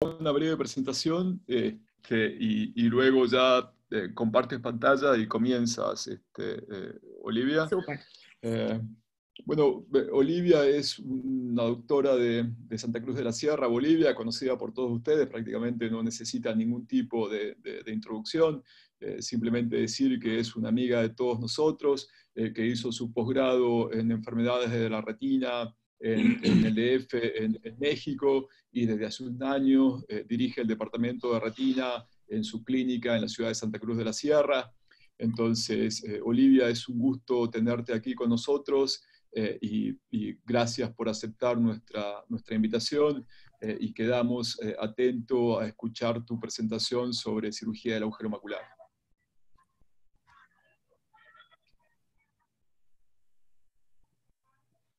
una breve presentación este, y, luego ya eh, compartes pantalla y comienzas, este, eh, Olivia. Eh, bueno, Olivia es una doctora de, Santa Cruz de la Sierra, Bolivia, conocida por todos ustedes, prácticamente no necesita ningún tipo de, introducción, simplemente decir que es una amiga de todos nosotros, que hizo su posgrado en enfermedades de la retina, en, el DF en, México y desde hace un año eh, dirige el departamento de retina en su clínica en la ciudad de Santa Cruz de la Sierra. Entonces, eh, Olivia, es un gusto tenerte aquí con nosotros eh, y, gracias por aceptar nuestra, nuestra invitación y quedamos atentos a escuchar tu presentación sobre cirugía del agujero macular.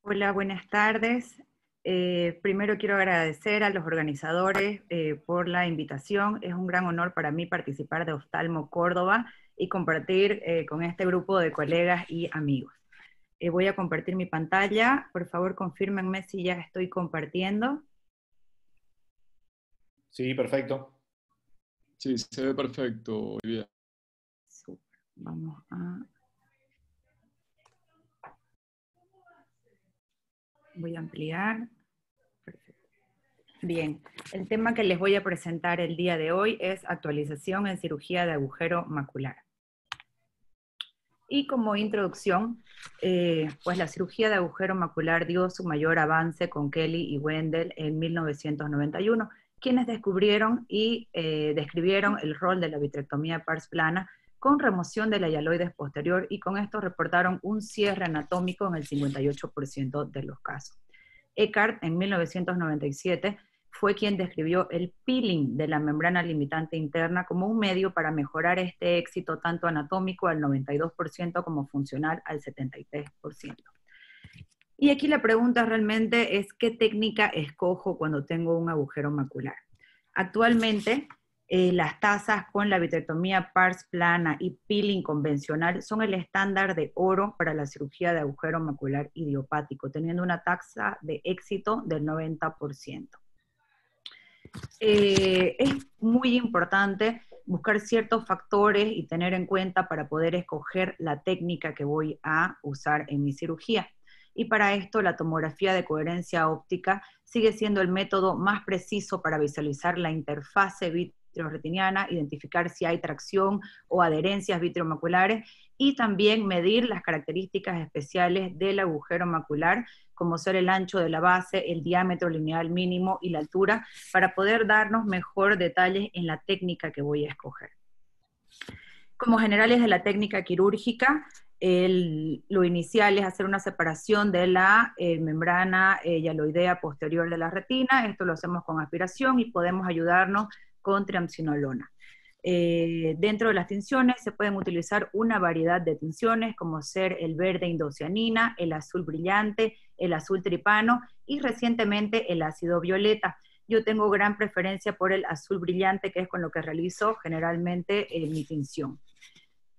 Hola, buenas tardes. Eh, primero quiero agradecer a los organizadores eh, por la invitación. Es un gran honor para mí participar de Oftalmo Córdoba y compartir eh, con este grupo de colegas y amigos. voy a compartir mi pantalla. Por favor, confírmenme si ya estoy compartiendo. Sí, perfecto. Sí, se ve perfecto, Olivia. Super. Vamos a Voy a ampliar. Bien, el tema que les voy a presentar el día de hoy es actualización en cirugía de agujero macular. Y como introducción, eh, pues la cirugía de agujero macular dio su mayor avance con Kelly y Wendell en 1991, quienes descubrieron y eh, describieron el rol de la vitrectomía pars plana con remoción de la hialoides posterior y con esto reportaron un cierre anatómico en el 58% de los casos. Eckhart en 1997 fue quien describió el peeling de la membrana limitante interna como un medio para mejorar este éxito tanto anatómico al 92% como funcional al 73%. Y aquí la pregunta realmente es, ¿qué técnica escojo cuando tengo un agujero macular? Actualmente, eh, las tasas con la vitrectomía pars plana y peeling convencional son el estándar de oro para la cirugía de agujero macular idiopático, teniendo una tasa de éxito del 90%. Eh, es muy importante buscar ciertos factores y tener en cuenta para poder escoger la técnica que voy a usar en mi cirugía. Y para esto la tomografía de coherencia óptica sigue siendo el método más preciso para visualizar la interfase retiniana, identificar si hay tracción o adherencias vitromaculares y también medir las características especiales del agujero macular, como ser el ancho de la base, el diámetro lineal mínimo y la altura, para poder darnos mejor detalles en la técnica que voy a escoger. Como generales de la técnica quirúrgica, lo inicial es hacer una separación de la eh, membrana eh, hialoidea posterior de la retina. Esto lo hacemos con aspiración y podemos ayudarnos con triamcinolona. Eh, dentro de las tinciones se pueden utilizar una variedad de tinciones, como ser el verde indocianina, el azul brillante, el azul tripano y recientemente el ácido violeta. Yo tengo gran preferencia por el azul brillante, que es con lo que realizo generalmente eh, mi tinción.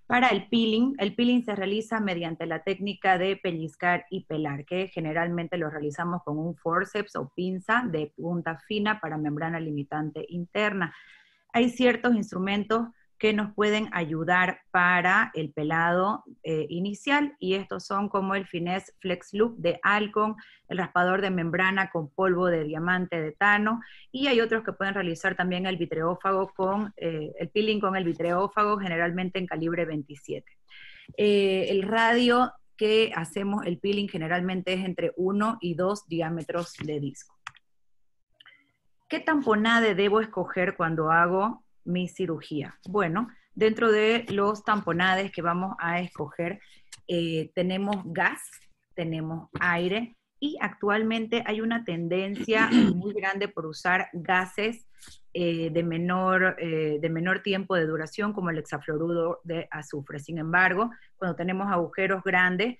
Para el peeling, el peeling se realiza mediante la técnica de pellizcar y pelar, que generalmente lo realizamos con un forceps o pinza de punta fina para membrana limitante interna. Hay ciertos instrumentos que nos pueden ayudar para el pelado eh, inicial y estos son como el Finesse Flex Loop de Alcon, el raspador de membrana con polvo de diamante de Tano y hay otros que pueden realizar también el vitreófago con eh, el peeling con el vitreófago generalmente en calibre 27. Eh, el radio que hacemos el peeling generalmente es entre 1 y 2 diámetros de disco. ¿Qué tamponade debo escoger cuando hago mi cirugía? Bueno, dentro de los tamponades que vamos a escoger, eh, tenemos gas, tenemos aire y actualmente hay una tendencia muy grande por usar gases eh, de, menor, eh, de menor tiempo de duración como el hexafluoruro de azufre. Sin embargo, cuando tenemos agujeros grandes,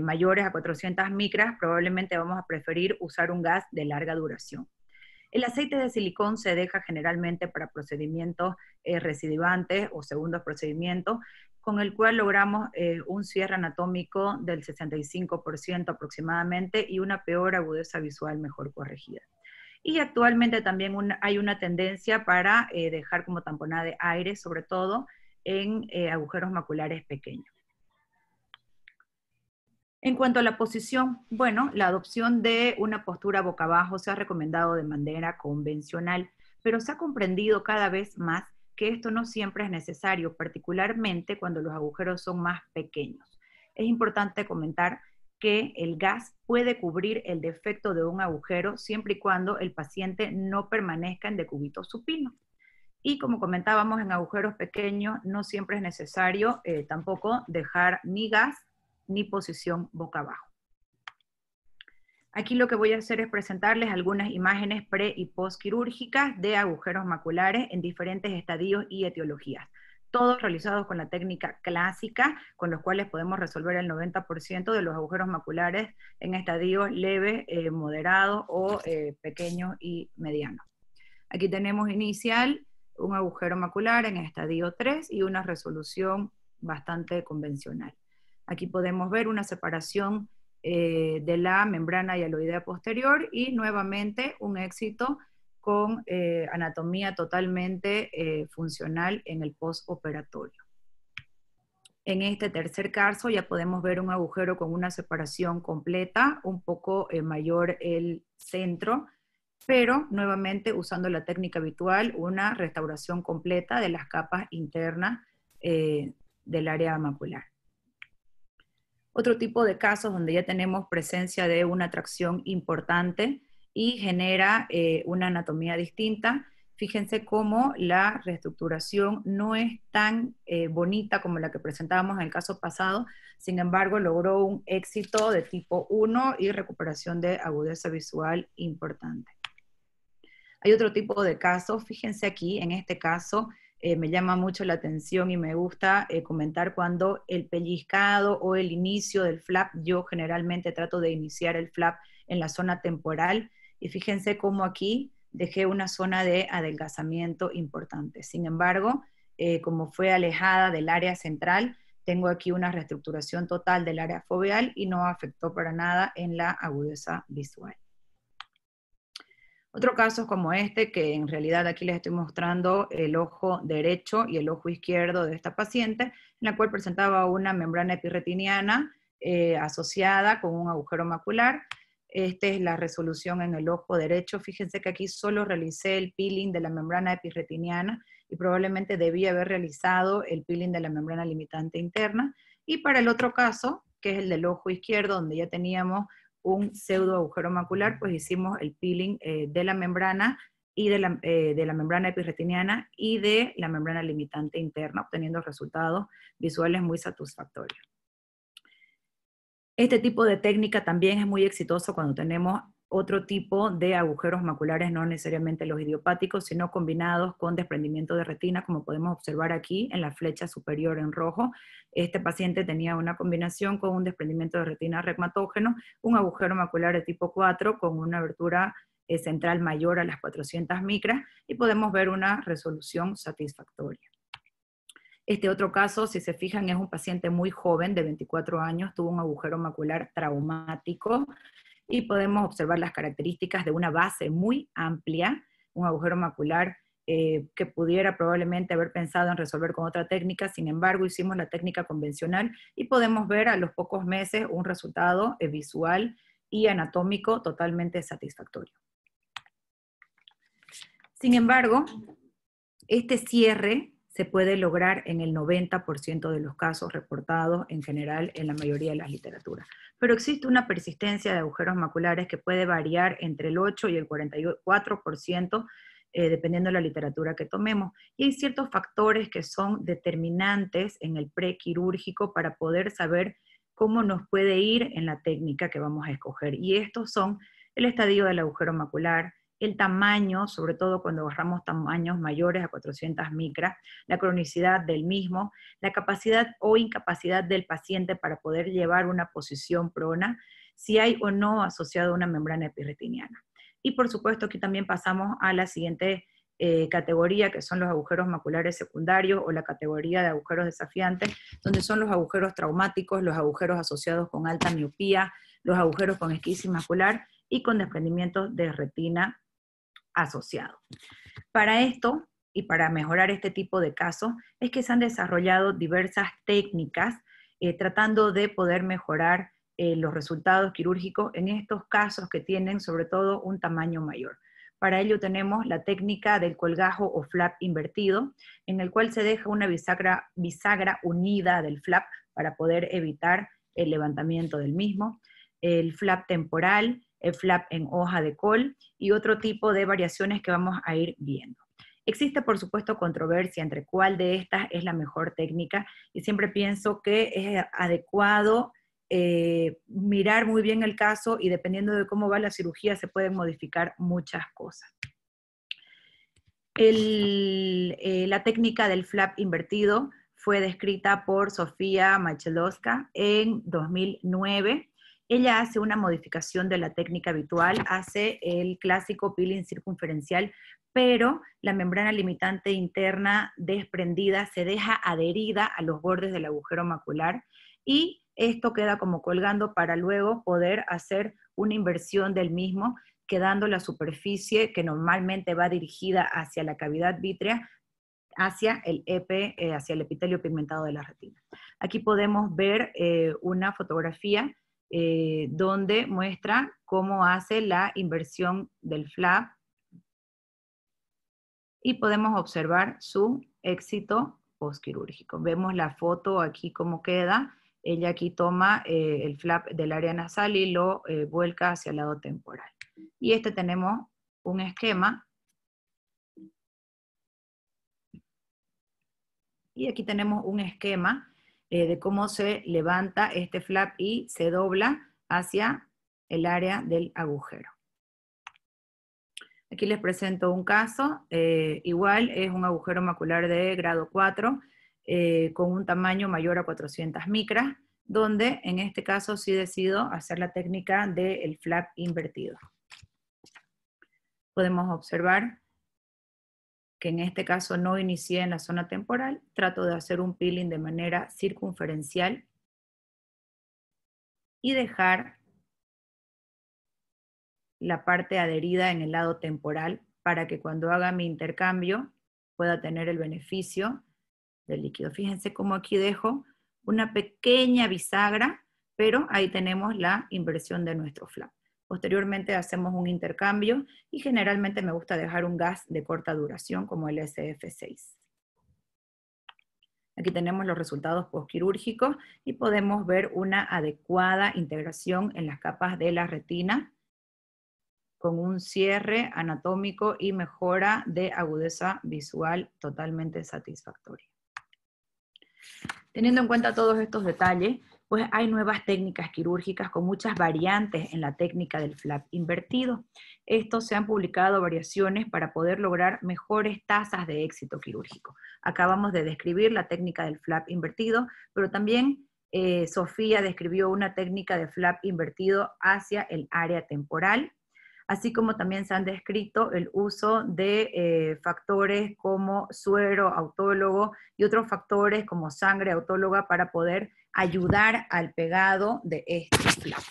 mayores a 400 micras, probablemente vamos a preferir usar un gas de larga duración. El aceite de silicón se deja generalmente para procedimientos eh, recidivantes o segundos procedimientos, con el cual logramos eh, un cierre anatómico del 65% aproximadamente y una peor agudeza visual mejor corregida. Y actualmente también hay una tendencia para eh, dejar como tamponada de aire, sobre todo en eh, agujeros maculares pequeños. En cuanto a la posición, bueno, la adopción de una postura boca abajo se ha recomendado de manera convencional, pero se ha comprendido cada vez más que esto no siempre es necesario, particularmente cuando los agujeros son más pequeños. Es importante comentar que el gas puede cubrir el defecto de un agujero siempre y cuando el paciente no permanezca en decúbito supino. Y como comentábamos, en agujeros pequeños no siempre es necesario eh, tampoco dejar ni gas ni posición boca abajo. Aquí lo que voy a hacer es presentarles algunas imágenes pre y post quirúrgicas de agujeros maculares en diferentes estadios y etiologías. Todos realizados con la técnica clásica, con los cuales podemos resolver el 90% de los agujeros maculares en estadios leves, eh, moderados o eh, pequeños y medianos. Aquí tenemos inicial un agujero macular en estadio 3 y una resolución bastante convencional. Aquí podemos ver una separación eh, de la membrana hialoidea posterior y nuevamente un éxito con eh, anatomía totalmente eh, funcional en el postoperatorio. En este tercer caso ya podemos ver un agujero con una separación completa, un poco mayor el centro, pero nuevamente usando la técnica habitual, una restauración completa de las capas internas del área macular. Otro tipo de casos donde ya tenemos presencia de una tracción importante y genera eh, una anatomía distinta. Fíjense cómo la reestructuración no es tan eh, bonita como la que presentábamos en el caso pasado, sin embargo logró un éxito de tipo 1 y recuperación de agudeza visual importante. Hay otro tipo de casos, fíjense aquí, en este caso, eh, me llama mucho la atención y me gusta eh, comentar cuando el pellizcado o el inicio del flap, yo generalmente trato de iniciar el flap en la zona temporal y fíjense cómo aquí dejé una zona de adelgazamiento importante. Sin embargo, eh, como fue alejada del área central, tengo aquí una reestructuración total del área foveal y no afectó para nada en la agudeza visual. Otro caso como este, que en realidad aquí les estoy mostrando el ojo derecho y el ojo izquierdo de esta paciente, en la cual presentaba una membrana epirretiniana eh, asociada con un agujero macular. Esta es la resolución en el ojo derecho. Fíjense que aquí solo realicé el peeling de la membrana epirretiniana y probablemente debía haber realizado el peeling de la membrana limitante interna. Y para el otro caso, que es el del ojo izquierdo, donde ya teníamos un pseudo agujero macular, pues hicimos el peeling eh, de la membrana y de la, eh, de la, membrana epirretiniana y de la membrana limitante interna, obteniendo resultados visuales muy satisfactorios. Este tipo de técnica también es muy exitoso cuando tenemos otro tipo de agujeros maculares, no necesariamente los idiopáticos, sino combinados con desprendimiento de retina, como podemos observar aquí en la flecha superior en rojo. Este paciente tenía una combinación con un desprendimiento de retina regmatógeno, un agujero macular de tipo 4 con una abertura eh, central mayor a las 400 micras y podemos ver una resolución satisfactoria. Este otro caso, si se fijan, es un paciente muy joven, de 24 años, tuvo un agujero macular traumático y podemos observar las características de una base muy amplia, un agujero macular eh, que pudiera probablemente haber pensado en resolver con otra técnica, sin embargo hicimos la técnica convencional y podemos ver a los pocos meses un resultado eh, visual y anatómico totalmente satisfactorio. Sin embargo, este cierre se puede lograr en el 90% de los casos reportados en general en la mayoría de las literaturas. Pero existe una persistencia de agujeros maculares que puede variar entre el 8 y el 44%, eh, dependiendo de la literatura que tomemos. Y hay ciertos factores que son determinantes en el prequirúrgico para poder saber cómo nos puede ir en la técnica que vamos a escoger. Y estos son el estadio del agujero macular, el tamaño, sobre todo cuando agarramos tamaños mayores a 400 micras, la cronicidad del mismo, la capacidad o incapacidad del paciente para poder llevar una posición prona, si hay o no asociado una membrana epirretiniana. Y por supuesto aquí también pasamos a la siguiente eh, categoría, que son los agujeros maculares secundarios o la categoría de agujeros desafiantes, donde son los agujeros traumáticos, los agujeros asociados con alta miopía, los agujeros con esquisis macular y con desprendimiento de retina asociado. Para esto, y para mejorar este tipo de casos, es que se han desarrollado diversas técnicas eh, tratando de poder mejorar eh, los resultados quirúrgicos en estos casos que tienen sobre todo un tamaño mayor. Para ello tenemos la técnica del colgajo o flap invertido, en el cual se deja una bisagra, bisagra unida del flap para poder evitar el levantamiento del mismo, el flap temporal, el flap en hoja de col y otro tipo de variaciones que vamos a ir viendo. Existe, por supuesto, controversia entre cuál de estas es la mejor técnica y siempre pienso que es adecuado eh, mirar muy bien el caso y dependiendo de cómo va la cirugía se pueden modificar muchas cosas. Eh, la técnica del flap invertido fue descrita por Sofía Machelowska en 2009. Ella hace una modificación de la técnica habitual, hace el clásico peeling circunferencial, pero la membrana limitante interna desprendida se deja adherida a los bordes del agujero macular y esto queda como colgando para luego poder hacer una inversión del mismo, quedando la superficie que normalmente va dirigida hacia la cavidad vítrea, hacia el EP, eh, hacia el epitelio pigmentado de la retina. Aquí podemos ver eh, una fotografía eh, donde muestra cómo hace la inversión del flap y podemos observar su éxito postquirúrgico. Vemos la foto aquí cómo queda ella aquí toma eh, el flap del área nasal y lo eh, vuelca hacia el lado temporal. Y este tenemos un esquema. Y aquí tenemos un esquema eh, de cómo se levanta este flap y se dobla hacia el área del agujero. Aquí les presento un caso, igual es un agujero macular de grado 4, eh, con un tamaño mayor a 400 micras, donde en este caso sí decido hacer la técnica del flap invertido. Podemos observar que en este caso no inicié en la zona temporal, trato de hacer un peeling de manera circunferencial y dejar la parte adherida en el lado temporal para que cuando haga mi intercambio pueda tener el beneficio del líquido. Fíjense cómo aquí dejo una pequeña bisagra, pero ahí tenemos la inversión de nuestro flap. Posteriormente hacemos un intercambio y generalmente me gusta dejar un gas de corta duración como el SF6. Aquí tenemos los resultados postquirúrgicos y podemos ver una adecuada integración en las capas de la retina con un cierre anatómico y mejora de agudeza visual totalmente satisfactoria. Teniendo en cuenta todos estos detalles, pues hay nuevas técnicas quirúrgicas con muchas variantes en la técnica del flap invertido. Estos se han publicado variaciones para poder lograr mejores tasas de éxito quirúrgico. Acabamos de describir la técnica del flap invertido, pero también eh, Sofía describió una técnica de flap invertido hacia el área temporal, así como también se han descrito el uso de eh, factores como suero autólogo y otros factores como sangre autóloga para poder ayudar al pegado de este flap.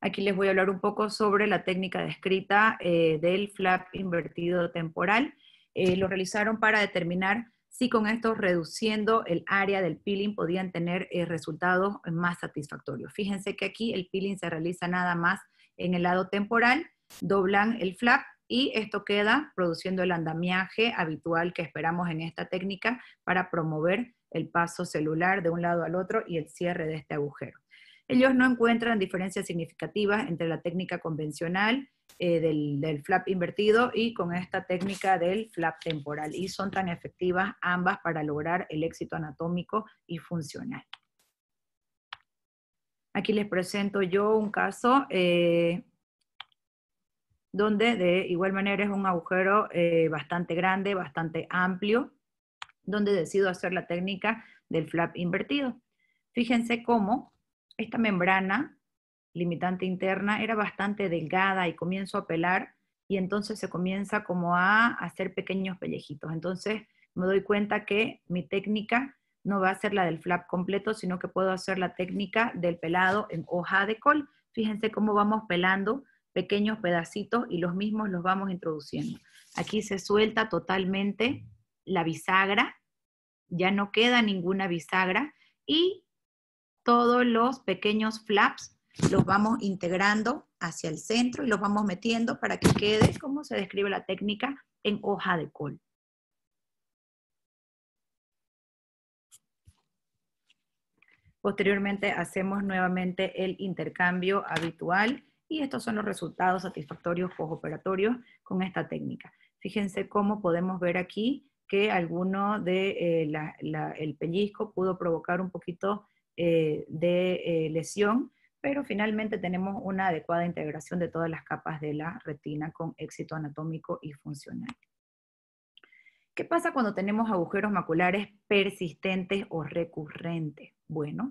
Aquí les voy a hablar un poco sobre la técnica descrita eh, del flap invertido temporal. Eh, lo realizaron para determinar si con esto reduciendo el área del peeling podían tener resultados más satisfactorios. Fíjense que aquí el peeling se realiza nada más en el lado temporal, doblan el flap y esto queda produciendo el andamiaje habitual que esperamos en esta técnica para promover el paso celular de un lado al otro y el cierre de este agujero. Ellos no encuentran diferencias significativas entre la técnica convencional eh, del, flap invertido y con esta técnica del flap temporal y son tan efectivas ambas para lograr el éxito anatómico y funcional. Aquí les presento yo un caso eh, donde de igual manera es un agujero eh, bastante grande, bastante amplio, donde decido hacer la técnica del flap invertido. Fíjense cómo esta membrana limitante interna era bastante delgada y comienzo a pelar y entonces se comienza como a hacer pequeños pellejitos. Entonces me doy cuenta que mi técnica no va a ser la del flap completo, sino que puedo hacer la técnica del pelado en hoja de col. Fíjense cómo vamos pelando pequeños pedacitos y los mismos los vamos introduciendo. Aquí se suelta totalmente la bisagra, ya no queda ninguna bisagra y todos los pequeños flaps los vamos integrando hacia el centro y los vamos metiendo para que quede, como se describe la técnica, en hoja de col. Posteriormente hacemos nuevamente el intercambio habitual y estos son los resultados satisfactorios postoperatorios con esta técnica. Fíjense cómo podemos ver aquí que alguno de eh, el pellizco pudo provocar un poquito eh, de eh, lesión, pero finalmente tenemos una adecuada integración de todas las capas de la retina con éxito anatómico y funcional. ¿Qué pasa cuando tenemos agujeros maculares persistentes o recurrentes? Bueno,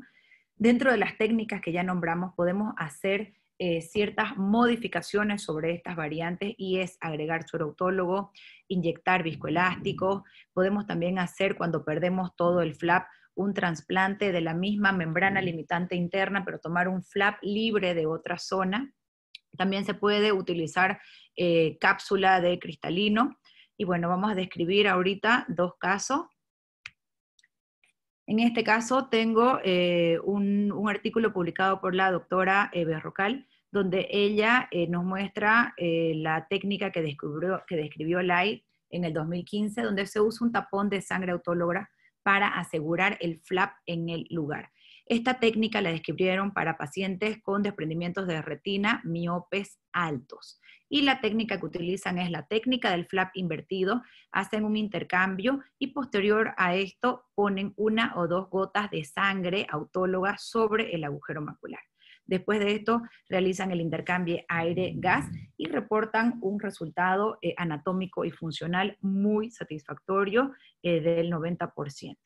dentro de las técnicas que ya nombramos podemos hacer eh, ciertas modificaciones sobre estas variantes y es agregar suerautólogo, inyectar viscoelástico. Podemos también hacer cuando perdemos todo el flap un trasplante de la misma membrana limitante interna, pero tomar un flap libre de otra zona. También se puede utilizar eh, cápsula de cristalino. Y bueno, vamos a describir ahorita dos casos. En este caso tengo eh, un, artículo publicado por la doctora Berrocal, donde ella eh, nos muestra eh, la técnica que descubrió, que describió Lai en el 2015, donde se usa un tapón de sangre autóloga para asegurar el flap en el lugar. Esta técnica la describieron para pacientes con desprendimientos de retina miopes altos. Y la técnica que utilizan es la técnica del flap invertido, hacen un intercambio y posterior a esto ponen una o dos gotas de sangre autóloga sobre el agujero macular. Después de esto, realizan el intercambio aire-gas y reportan un resultado eh, anatómico y funcional muy satisfactorio eh, del 90%.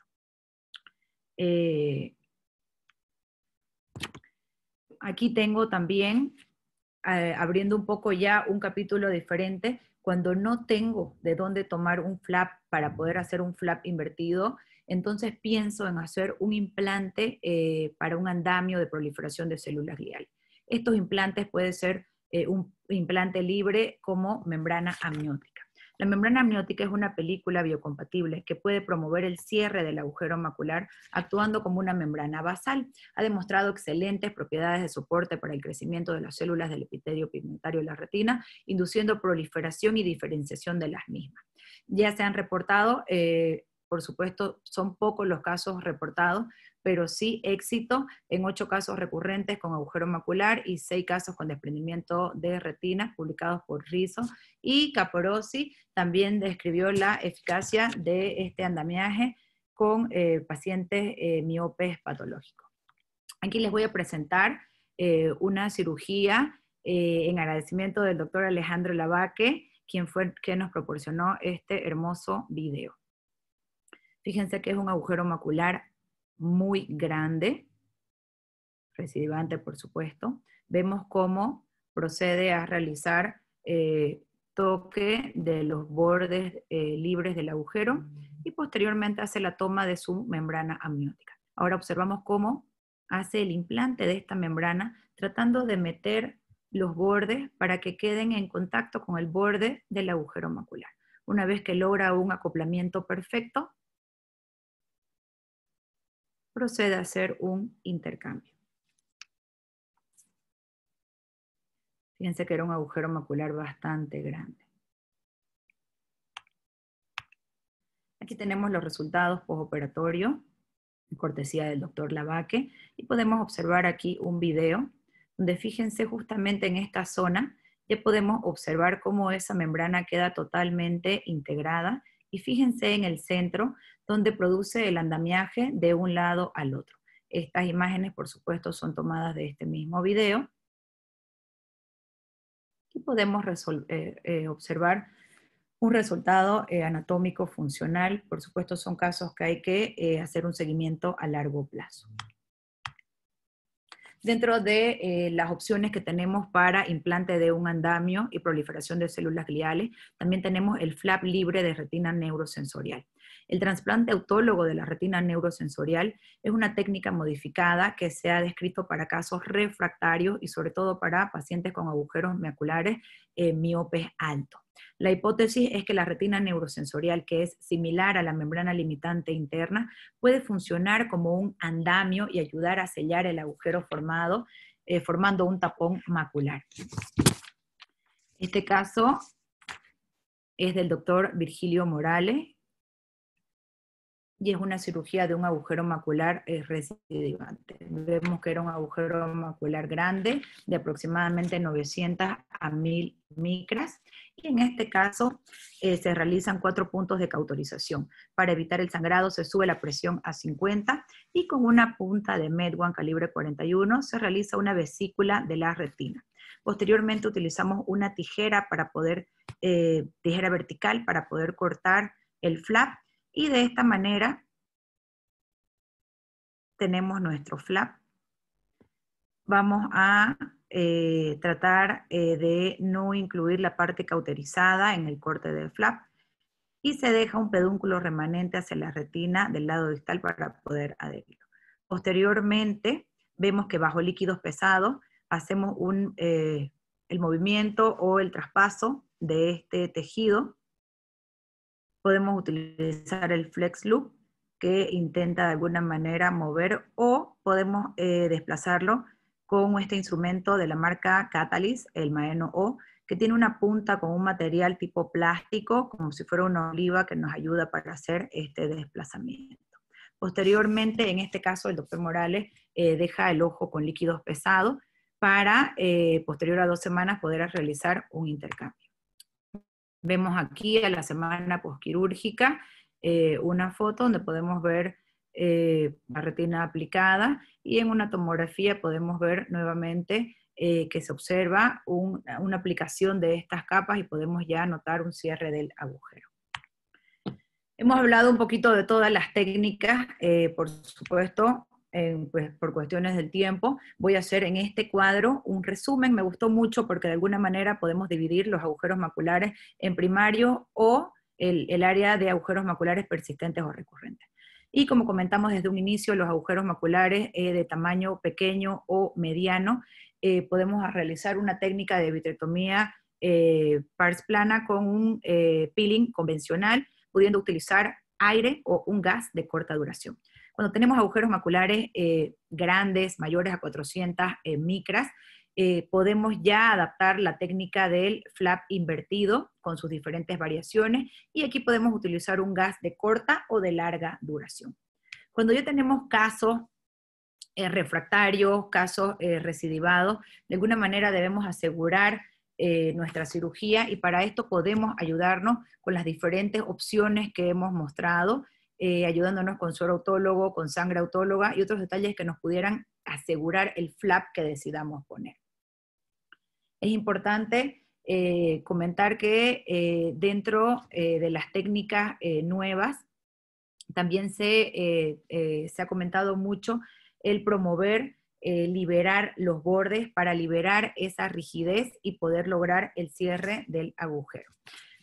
Aquí tengo también, eh, abriendo un poco ya un capítulo diferente, cuando no tengo de dónde tomar un flap para poder hacer un flap invertido, entonces pienso en hacer un implante eh, para un andamio de proliferación de células gliales. Estos implantes pueden ser eh, un implante libre como membrana amniótica. La membrana amniótica es una película biocompatible que puede promover el cierre del agujero macular actuando como una membrana basal. Ha demostrado excelentes propiedades de soporte para el crecimiento de las células del epitelio pigmentario de la retina, induciendo proliferación y diferenciación de las mismas. Ya se han reportado eh, por supuesto, son pocos los casos reportados, pero sí éxito en ocho casos recurrentes con agujero macular y seis casos con desprendimiento de retina publicados por Rizzo. Y Caporosi también describió la eficacia de este andamiaje con eh, pacientes eh, miopes patológicos. Aquí les voy a presentar eh, una cirugía en agradecimiento del doctor Alejandro Lavaque, quien fue quien nos proporcionó este hermoso video. Fíjense que es un agujero macular muy grande, recidivante por supuesto. Vemos cómo procede a realizar eh, toque de los bordes eh, libres del agujero y posteriormente hace la toma de su membrana amniótica. Ahora observamos cómo hace el implante de esta membrana tratando de meter los bordes para que queden en contacto con el borde del agujero macular. Una vez que logra un acoplamiento perfecto, procede a hacer un intercambio. Fíjense que era un agujero macular bastante grande. Aquí tenemos los resultados postoperatorio, cortesía del doctor Lavaque, y podemos observar aquí un video donde fíjense justamente en esta zona, ya podemos observar cómo esa membrana queda totalmente integrada y fíjense en el centro donde produce el andamiaje de un lado al otro. Estas imágenes, por supuesto, son tomadas de este mismo video. Y podemos eh, eh, observar un resultado eh, anatómico funcional. Por supuesto, son casos que hay que hacer un seguimiento a largo plazo. Dentro de las opciones que tenemos para implante de un andamio y proliferación de células gliales, también tenemos el flap libre de retina neurosensorial. El trasplante autólogo de la retina neurosensorial es una técnica modificada que se ha descrito para casos refractarios y sobre todo para pacientes con agujeros maculares eh, miopes altos. La hipótesis es que la retina neurosensorial, que es similar a la membrana limitante interna, puede funcionar como un andamio y ayudar a sellar el agujero formado, eh, formando un tapón macular. Este caso es del doctor Virgilio Morales, y es una cirugía de un agujero macular eh, recidivante. Vemos que era un agujero macular grande de aproximadamente 900 a 1000 micras y en este caso eh, se realizan cuatro puntos de cautorización. Para evitar el sangrado se sube la presión a 50 y con una punta de Medwan calibre 41 se realiza una vesícula de la retina. Posteriormente utilizamos una tijera para poder, eh, tijera vertical para poder cortar el flap y de esta manera tenemos nuestro flap. Vamos a eh, tratar eh, de no incluir la parte cauterizada en el corte del flap y se deja un pedúnculo remanente hacia la retina del lado distal para poder adherirlo. Posteriormente, vemos que bajo líquidos pesados hacemos un, eh, el movimiento o el traspaso de este tejido podemos utilizar el flex loop que intenta de alguna manera mover o podemos eh, desplazarlo con este instrumento de la marca Catalyst, el Maeno O, que tiene una punta con un material tipo plástico, como si fuera una oliva que nos ayuda para hacer este desplazamiento. Posteriormente, en este caso, el doctor Morales eh, deja el ojo con líquidos pesados para, eh, posterior a dos semanas, poder realizar un intercambio. Vemos aquí a la semana posquirúrgica eh, una foto donde podemos ver eh, la retina aplicada y en una tomografía podemos ver nuevamente eh, que se observa una aplicación de estas capas y podemos ya notar un cierre del agujero. Hemos hablado un poquito de todas las técnicas, por supuesto, pues, por cuestiones del tiempo, voy a hacer en este cuadro un resumen. Me gustó mucho porque de alguna manera podemos dividir los agujeros maculares en primario o el, área de agujeros maculares persistentes o recurrentes. Y como comentamos desde un inicio, los agujeros maculares eh, de tamaño pequeño o mediano, eh, podemos realizar una técnica de vitrectomía eh, pars plana con un peeling convencional, pudiendo utilizar aire o un gas de corta duración. Cuando tenemos agujeros maculares eh, grandes, mayores a 400 eh, micras, eh, podemos ya adaptar la técnica del flap invertido con sus diferentes variaciones y aquí podemos utilizar un gas de corta o de larga duración. Cuando ya tenemos casos refractarios, casos recidivados, de alguna manera debemos asegurar nuestra cirugía y para esto podemos ayudarnos con las diferentes opciones que hemos mostrado eh, ayudándonos con suero autólogo, con sangre autóloga y otros detalles que nos pudieran asegurar el flap que decidamos poner. Es importante eh, comentar que eh, dentro de las técnicas nuevas también se, se, ha comentado mucho el promover, liberar los bordes para liberar esa rigidez y poder lograr el cierre del agujero.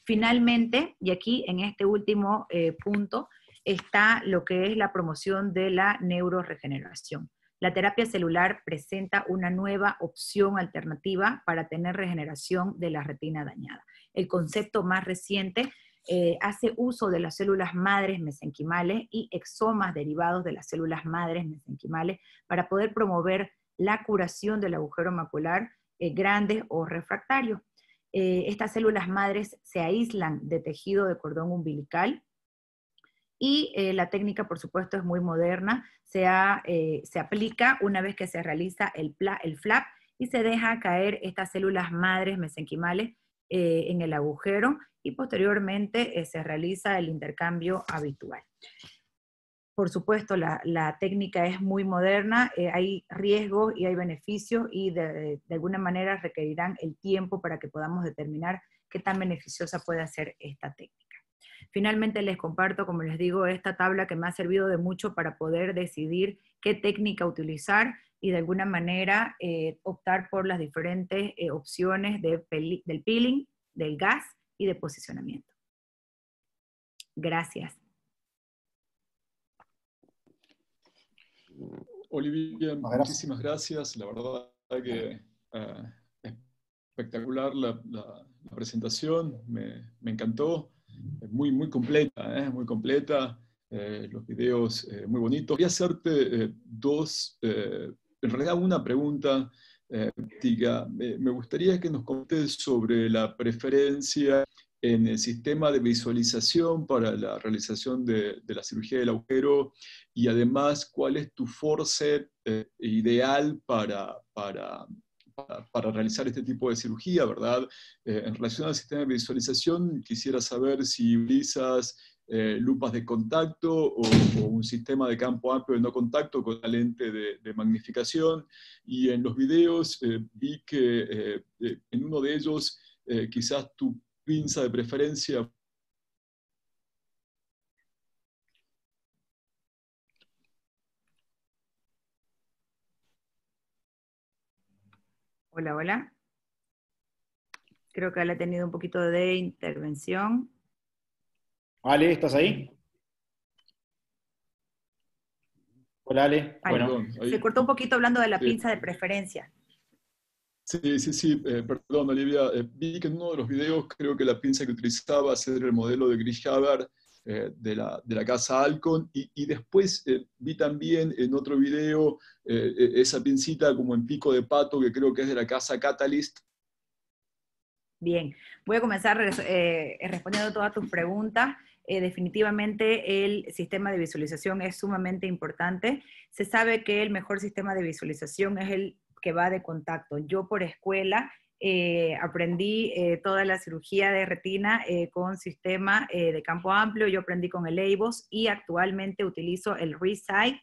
Finalmente, y aquí en este último punto, está lo que es la promoción de la neuroregeneración. La terapia celular presenta una nueva opción alternativa para tener regeneración de la retina dañada. El concepto más reciente eh, hace uso de las células madres mesenquimales y exomas derivados de las células madres mesenquimales para poder promover la curación del agujero macular eh, grande o refractario. Eh, estas células madres se aíslan de tejido de cordón umbilical y eh, la técnica, por supuesto, es muy moderna. Se, eh, aplica una vez que se realiza el, flap y se deja caer estas células madres mesenquimales eh, en el agujero y posteriormente se realiza el intercambio habitual. Por supuesto, la, la técnica es muy moderna, hay riesgos y hay beneficios y de, de alguna manera requerirán el tiempo para que podamos determinar qué tan beneficiosa puede ser esta técnica. Finalmente les comparto, como les digo, esta tabla que me ha servido de mucho para poder decidir qué técnica utilizar y de alguna manera eh, optar por las diferentes eh, opciones de del peeling, del gas y de posicionamiento. Gracias. Olivia, muchísimas gracias. La verdad que eh, espectacular la, presentación, me encantó. Muy, muy completa, ¿eh? muy completa. Eh, los videos muy bonitos. Quería hacerte dos, en realidad una pregunta. Me gustaría que nos contes sobre la preferencia en el sistema de visualización para la realización de, la cirugía del agujero y además cuál es tu force eh, ideal para, para, para, realizar este tipo de cirugía, ¿verdad? Eh, en relación al sistema de visualización, quisiera saber si utilizas eh, lupas de contacto o, un sistema de campo amplio de no contacto con la lente de, de magnificación. Y en los videos vi que en uno de ellos quizás tu pinza de preferencia. Hola, hola. Creo que él ha tenido un poquito de intervención. Ale, ¿estás ahí? Hola, Ale. bueno, se cortó un poquito hablando de la pinza de preferencia. Sí, sí, sí, eh, perdón, Olivia. Eh, vi que en uno de los videos creo que la pinza que utilizaba era el modelo de Gris eh, de, la, de, la, casa Alcon, y, después vi también en otro video esa pincita como en pico de pato que creo que es de la casa Catalyst. Bien, voy a comenzar respondiendo todas tus preguntas. definitivamente el sistema de visualización es sumamente importante. Se sabe que el mejor sistema de visualización es el que va de contacto. Yo por escuela eh, aprendí eh, toda la cirugía de retina eh, con sistema de campo amplio, yo aprendí con el EIBOS y actualmente utilizo el ReSight,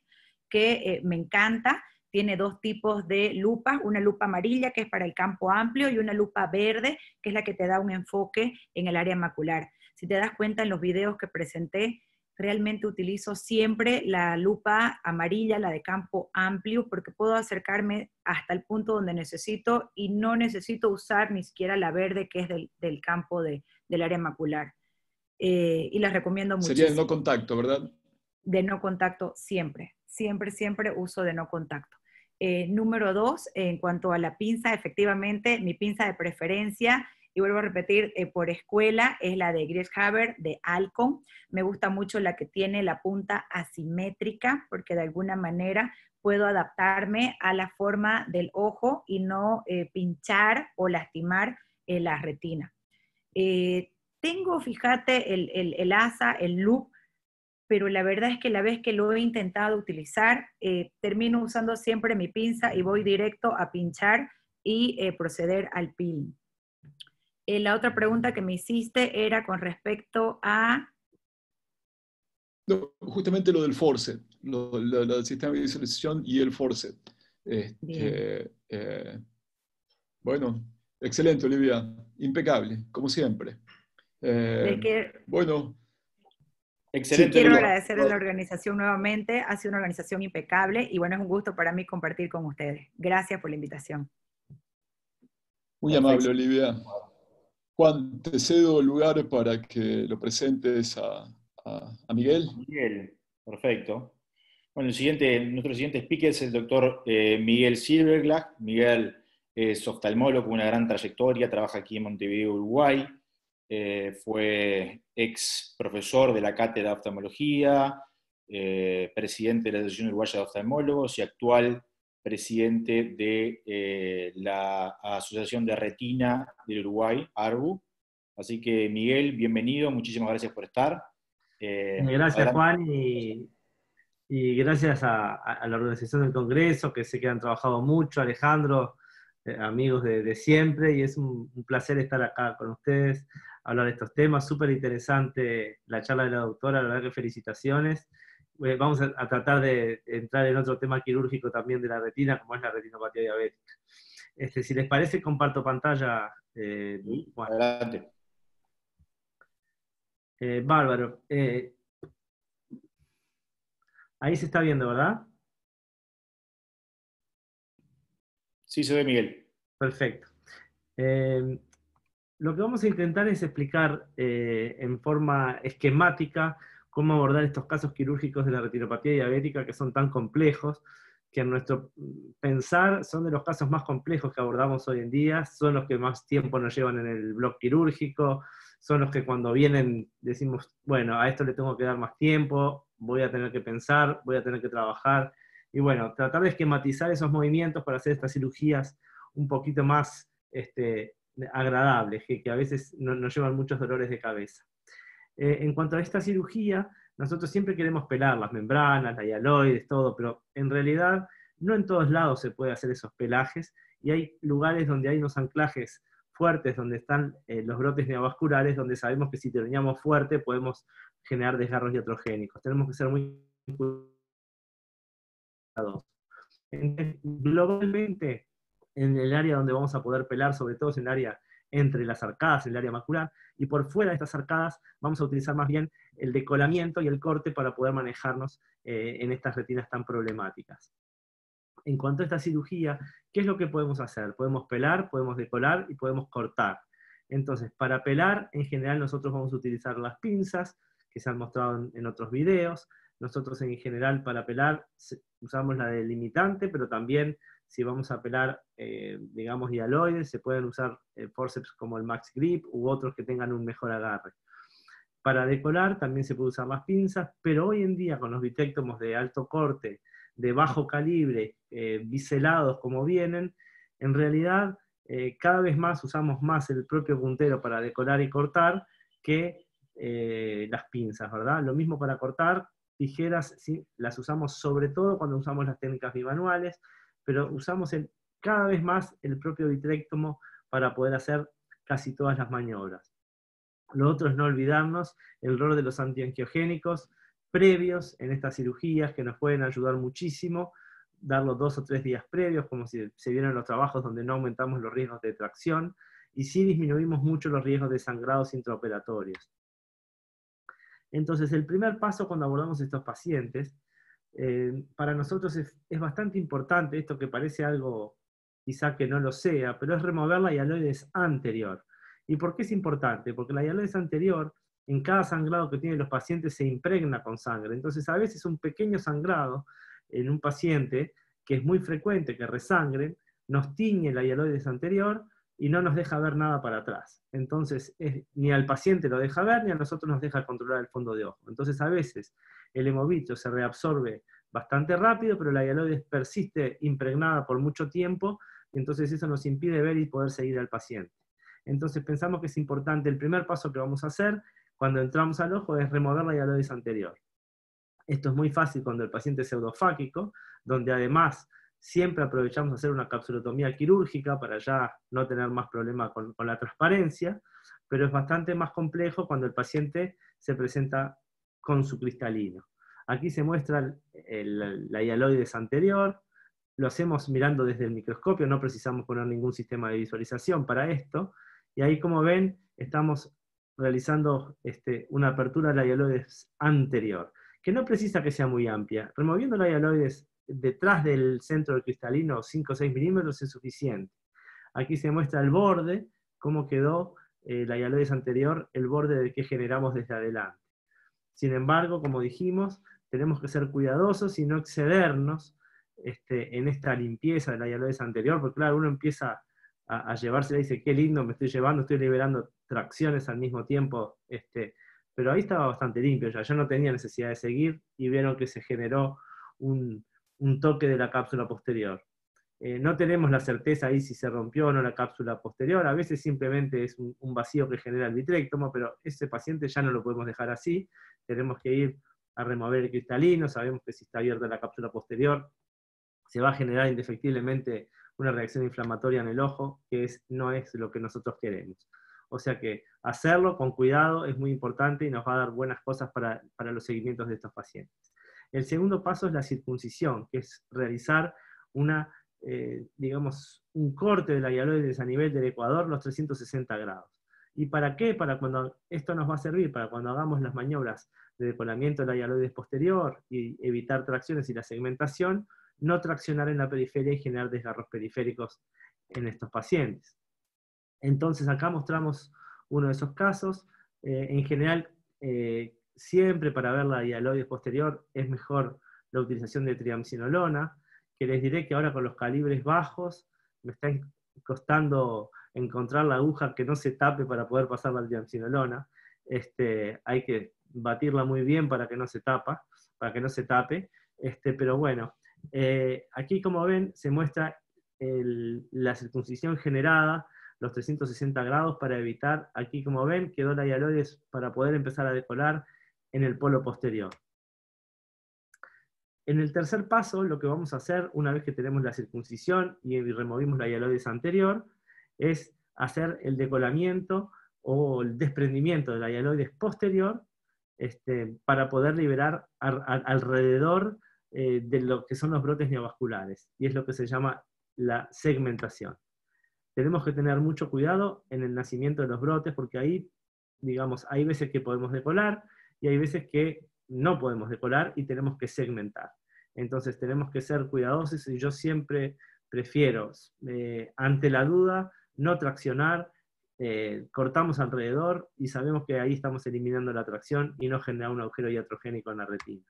que me encanta. Tiene dos tipos de lupas, una lupa amarilla que es para el campo amplio y una lupa verde que es la que te da un enfoque en el área macular. Si te das cuenta en los videos que presenté, realmente utilizo siempre la lupa amarilla, la de campo amplio, porque puedo acercarme hasta el punto donde necesito y no necesito usar ni siquiera la verde que es del, campo de, del área macular. Eh, y las recomiendo mucho. Sería de no contacto, ¿verdad? De no contacto siempre, siempre, siempre uso de no contacto. Eh, número dos, en cuanto a la pinza, efectivamente, mi pinza de preferencia y vuelvo a repetir, eh, por escuela es la de Haber de Alcon. Me gusta mucho la que tiene la punta asimétrica, porque de alguna manera puedo adaptarme a la forma del ojo y no eh, pinchar o lastimar eh, la retina. tengo, fíjate, el, el, el, asa, el loop, pero la verdad es que la vez que lo he intentado utilizar, termino usando siempre mi pinza y voy directo a pinchar y proceder al peeling. Eh, la otra pregunta que me hiciste era con respecto a... justamente lo del force, lo, del sistema de visualización y el force. Este, eh, bueno, excelente, Olivia. Impecable, como siempre. Eh, bueno. Excelente. quiero agradecer a la organización nuevamente. Ha sido una organización impecable y bueno, es un gusto para mí compartir con ustedes. Gracias por la invitación. Muy amable, Olivia. Juan, te cedo el lugar para que lo presentes a, Miguel. Miguel, perfecto. Bueno, el siguiente, nuestro siguiente speaker es el doctor eh, Miguel Silverglass. Miguel es oftalmólogo con una gran trayectoria, trabaja aquí en Montevideo, Uruguay. Eh, fue ex profesor de la cátedra de oftalmología, eh, presidente de la Asociación Uruguaya de Oftalmólogos y actual presidente de eh, la Asociación de Retina del Uruguay, ARBU. Así que Miguel, bienvenido, muchísimas gracias por estar. Eh, gracias Juan y, gracias a, la organización del Congreso, que sé que han trabajado mucho, Alejandro, eh, amigos de, siempre, y es un, un, placer estar acá con ustedes, hablar de estos temas. Súper interesante la charla de la doctora, la verdad que felicitaciones. Eh, vamos a, tratar de entrar en otro tema quirúrgico también de la retina, como es la retinopatía diabética. Este, si les parece, comparto pantalla. Eh, Adelante. Eh, bárbaro. ahí se está viendo, ¿verdad? Sí, se ve Miguel. Perfecto. lo que vamos a intentar es explicar en forma esquemática cómo abordar estos casos quirúrgicos de la retinopatía diabética que son tan complejos. que en nuestro pensar son de los casos más complejos que abordamos hoy en día, son los que más tiempo nos llevan en el blog quirúrgico, son los que cuando vienen decimos, bueno, a esto le tengo que dar más tiempo, voy a tener que pensar, voy a tener que trabajar, y bueno, tratar de esquematizar esos movimientos para hacer estas cirugías un poquito más este, agradables, que, a veces nos llevan muchos dolores de cabeza. Eh, en cuanto a esta cirugía, nosotros siempre queremos pelar las membranas, la hialoides, todo, pero en realidad no en todos lados se puede hacer esos pelajes y hay lugares donde hay unos anclajes fuertes, donde están eh, los brotes neovasculares, donde sabemos que si teníamos fuerte podemos generar desgarros iatrogénicos. Tenemos que ser muy cuidadosos. Globalmente, en el área donde vamos a poder pelar, sobre todo en el área entre las arcadas, en el área macular, y por fuera de estas arcadas vamos a utilizar más bien el decolamiento y el corte para poder manejarnos eh, en estas retinas tan problemáticas. En cuanto a esta cirugía, ¿qué es lo que podemos hacer? Podemos pelar, podemos decolar y podemos cortar. Entonces, para pelar, en general nosotros vamos a utilizar las pinzas, que se han mostrado en, otros videos. Nosotros en general para pelar usamos la delimitante, pero también si vamos a pelar, eh, digamos, hialoides, se pueden usar eh, forceps como el Max Grip u otros que tengan un mejor agarre. Para decolar también se puede usar las pinzas, pero hoy en día con los vitrectomos de alto corte, de bajo calibre, eh, biselados como vienen, en realidad eh, cada vez más usamos más el propio puntero para decorar y cortar que las pinzas, ¿verdad? Lo mismo para cortar, tijeras ¿sí? las usamos sobre todo cuando usamos las técnicas bimanuales, pero usamos cada vez más el propio vitrectomo para poder hacer casi todas las maniobras. Lo otro es no olvidarnos el rol de los antiangiogénicos previos en estas cirugías que nos pueden ayudar muchísimo, darlo dos o tres días previos, como si se vieran los trabajos donde no aumentamos los riesgos de tracción, y sí disminuimos mucho los riesgos de sangrados intraoperatorios. Entonces, el primer paso cuando abordamos estos pacientes eh, para nosotros es, bastante importante esto que parece algo quizá que no lo sea, pero es remover la hialoides anterior. ¿Y por qué es importante? Porque la hialoides anterior, en cada sangrado que tienen los pacientes, se impregna con sangre. Entonces, a veces un pequeño sangrado en un paciente, que es muy frecuente que resangren, nos tiñe la hialoides anterior y no nos deja ver nada para atrás. Entonces, ni al paciente lo deja ver, ni a nosotros nos deja controlar el fondo de ojo. Entonces, a veces el hemovitrio se reabsorbe bastante rápido, pero la hialoides persiste impregnada por mucho tiempo, y entonces eso nos impide ver y poder seguir al paciente. Entonces pensamos que es importante, el primer paso que vamos a hacer cuando entramos al ojo es remover la hialoides anterior. Esto es muy fácil cuando el paciente es pseudofáquico, donde además siempre aprovechamos hacer una capsulotomía quirúrgica para ya no tener más problema con, con la transparencia, pero es bastante más complejo cuando el paciente se presenta con su cristalino. Aquí se muestra la hialoides anterior, lo hacemos mirando desde el microscopio, no precisamos poner ningún sistema de visualización para esto, y ahí como ven, estamos realizando este, una apertura de la hialoides anterior, que no precisa que sea muy amplia. Removiendo la hialoides detrás del centro del cristalino, 5 o 6 milímetros, es suficiente. Aquí se muestra el borde, cómo quedó eh, la hialoides anterior, el borde del que generamos desde adelante. Sin embargo, como dijimos, tenemos que ser cuidadosos y no excedernos este, en esta limpieza de la hialoides anterior, porque claro, uno empieza a, llevársela y dice, qué lindo me estoy llevando, estoy liberando tracciones al mismo tiempo, este, pero ahí estaba bastante limpio ya, yo no tenía necesidad de seguir y vieron que se generó un, un toque de la cápsula posterior. Eh, no tenemos la certeza ahí si se rompió o no la cápsula posterior, a veces simplemente es un, vacío que genera el vitrectomo, pero ese paciente ya no lo podemos dejar así, tenemos que ir a remover el cristalino, sabemos que si está abierta la cápsula posterior, se va a generar indefectiblemente una reacción inflamatoria en el ojo, que no es lo que nosotros queremos. O sea que hacerlo con cuidado es muy importante y nos va a dar buenas cosas para, los seguimientos de estos pacientes. El segundo paso es la circuncisión, que es realizar eh, un corte de la hialoides a nivel del ecuador, los 360 grados. ¿Y para qué? Para cuando esto nos va a servir, para cuando hagamos las maniobras de decolamiento de la hialoides posterior y evitar tracciones y la segmentación, no traccionar en la periferia y generar desgarros periféricos en estos pacientes. Entonces acá mostramos uno de esos casos. Eh, en general, eh, siempre para ver la hialoides posterior es mejor la utilización de triamcinolona que les diré que ahora con los calibres bajos me está costando encontrar la aguja que no se tape para poder pasar la diamcinolona. Este, hay que batirla muy bien para que no se tapa, para que no se tape. Este, pero bueno, eh, aquí como ven se muestra la circuncisión generada, los 360 grados para evitar, aquí como ven, quedó la hialoides para poder empezar a decolar en el polo posterior. En el tercer paso, lo que vamos a hacer, una vez que tenemos la circuncisión y removimos la hialoides anterior, es hacer el decolamiento o el desprendimiento de la hialoides posterior este, para poder liberar alrededor eh, de lo que son los brotes neovasculares, y es lo que se llama la segmentación. Tenemos que tener mucho cuidado en el nacimiento de los brotes, porque ahí, digamos, hay veces que podemos decolar y hay veces que no podemos decolar y tenemos que segmentar. Entonces tenemos que ser cuidadosos y yo siempre prefiero, eh, ante la duda, no traccionar, eh, cortamos alrededor y sabemos que ahí estamos eliminando la tracción y no generar un agujero iatrogénico en la retina.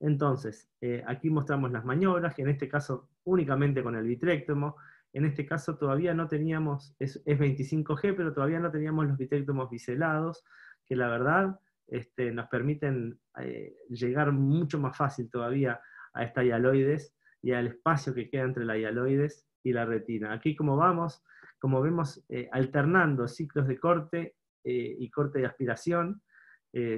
Entonces, eh, aquí mostramos las maniobras, que en este caso únicamente con el vitrectomo, en este caso todavía no teníamos, es, 25G, pero todavía no teníamos los vitrectomos biselados, que la verdad este, nos permiten eh, llegar mucho más fácil todavía a esta hialoides y al espacio que queda entre la hialoides y la retina. Aquí como vamos, como vemos, eh, alternando ciclos de corte y corte de aspiración,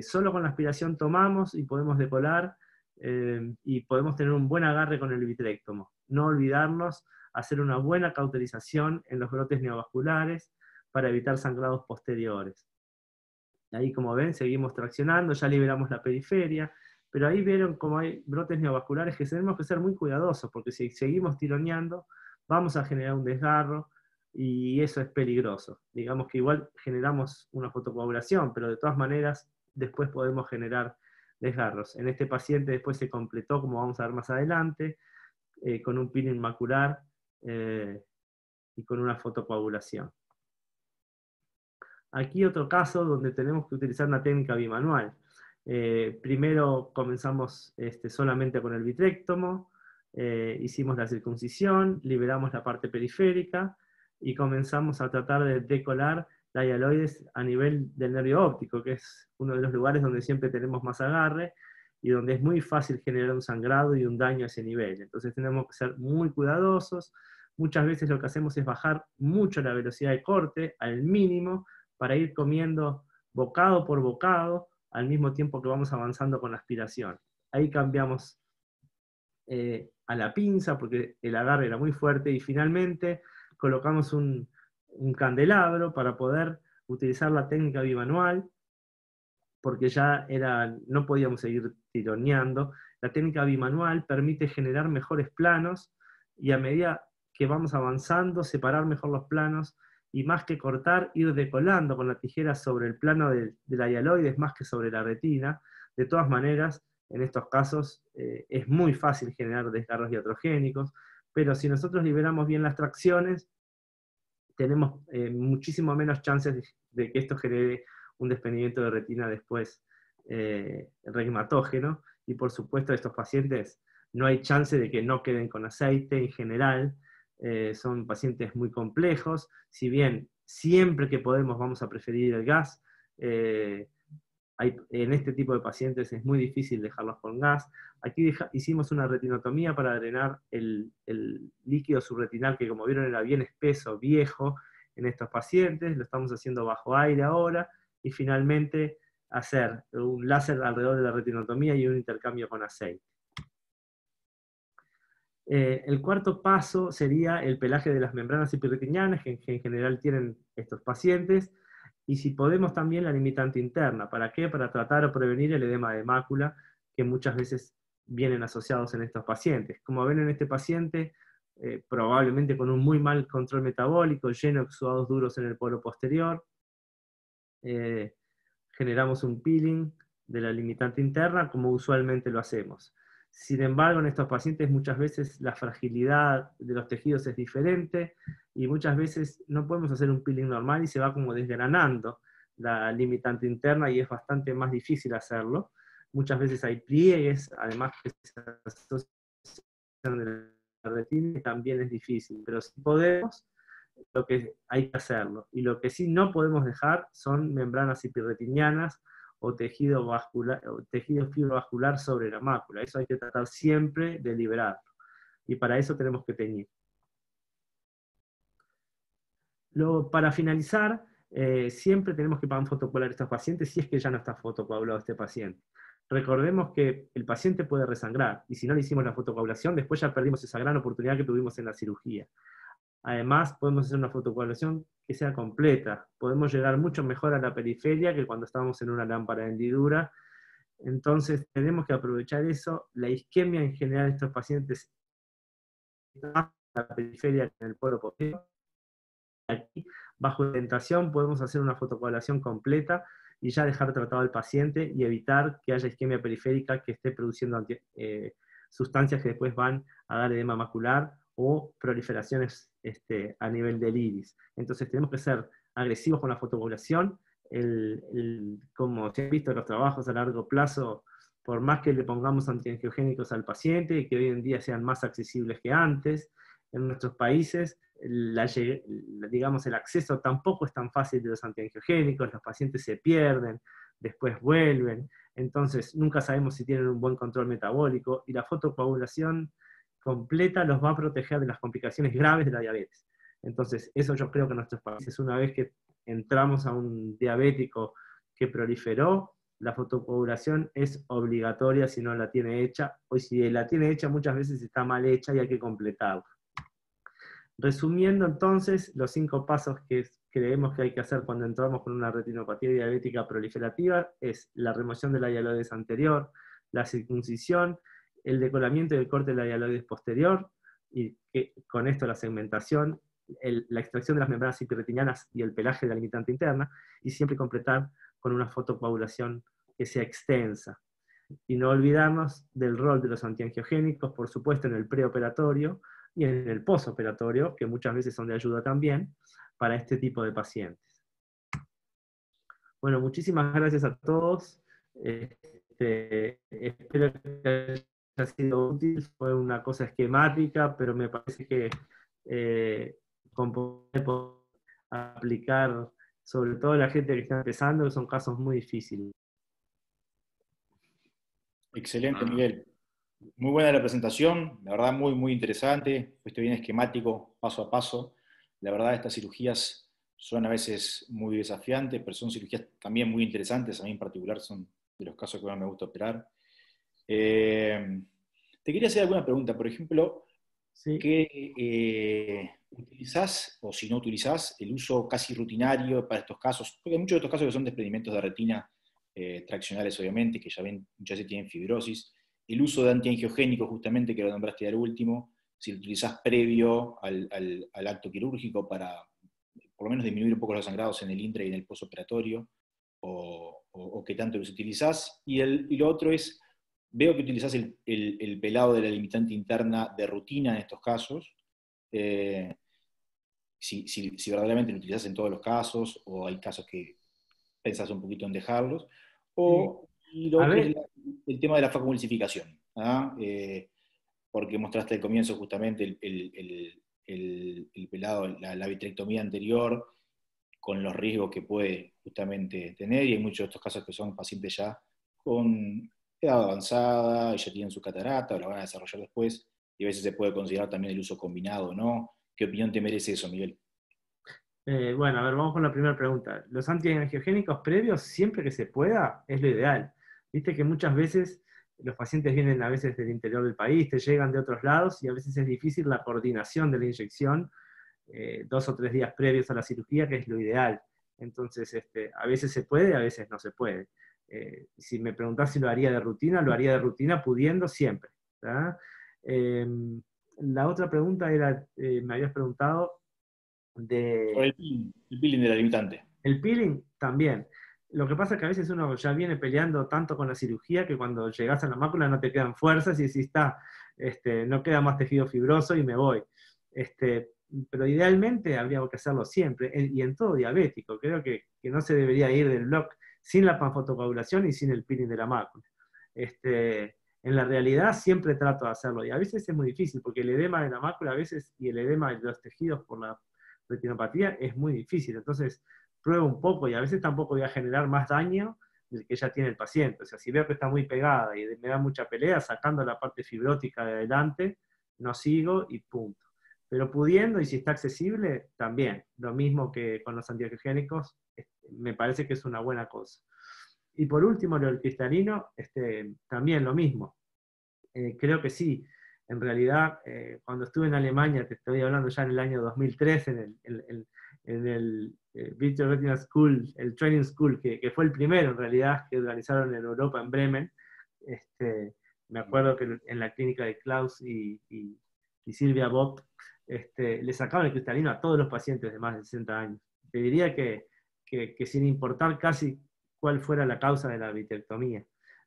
solo con la aspiración tomamos y podemos decolar eh, y podemos tener un buen agarre con el vitrectomo. No olvidarnos hacer una buena cauterización en los brotes neovasculares para evitar sangrados posteriores. Ahí, como ven, seguimos traccionando, ya liberamos la periferia, pero ahí vieron como hay brotes neovasculares que tenemos que ser muy cuidadosos, porque si seguimos tironeando, vamos a generar un desgarro y eso es peligroso. Digamos que igual generamos una fotocoagulación, pero de todas maneras después podemos generar desgarros. En este paciente después se completó, como vamos a ver más adelante, eh, con un peeling macular eh, y con una fotocoagulación. Aquí otro caso donde tenemos que utilizar una técnica bimanual. Eh, primero comenzamos este, solamente con el vitrectomo, hicimos la circuncisión, liberamos la parte periférica y comenzamos a tratar de decolar la hialoides a nivel del nervio óptico, que es uno de los lugares donde siempre tenemos más agarre y donde es muy fácil generar un sangrado y un daño a ese nivel. Entonces tenemos que ser muy cuidadosos. Muchas veces lo que hacemos es bajar mucho la velocidad de corte al mínimo para ir comiendo bocado por bocado al mismo tiempo que vamos avanzando con la aspiración. Ahí cambiamos eh, a la pinza porque el agarre era muy fuerte y finalmente colocamos un, candelabro para poder utilizar la técnica bimanual, porque ya era, no podíamos seguir tironeando. La técnica bimanual permite generar mejores planos y a medida que vamos avanzando, separar mejor los planos y más que cortar, ir decolando con la tijera sobre el plano de, la hialoides más que sobre la retina. De todas maneras, en estos casos eh, es muy fácil generar desgarros diatrogénicos, pero si nosotros liberamos bien las tracciones, tenemos eh, muchísimo menos chances de, que esto genere un desprendimiento de retina después eh. Y por supuesto, estos pacientes no hay chance de que no queden con aceite en general. Eh, son pacientes muy complejos. Si bien siempre que podemos vamos a preferir el gas, en este tipo de pacientes es muy difícil dejarlos con gas. Aquí hicimos una retinotomía para drenar el, líquido subretinal, que como vieron era bien espeso, viejo en estos pacientes. Lo estamos haciendo bajo aire ahora. Y finalmente hacer un láser alrededor de la retinotomía y un intercambio con aceite. Eh, el cuarto paso sería el pelaje de las membranas epirretinianas, que en general tienen estos pacientes y si podemos también la limitante interna. ¿Para qué? Para tratar o prevenir el edema de mácula que muchas veces vienen asociados en estos pacientes. Como ven en este paciente, eh, probablemente con un muy mal control metabólico, lleno de exudados duros en el polo posterior, eh, generamos un peeling de la limitante interna como usualmente lo hacemos. Sin embargo, en estos pacientes muchas veces la fragilidad de los tejidos es diferente y muchas veces no podemos hacer un peeling normal y se va como desgranando la limitante interna y es bastante más difícil hacerlo. Muchas veces hay pliegues, además que se asocian de la retina también es difícil, pero si podemos, lo que hay que hacerlo. Y lo que sí no podemos dejar son membranas hiperretinianas o tejido, vascular, o tejido fibrovascular sobre la mácula. Eso hay que tratar siempre de liberarlo. Y para eso tenemos que teñir. Para finalizar, eh, siempre tenemos que fotocoagular a estos pacientes si es que ya no está fotocoagulado este paciente. Recordemos que el paciente puede resangrar, y si no le hicimos la fotocoagulación, después ya perdimos esa gran oportunidad que tuvimos en la cirugía. Además, podemos hacer una fotocoagulación que sea completa. Podemos llegar mucho mejor a la periferia que cuando estamos en una lámpara de hendidura. Entonces, tenemos que aprovechar eso. La isquemia en general de estos pacientes está la periferia en el posterior. Aquí, bajo tentación, podemos hacer una fotocoagulación completa y ya dejar tratado al paciente y evitar que haya isquemia periférica que esté produciendo eh, sustancias que después van a dar edema macular o proliferaciones este, a nivel del iris. Entonces tenemos que ser agresivos con la fotocoagulación. como se ha visto los trabajos a largo plazo, por más que le pongamos antiangiogénicos al paciente que hoy en día sean más accesibles que antes, en nuestros países digamos, el acceso tampoco es tan fácil de los antiangiogénicos, los pacientes se pierden, después vuelven, entonces nunca sabemos si tienen un buen control metabólico y la fotocoagulación completa los va a proteger de las complicaciones graves de la diabetes. Entonces, eso yo creo que en nuestros países, una vez que entramos a un diabético que proliferó, la fotocoagulación es obligatoria si no la tiene hecha, o si la tiene hecha muchas veces está mal hecha y hay que completarla. Resumiendo entonces, los cinco pasos que creemos que hay que hacer cuando entramos con una retinopatía diabética proliferativa es la remoción de la hialoides anterior, la circuncisión, el decolamiento y el corte de la hialoides posterior, y con esto la segmentación, la extracción de las membranas hiperretinianas y el pelaje de la limitante interna, y siempre completar con una fotocoagulación que sea extensa. Y no olvidarnos del rol de los antiangiogénicos, por supuesto, en el preoperatorio, y en el posoperatorio, que muchas veces son de ayuda también para este tipo de pacientes. Bueno, muchísimas gracias a todos. Este, espero que haya sido útil. Fue una cosa esquemática, pero me parece que eh, aplicar, sobre todo la gente que está empezando, son casos muy difíciles. Excelente, Miguel. Muy buena la presentación, la verdad muy, muy interesante, fuiste bien esquemático, paso a paso. La verdad estas cirugías son a veces muy desafiantes, pero son cirugías también muy interesantes, a mí en particular son de los casos que más me gusta operar. Eh, te quería hacer alguna pregunta, por ejemplo, ¿qué eh, utilizás o si no utilizás el uso casi rutinario para estos casos? Porque hay muchos de estos casos que son desprendimientos de retina eh, traccionales, obviamente, que ya ven, muchas veces tienen fibrosis el uso de antiangiogénicos, justamente, que lo nombraste al último, si lo utilizás previo al, acto quirúrgico para por lo menos disminuir un poco los sangrados en el intra y en el postoperatorio, o, o, qué tanto los utilizás. Y, el, lo otro es, veo que utilizás el, pelado de la limitante interna de rutina en estos casos. Eh, si, verdaderamente lo utilizás en todos los casos, o hay casos que pensás un poquito en dejarlos, o y lo otro es el tema de la facomulsificación, ¿ah? eh, porque mostraste al comienzo justamente el, pelado, la, vitrectomía anterior, con los riesgos que puede justamente tener, y hay muchos de estos casos que son pacientes ya con edad avanzada, y ya tienen su catarata, o la van a desarrollar después, y a veces se puede considerar también el uso combinado, ¿no? ¿Qué opinión te merece eso, Miguel? Eh, bueno, a ver, vamos con la primera pregunta. Los antiangiogénicos previos, siempre que se pueda, es lo ideal. Viste que muchas veces los pacientes vienen a veces del interior del país, te llegan de otros lados y a veces es difícil la coordinación de la inyección eh, dos o tres días previos a la cirugía, que es lo ideal. Entonces, este, a veces se puede, a veces no se puede. Eh, si me preguntás si lo haría de rutina, lo haría de rutina pudiendo siempre. Em, la otra pregunta era, eh, me habías preguntado de... El peeling, el peeling de la limitante. El peeling también. Lo que pasa es que a veces uno ya viene peleando tanto con la cirugía que cuando llegas a la mácula no te quedan fuerzas y decís, está, este, no queda más tejido fibroso y me voy. Este, pero idealmente habría que hacerlo siempre, y en todo diabético. Creo que, no se debería ir del block sin la panfotocoagulación y sin el peeling de la mácula. Este, en la realidad siempre trato de hacerlo y a veces es muy difícil porque el edema de la mácula a veces y el edema de los tejidos por la retinopatía es muy difícil. Entonces pruebo un poco y a veces tampoco voy a generar más daño del que ya tiene el paciente. O sea, si veo que está muy pegada y me da mucha pelea, sacando la parte fibrótica de adelante, no sigo y punto. Pero pudiendo y si está accesible, también. Lo mismo que con los antiangiogénicos, este, me parece que es una buena cosa. Y por último, lo del cristalino, este, también lo mismo. Eh, creo que sí. En realidad, eh, cuando estuve en Alemania, te estoy hablando ya en el año 2003, en el, en el eh, Virtual Retina School, el Training School, que, que, fue el primero en realidad que organizaron en Europa, en Bremen. Este, me acuerdo que en la clínica de Klaus y, y, Silvia Bock este, le sacaban el cristalino a todos los pacientes de más de 60 años. Te diría que, que, que sin importar casi cuál fuera la causa de la vitrectomía,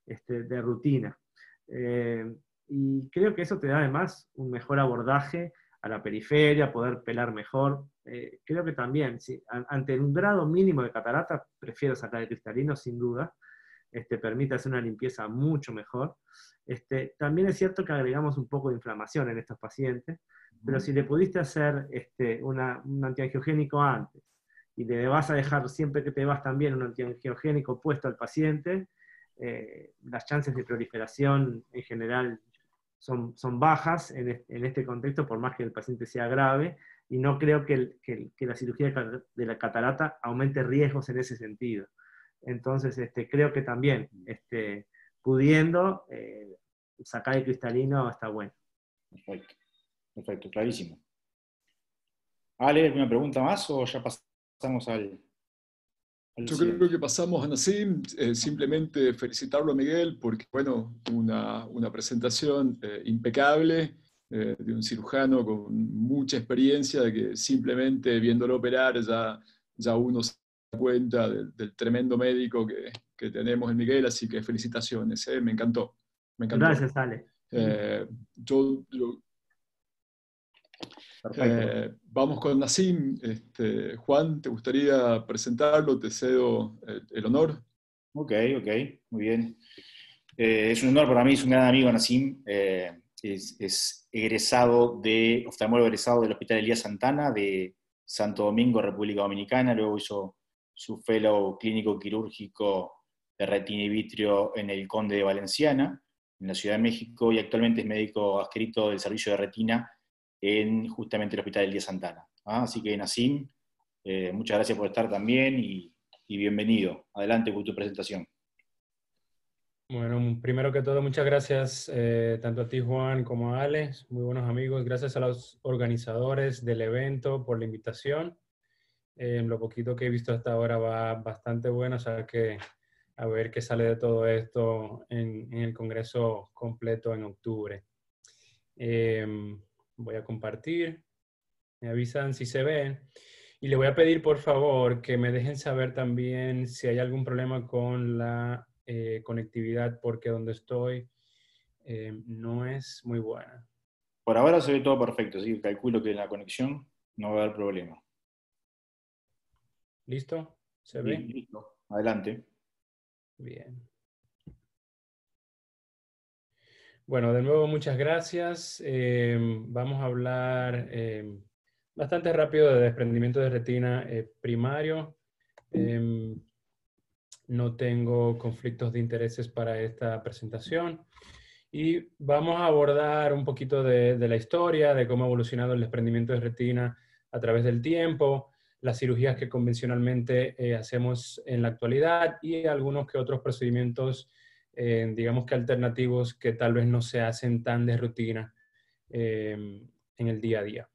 este, de rutina. Eh, y creo que eso te da además un mejor abordaje a la periferia, poder pelar mejor. Eh, creo que también, ante un grado mínimo de catarata, prefiero sacar el cristalino, sin duda. Este, permite hacer una limpieza mucho mejor. Este, también es cierto que agregamos un poco de inflamación en estos pacientes, pero si le pudiste hacer este, una, un antiangiogénico antes y le vas a dejar siempre que te vas también un antiangiogénico puesto al paciente, eh, las chances de proliferación en general son, son bajas en, este contexto, por más que el paciente sea grave, y no creo que, la cirugía de la catarata aumente riesgos en ese sentido. Entonces, este, creo que también, este, pudiendo, eh, sacar el cristalino está bueno. Perfecto, perfecto, clarísimo. Ale, ¿alguna pregunta más o ya pasamos al, yo creo que pasamos a Nassim, eh, simplemente felicitarlo a Miguel porque, bueno, una, una presentación eh, impecable eh, de un cirujano con mucha experiencia, de que simplemente viéndolo operar ya, ya uno se da cuenta del, tremendo médico que, que, tenemos en Miguel, así que felicitaciones, me encantó. Me encantó. Gracias, Ale. yo, eh, vamos con Nassim. Este, Juan, ¿te gustaría presentarlo? Te cedo el, honor. Ok, ok, muy bien. Eh, es un honor para mí, es un gran amigo Nassim. Eh, es, egresado de, oftalmólogo egresado del Hospital Elías Santana de Santo Domingo, República Dominicana. Luego hizo su fellow clínico quirúrgico de retina y vitrio en el Conde de Valenciana, en la Ciudad de México, y actualmente es médico adscrito del servicio de retina en justamente el Hospital del Día Santana. ¿ah? Así que, Nassim, eh, muchas gracias por estar también y, bienvenido. Adelante con tu presentación. Bueno, primero que todo, muchas gracias eh, tanto a ti, Juan, como a Alex, muy buenos amigos. Gracias a los organizadores del evento por la invitación. Eh, lo poquito que he visto hasta ahora va bastante bueno, o sea que a ver qué sale de todo esto en, en el Congreso completo en octubre. Voy a compartir. Me avisan si se ve. Y le voy a pedir, por favor, que me dejen saber también si hay algún problema con la eh, conectividad, porque donde estoy eh, no es muy buena. Por ahora se ve todo perfecto, así que calculo que la conexión no va a haber problema. ¿Listo? ¿Se ve? listo. Adelante. Bien. Bueno, de nuevo, muchas gracias. Eh, vamos a hablar bastante rápido de desprendimiento de retina primario. No tengo conflictos de intereses para esta presentación. Y vamos a abordar un poquito de, la historia, de cómo ha evolucionado el desprendimiento de retina a través del tiempo, las cirugías que convencionalmente hacemos en la actualidad y algunos que otros procedimientos eh, digamos que alternativos que tal vez no se hacen tan de rutina em, en el día a día.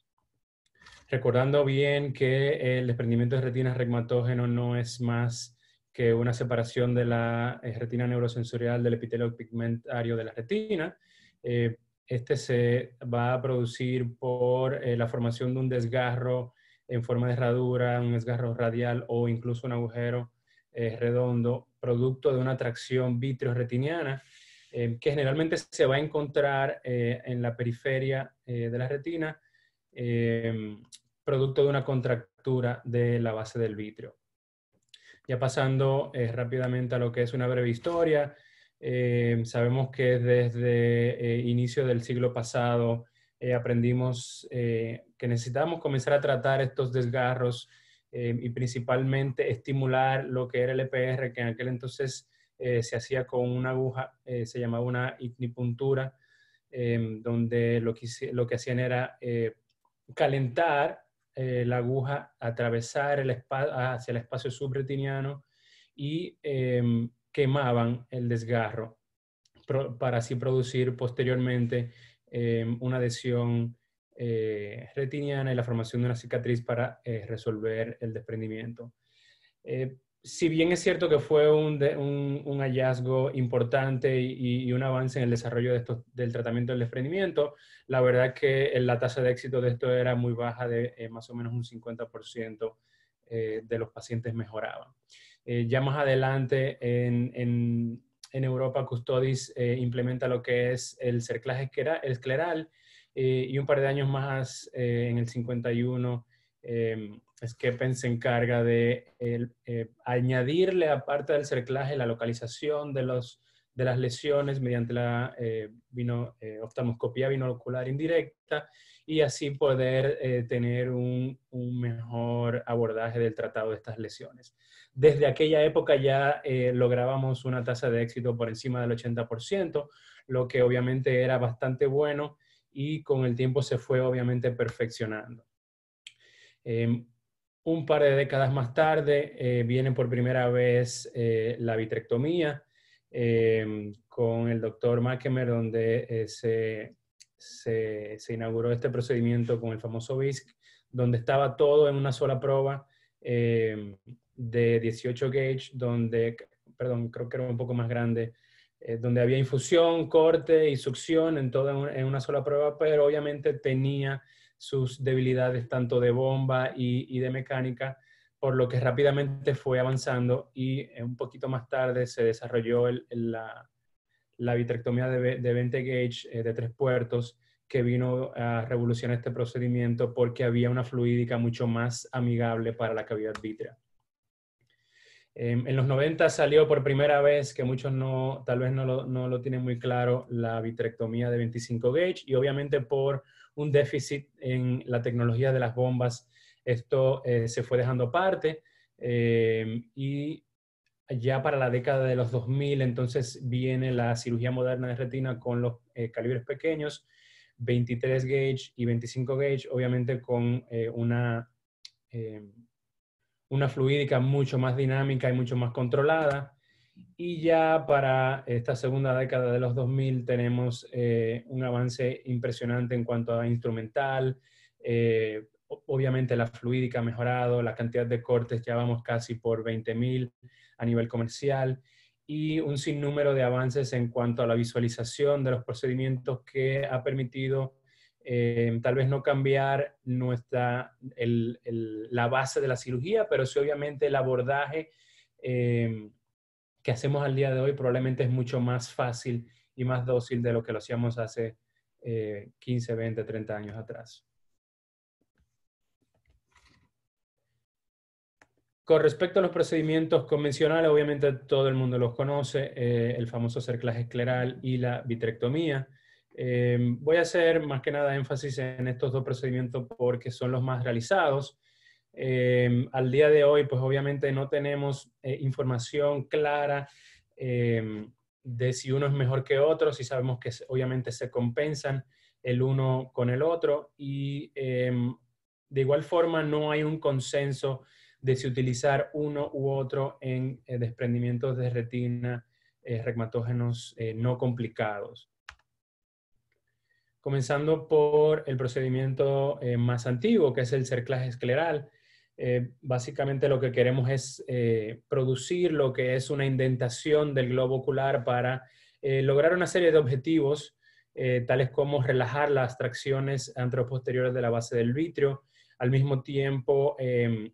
Recordando bien que el desprendimiento de retina regmatógeno no es más que una separación de la eh, retina neurosensorial del epitelio pigmentario de la retina. Eh, este se va a producir por la formación de un desgarro en forma de herradura, un desgarro radial o incluso un agujero redondo producto de una tracción vitreoretiniana, eh, que generalmente se va a encontrar eh, en la periferia eh, de la retina, producto de una contractura de la base del vitrio. Ya pasando rápidamente a lo que es una breve historia, sabemos que desde inicio del siglo pasado aprendimos que necesitamos comenzar a tratar estos desgarros y principalmente estimular lo que era el EPR, que en aquel entonces se hacía con una aguja, se llamaba una ignipuntura, donde lo que, lo que hacían era eh, calentar eh, la aguja, atravesar el hacia el espacio subretiniano y em, quemaban el desgarro para así producir posteriormente em, una adhesión eh, retiniana y la formación de una cicatriz para resolver el desprendimiento si bien es cierto que fue un, un, hallazgo importante y, un avance en el desarrollo de esto, del tratamiento del desprendimiento, la verdad es que la tasa de éxito de esto era muy baja, de eh, más o menos un 50% eh, de los pacientes mejoraban. Eh, ya más adelante en, en, en Europa, Custodis implementa lo que es el cerclaje escleral y un par de años más, en el 51, Skepen se encarga de eh, añadirle, aparte del cerclaje, la localización de, los, de las lesiones mediante la eh, vino, eh, oftalmoscopía binocular indirecta y así poder tener un, un, mejor abordaje del tratado de estas lesiones. Desde aquella época ya lográbamos una tasa de éxito por encima del 80%, lo que obviamente era bastante bueno y con el tiempo se fue obviamente perfeccionando. Em, un par de décadas más tarde eh, viene por primera vez eh, la vitrectomía em, con el doctor Mackemer, donde eh, se, se, inauguró este procedimiento con el famoso BISC, donde estaba todo en una sola prueba em, de 18 gauge, donde, perdón, creo que era un poco más grande, donde había infusión, corte y succión en, todo en una sola prueba, pero obviamente tenía sus debilidades tanto de bomba y, de mecánica, por lo que rápidamente fue avanzando y eh, un poquito más tarde se desarrolló la, vitrectomía de, de 20 gauge eh, de tres puertos que vino a revolucionar este procedimiento porque había una fluídica mucho más amigable para la cavidad vítrea. Em, en los 90 salió por primera vez, que muchos no, tal vez no lo, no lo tienen muy claro, la vitrectomía de 25 gauge y obviamente por un déficit en la tecnología de las bombas. Esto eh, se fue dejando aparte eh, y ya para la década de los 2000 entonces viene la cirugía moderna de retina con los eh, calibres pequeños, 23 gauge y 25 gauge, obviamente con una, una fluídica mucho más dinámica y mucho más controlada. Y ya para esta segunda década de los 2000 tenemos eh, un avance impresionante en cuanto a instrumental. Eh, obviamente la fluídica ha mejorado, la cantidad de cortes ya vamos casi por 20.000 a nivel comercial y un sinnúmero de avances en cuanto a la visualización de los procedimientos que ha permitido eh, tal vez no cambiar nuestra, la base de la cirugía, pero sí obviamente el abordaje que hacemos al día de hoy probablemente es mucho más fácil y más dócil de lo que lo hacíamos hace 15, 20, 30 años atrás. Con respecto a los procedimientos convencionales, obviamente todo el mundo los conoce, eh, el famoso cerclaje escleral y la vitrectomía. Eh, voy a hacer más que nada énfasis en estos dos procedimientos porque son los más realizados. Em, al día de hoy, pues obviamente no tenemos eh, información clara em, de si uno es mejor que otro, si sabemos que obviamente se compensan el uno con el otro y em, de igual forma no hay un consenso de si utilizar uno u otro en eh, desprendimientos de retina eh, regmatógenos no complicados. Comenzando por el procedimiento más antiguo, que es el cerclaje escleral. Eh, básicamente lo que queremos es eh, producir lo que es una indentación del globo ocular para eh, lograr una serie de objetivos, tales como relajar las tracciones anteroposteriores de la base del vitrio, al mismo tiempo em,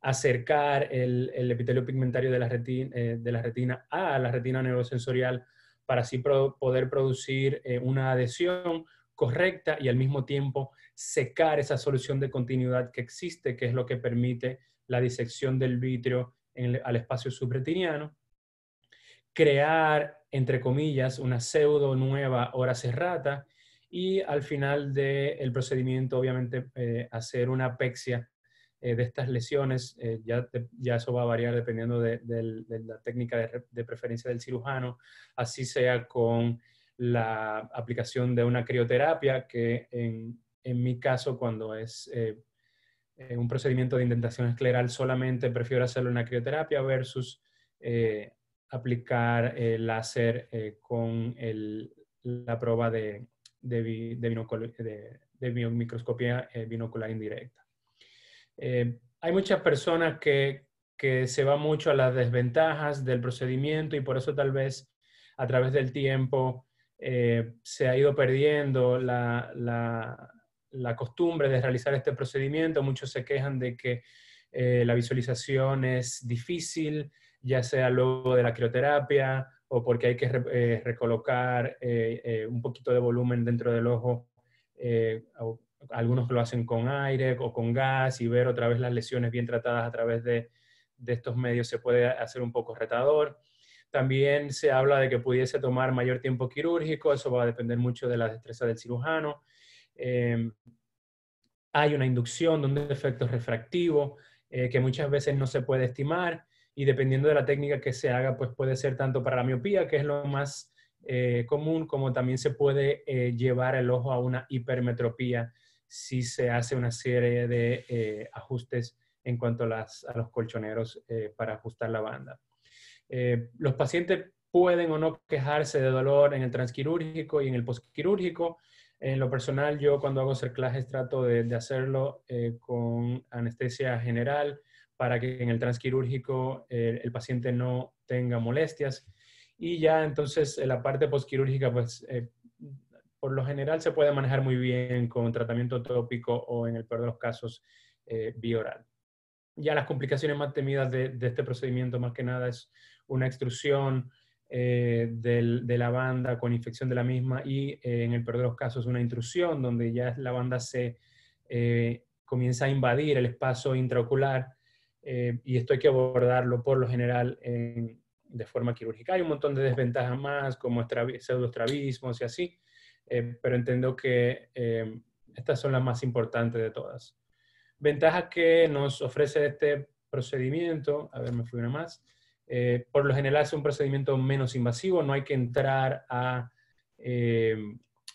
acercar el, epitelio pigmentario de la, retina, de a la retina neurosensorial para así poder producir una adhesión correcta y al mismo tiempo secar esa solución de continuidad que existe, que es lo que permite la disección del vitrio al espacio subretiniano, crear entre comillas, una pseudo nueva hora cerrata y al final del procedimiento, obviamente, eh, hacer una apexia eh, de estas lesiones. Eh, ya, ya, eso va a variar dependiendo de, la técnica de, preferencia del cirujano, así sea con la aplicación de una crioterapia, que en, en mi caso, cuando es un procedimiento de indentación escleral, solamente prefiero hacerlo en una crioterapia versus aplicar el láser con la prueba de, de, de, microscopía eh, binocular indirecta. Eh, hay muchas personas que, que, se van mucho a las desventajas del procedimiento y por eso tal vez a través del tiempo eh, se ha ido perdiendo la, la, la, costumbre de realizar este procedimiento. Muchos se quejan de que la visualización es difícil, ya sea luego de la crioterapia o porque hay que eh, recolocar eh, eh, un poquito de volumen dentro del ojo. algunos lo hacen con aire o con gas y ver otra vez las lesiones bien tratadas a través de, de estos medios se puede hacer un poco retador. También se habla de que pudiese tomar mayor tiempo quirúrgico, eso va a depender mucho de la destreza del cirujano. Em, hay una inducción de un defecto refractivo que muchas veces no se puede estimar y dependiendo de la técnica que se haga, pues puede ser tanto para la miopía, que es lo más eh, común, como también se puede eh, llevar el ojo a una hipermetropía si se hace una serie de eh, ajustes en cuanto a, a los colchoneros para ajustar la banda. los pacientes pueden o no quejarse de dolor en el transquirúrgico y en el postquirúrgico. En lo personal, yo cuando hago cerclajes trato de, hacerlo con anestesia general, para que en el transquirúrgico eh, el paciente no tenga molestias. Y ya entonces en la parte postquirúrgica, pues eh, por lo general se puede manejar muy bien con tratamiento tópico o en el peor de los casos eh, bioral. Ya las complicaciones más temidas de, este procedimiento más que nada es una extrusión de la banda con infección de la misma y en el peor de los casos una intrusión donde ya la banda se comienza a invadir el espacio intraocular eh, y esto hay que abordarlo por lo general de forma quirúrgica. Hay un montón de desventajas más, como pseudoestrabismos y así, eh, pero entiendo que eh, estas son las más importantes de todas. Ventajas que nos ofrece este procedimiento, a ver, me fui una más. Por lo general es un procedimiento menos invasivo, no hay que entrar a,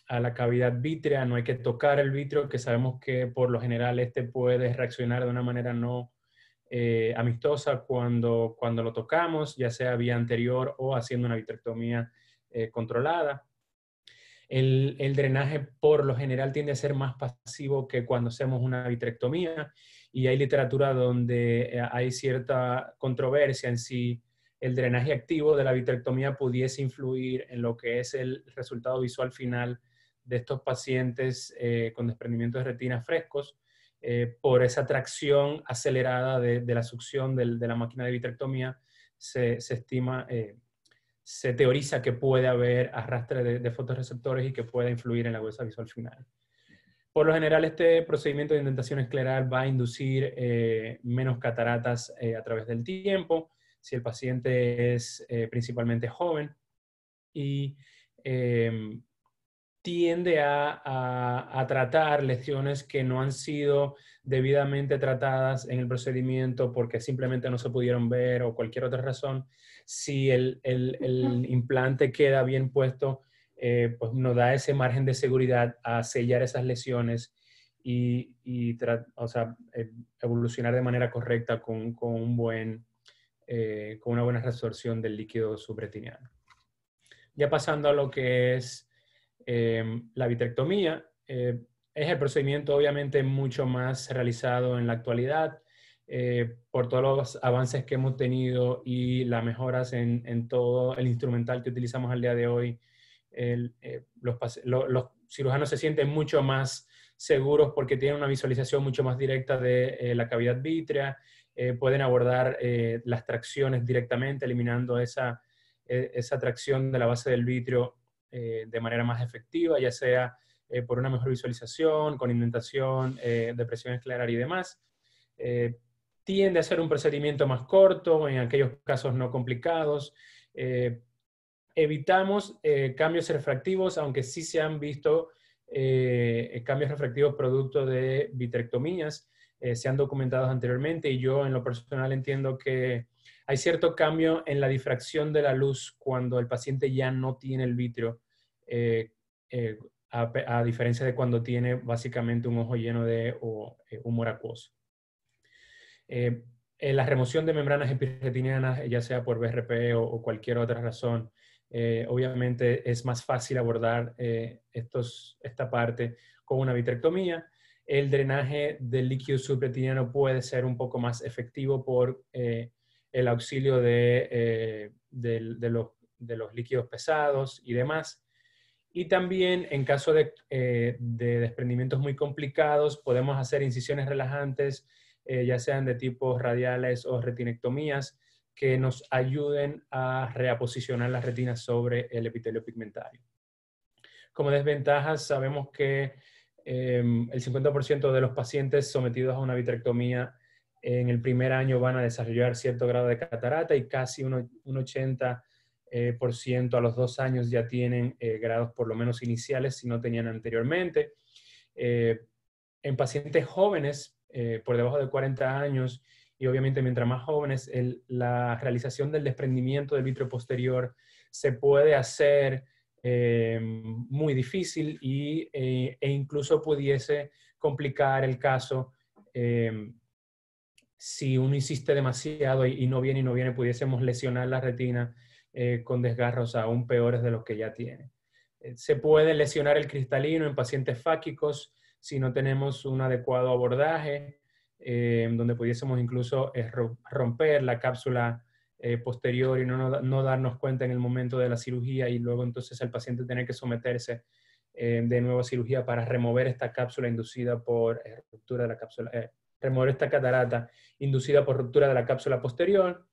a la cavidad vítrea, no hay que tocar el vítreo, que sabemos que por lo general este puede reaccionar de una manera no eh, amistosa cuando, cuando lo tocamos, ya sea vía anterior o haciendo una vitrectomía eh, controlada. El, el, drenaje por lo general tiende a ser más pasivo que cuando hacemos una vitrectomía y hay literatura donde eh, hay cierta controversia en si el drenaje activo de la vitrectomía pudiese influir en lo que es el resultado visual final de estos pacientes con desprendimiento de retina frescos eh, por esa tracción acelerada de, la succión de la máquina de vitrectomía, se, estima, eh, se teoriza que puede haber arrastre de, fotoreceptores y que pueda influir en la huesa visual final. Por lo general, este procedimiento de indentación escleral va a inducir eh, menos cataratas a través del tiempo, si el paciente es principalmente joven, y tiende a, tratar lesiones que no han sido debidamente tratadas en el procedimiento porque simplemente no se pudieron ver o cualquier otra razón. Si el, implante queda bien puesto, eh, pues nos da ese margen de seguridad a sellar esas lesiones y, o sea, eh, evolucionar de manera correcta con, un buen, eh, con una buena resorción del líquido subretiniano. Ya pasando a lo que es Em, la vitrectomía eh, es el procedimiento obviamente mucho más realizado en la actualidad eh, por todos los avances que hemos tenido y las mejoras en, todo el instrumental que utilizamos al día de hoy. Eh, los, cirujanos se sienten mucho más seguros porque tienen una visualización mucho más directa de la cavidad vítrea, pueden abordar las tracciones directamente, eliminando esa, esa tracción de la base del vitrio eh, de manera más efectiva, ya sea eh, por una mejor visualización, con indentación, eh, depresión escleral y demás. tiende a ser un procedimiento más corto en aquellos casos no complicados. Evitamos cambios refractivos, aunque sí se han visto cambios refractivos producto de vitrectomías, se han documentado anteriormente y yo en lo personal entiendo que hay cierto cambio en la difracción de la luz cuando el paciente ya no tiene el vitrio, eh, eh, a, diferencia de cuando tiene básicamente un ojo lleno de eh, humor acuoso. la remoción de membranas epirretinianas, ya sea por BRP o, cualquier otra razón, obviamente es más fácil abordar estos, esta parte con una vitrectomía. El drenaje del líquido subretiniano puede ser un poco más efectivo por el auxilio eh, de, los, líquidos pesados y demás. Y también en caso eh, de, desprendimientos muy complicados, podemos hacer incisiones relajantes, eh, ya sean de tipos radiales o retinectomías, que nos ayuden a reaposicionar las retinas sobre el epitelio pigmentario. Como desventajas, sabemos que el 50% de los pacientes sometidos a una vitrectomía en el primer año van a desarrollar cierto grado de catarata y casi un, 80% eh, a los dos años ya tienen eh, grados por lo menos iniciales si no tenían anteriormente. Eh, en pacientes jóvenes, por debajo de 40 años, y obviamente mientras más jóvenes, la realización del desprendimiento del vitrio posterior se puede hacer muy difícil y, e incluso pudiese complicar el caso si uno insiste demasiado y, no viene y no viene, pudiésemos lesionar la retina eh, con desgarros aún peores de los que ya tiene. Eh, se puede lesionar el cristalino en pacientes fáquicos si no tenemos un adecuado abordaje, eh, donde pudiésemos incluso romper la cápsula posterior y no, no, darnos cuenta en el momento de la cirugía y luego entonces el paciente tener que someterse de nuevo a cirugía para remover esta cápsula inducida por ruptura de la cápsula, remover esta catarata inducida por ruptura de la cápsula posterior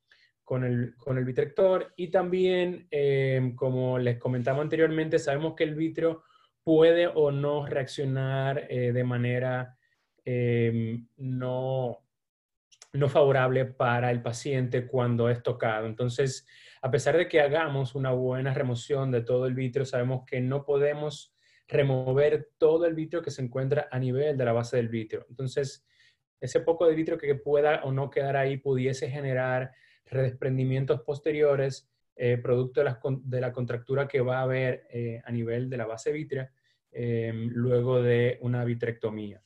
con el, con el vitrector. Y también, eh, como les comentamos anteriormente, sabemos que el vitrio puede o no reaccionar eh, de manera eh, no, no favorable para el paciente cuando es tocado. Entonces, a pesar de que hagamos una buena remoción de todo el vitrio, sabemos que no podemos remover todo el vitrio que se encuentra a nivel de la base del vitrio. Entonces, ese poco de vitrio que pueda o no quedar ahí pudiese generar redesprendimientos posteriores eh, producto de la, contractura que va a haber eh, a nivel de la base vitrea eh, luego de una vitrectomía.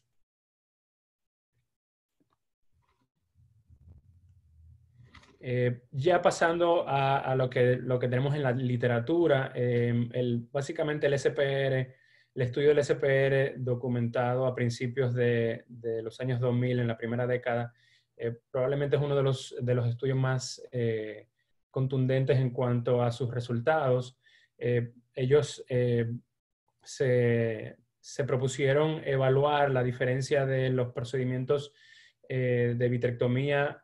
Ya pasando a, lo, que, lo que tenemos en la literatura, el, básicamente el SPR el estudio del SPR documentado a principios de, los años 2000, en la primera década, eh, probablemente es uno de los, de los estudios más eh, contundentes en cuanto a sus resultados. Eh, ellos se, se, propusieron evaluar la diferencia de los procedimientos de vitrectomía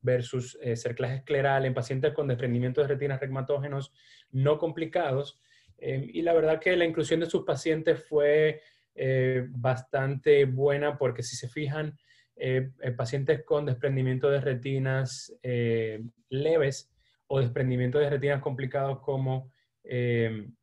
versus cerclaje escleral en pacientes con desprendimiento de retinas regmatógenos no complicados. Em, y la verdad que la inclusión de sus pacientes fue eh, bastante buena porque si se fijan, eh, eh, pacientes con desprendimiento de retinas leves o desprendimiento de retinas complicados como, em,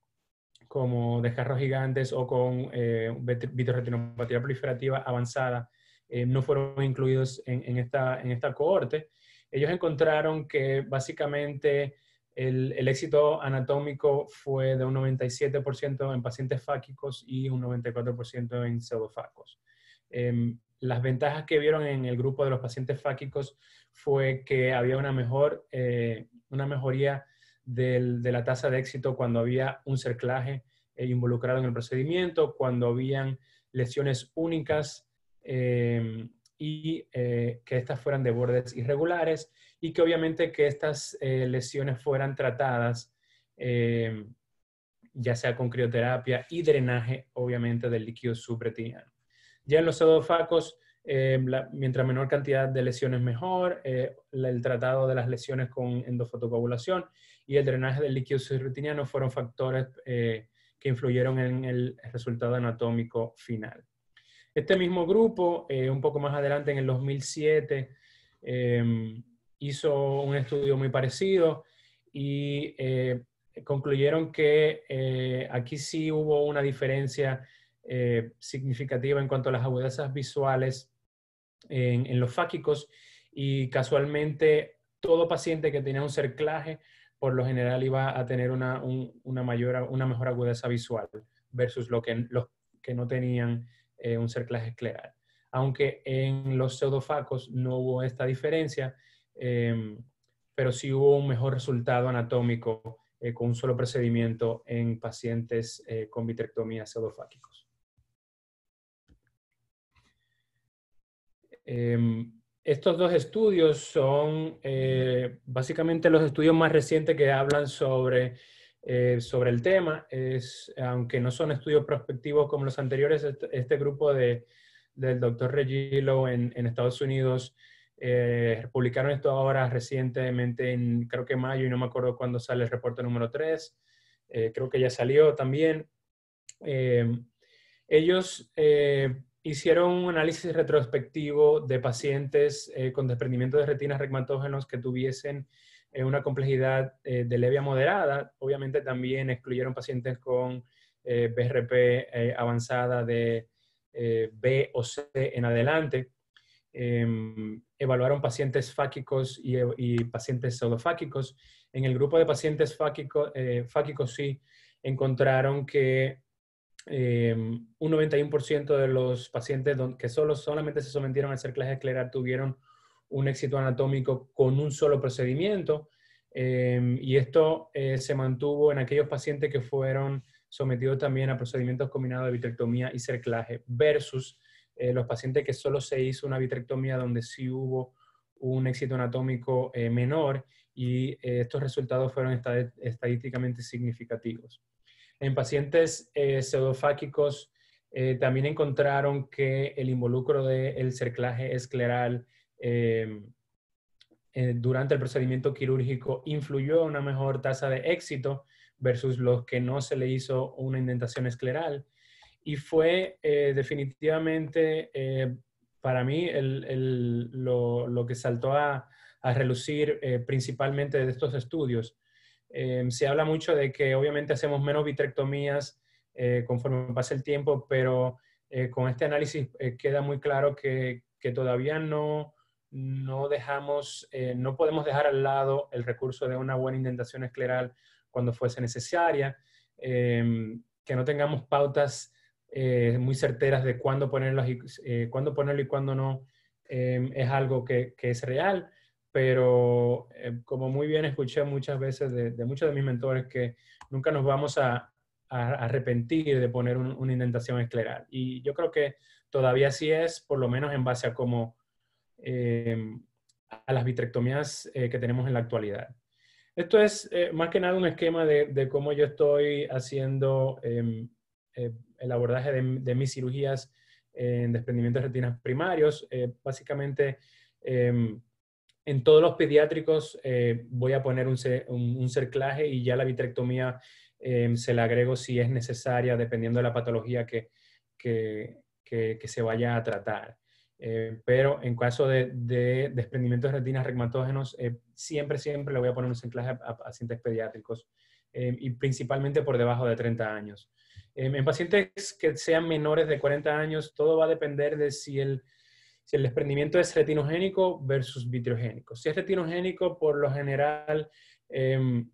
como desgarros gigantes o con vitreoretinopatía proliferativa avanzada, no fueron incluidos en, esta, en esta cohorte. Ellos encontraron que básicamente el, éxito anatómico fue de un 97% en pacientes fáquicos y un 94% en pseudofacos. Em, las ventajas que vieron en el grupo de los pacientes fáquicos fue que había una, mejor, eh, una mejoría de la tasa de éxito cuando había un cerclaje eh, involucrado en el procedimiento, cuando habían lesiones únicas em, y eh, que estas fueran de bordes irregulares y que obviamente que estas eh, lesiones fueran tratadas eh, ya sea con crioterapia y drenaje, obviamente, del líquido subretiniano. Ya en los pseudofacos, mientras menor cantidad de lesiones mejor, el tratado de las lesiones con endofotocoagulación y el drenaje del líquido subretiniano fueron factores que influyeron en el resultado anatómico final. Este mismo grupo, eh, un poco más adelante en el 2007, em, hizo un estudio muy parecido y eh, concluyeron que aquí sí hubo una diferencia significativa en cuanto a las agudezas visuales en, los fáquicos y casualmente todo paciente que tenía un cerclaje por lo general iba a tener una, mayor, una mejor agudeza visual versus lo que, los que no tenían eh, un cerclaje escleral. Aunque en los pseudofacos no hubo esta diferencia, em, pero sí hubo un mejor resultado anatómico eh, con un solo procedimiento en pacientes eh, con vitrectomía pseudofáquicos. Em, estos dos estudios son básicamente los estudios más recientes que hablan sobre, eh, sobre el tema. Es, aunque no son estudios prospectivos como los anteriores, este, grupo de, del doctor Regilo en, Estados Unidos eh, publicaron esto ahora recientemente, en creo que mayo, y no me acuerdo cuándo sale el reporte número 3. creo que ya salió también. ellos hicieron un análisis retrospectivo de pacientes eh, con desprendimiento de retinas regmatógenos que tuviesen eh, una complejidad eh, de leve a moderada. Obviamente también excluyeron pacientes con BRP avanzada de B o C en adelante. Em, evaluaron pacientes fáquicos y, y, pacientes pseudofáquicos. En el grupo de pacientes fáquicos sí encontraron que Em, un 91% de los pacientes que solo, solamente se sometieron al cerclaje escleral tuvieron un éxito anatómico con un solo procedimiento. Em, y esto eh, se mantuvo en aquellos pacientes que fueron sometidos también a procedimientos combinados de vitrectomía y cerclaje versus eh, los pacientes que solo se hizo una vitrectomía donde sí hubo un éxito anatómico eh, menor y estos resultados fueron estadísticamente significativos. En pacientes pseudofáquicos también encontraron que el involucro del cerclaje escleral em, eh, durante el procedimiento quirúrgico influyó en una mejor tasa de éxito versus los que no se le hizo una indentación escleral. Y fue definitivamente para mí lo, que saltó a, a relucir principalmente de estos estudios Em, se habla mucho de que obviamente hacemos menos vitrectomías eh, conforme pasa el tiempo, pero eh, con este análisis eh, queda muy claro que, que todavía no, no dejamos, no podemos dejar al lado el recurso de una buena indentación escleral cuando fuese necesaria, em, que no tengamos pautas muy certeras de cuándo ponerlo y, cuándo ponerlo y cuándo no, em, es algo que, que es real pero eh, como muy bien escuché muchas veces de, muchos de mis mentores que nunca nos vamos a, arrepentir de poner una indentación escleral. Y yo creo que todavía sí es, por lo menos en base a cómo, em, a las vitrectomías eh, que tenemos en la actualidad. Esto es eh, más que nada un esquema de, cómo yo estoy haciendo em, el abordaje de, mis cirugías en desprendimiento de retinas primarios. básicamente, em, en todos los pediátricos eh, voy a poner un, cerclaje y ya la vitrectomía se la agrego si es necesaria, dependiendo de la patología que, que, se vaya a tratar. Eh, pero en caso de, de, desprendimiento de retinas regmatógenos, eh, siempre, siempre le voy a poner un cerclaje a, pacientes pediátricos em, y principalmente por debajo de 30 años. Em, en pacientes que sean menores de 40 años, todo va a depender de si el si el desprendimiento es retinogénico versus vitriogénico. Si es retinogénico, por lo general em,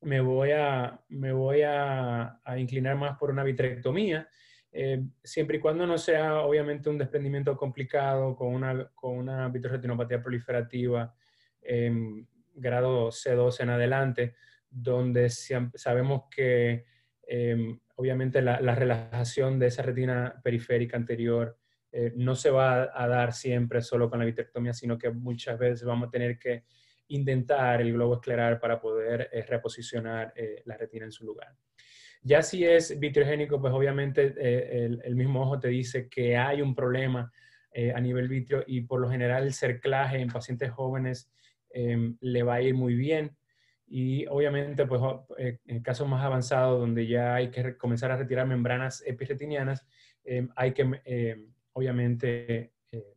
me voy, a, me voy a, inclinar más por una vitrectomía, em, siempre y cuando no sea obviamente un desprendimiento complicado con una, con una vitroretinopatía proliferativa em, grado C2 en adelante, donde sabemos que obviamente la, la relajación de esa retina periférica anterior eh, no se va a dar siempre solo con la vitrectomía, sino que muchas veces vamos a tener que intentar el globo escleral para poder eh, reposicionar eh, la retina en su lugar. Ya si es vitriogénico, pues obviamente el, mismo ojo te dice que hay un problema a nivel vitrio y por lo general el cerclaje en pacientes jóvenes em, le va a ir muy bien. Y obviamente, pues en casos más avanzados donde ya hay que comenzar a retirar membranas epiretinianas, em, hay que em, obviamente, eh,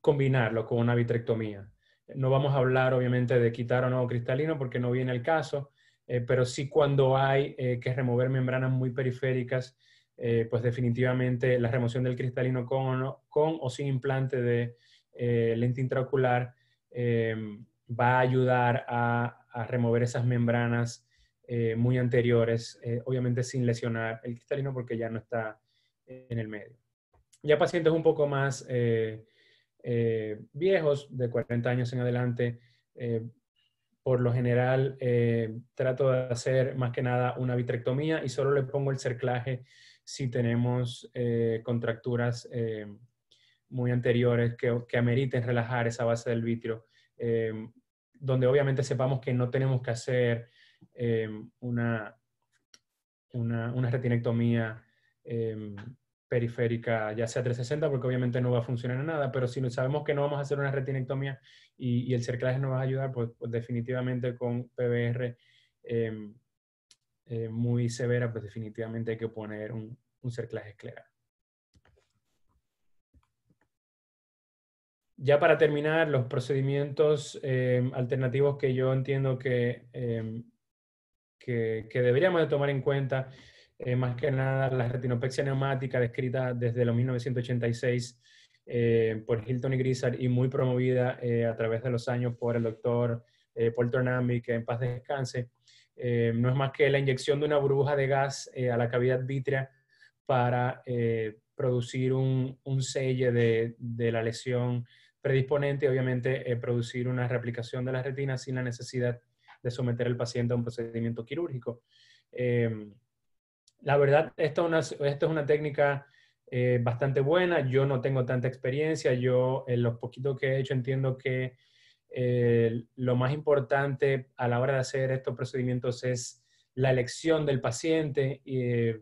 combinarlo con una vitrectomía. No vamos a hablar, obviamente, de quitar o no cristalino porque no viene el caso, pero sí cuando hay que remover membranas muy periféricas, pues definitivamente la remoción del cristalino con, con o sin implante de lente intraocular va a ayudar a, a remover esas membranas muy anteriores, obviamente sin lesionar el cristalino porque ya no está en el medio. Ya pacientes un poco más eh, eh, viejos, de 40 años en adelante, eh, por lo general trato de hacer más que nada una vitrectomía y solo le pongo el cerclaje si tenemos contracturas muy anteriores que, que, ameriten relajar esa base del vitrio, donde obviamente sepamos que no tenemos que hacer una, una, una retinectomía periférica, ya sea 360, porque obviamente no va a funcionar en nada, pero si sabemos que no vamos a hacer una retinectomía y, el cerclaje nos va a ayudar, pues, pues definitivamente con PBR em, eh, muy severa, pues definitivamente hay que poner un, un cerclaje escleral. Ya para terminar, los procedimientos em, alternativos que yo entiendo que, em, que, que deberíamos de tomar en cuenta eh, más que nada la retinopexia neumática descrita desde los 1986 eh, por Hilton y Grizzard y muy promovida eh, a través de los años por el doctor Paul Tornami, que en paz descanse. no es más que la inyección de una burbuja de gas a la cavidad vítrea para producir un, un selle de, de, la lesión predisponente y obviamente producir una reaplicación de la retina sin la necesidad de someter al paciente a un procedimiento quirúrgico. La verdad, esto es una, es una técnica eh, bastante buena. Yo no tengo tanta experiencia. Yo, en los poquitos que he hecho, entiendo que eh, lo más importante a la hora de hacer estos procedimientos es la elección del paciente, eh,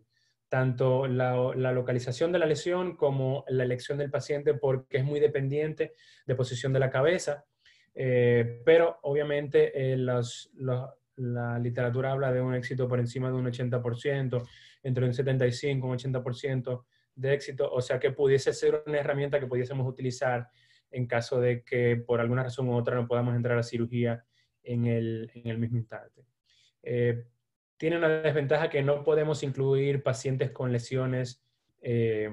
tanto la, localización de la lesión como la elección del paciente, porque es muy dependiente de posición de la cabeza. pero obviamente la literatura habla de un éxito por encima de un 80% entre un 75 y un 80% de éxito, o sea que pudiese ser una herramienta que pudiésemos utilizar en caso de que por alguna razón u otra no podamos entrar a cirugía en el, en el mismo instante. Eh, tiene una desventaja que no podemos incluir pacientes con lesiones eh,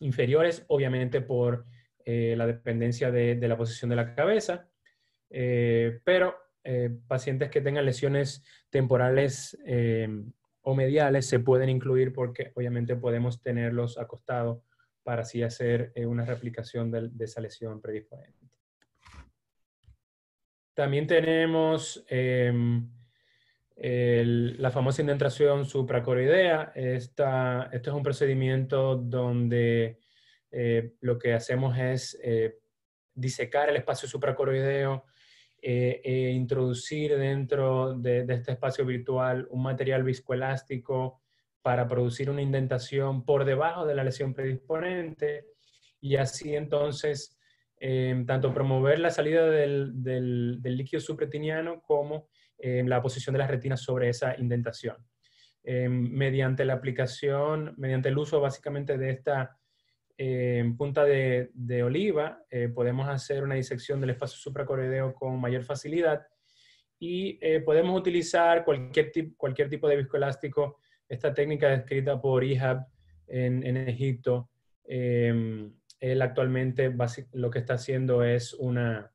inferiores, obviamente por eh, la dependencia de, de, la posición de la cabeza, pero pacientes que tengan lesiones temporales o mediales se pueden incluir porque obviamente podemos tenerlos acostados para así hacer eh, una replicación de, esa lesión predisponente. También tenemos em, la famosa indentración supracoroidea. Esta, es un procedimiento donde eh, lo que hacemos es eh, disecar el espacio supracoroideo eh, e introducir dentro de, este espacio virtual un material viscoelástico para producir una indentación por debajo de la lesión predisponente y así entonces eh, tanto promover la salida del, líquido supretiniano como eh, la posición de las retinas sobre esa indentación. mediante la aplicación, mediante el uso básicamente de esta en punta de, oliva eh, podemos hacer una disección del espacio supracoroideo con mayor facilidad y eh, podemos utilizar cualquier, cualquier tipo de viscoelástico. Esta técnica descrita por Ihab en, en Egipto, em, él actualmente lo que está haciendo es una,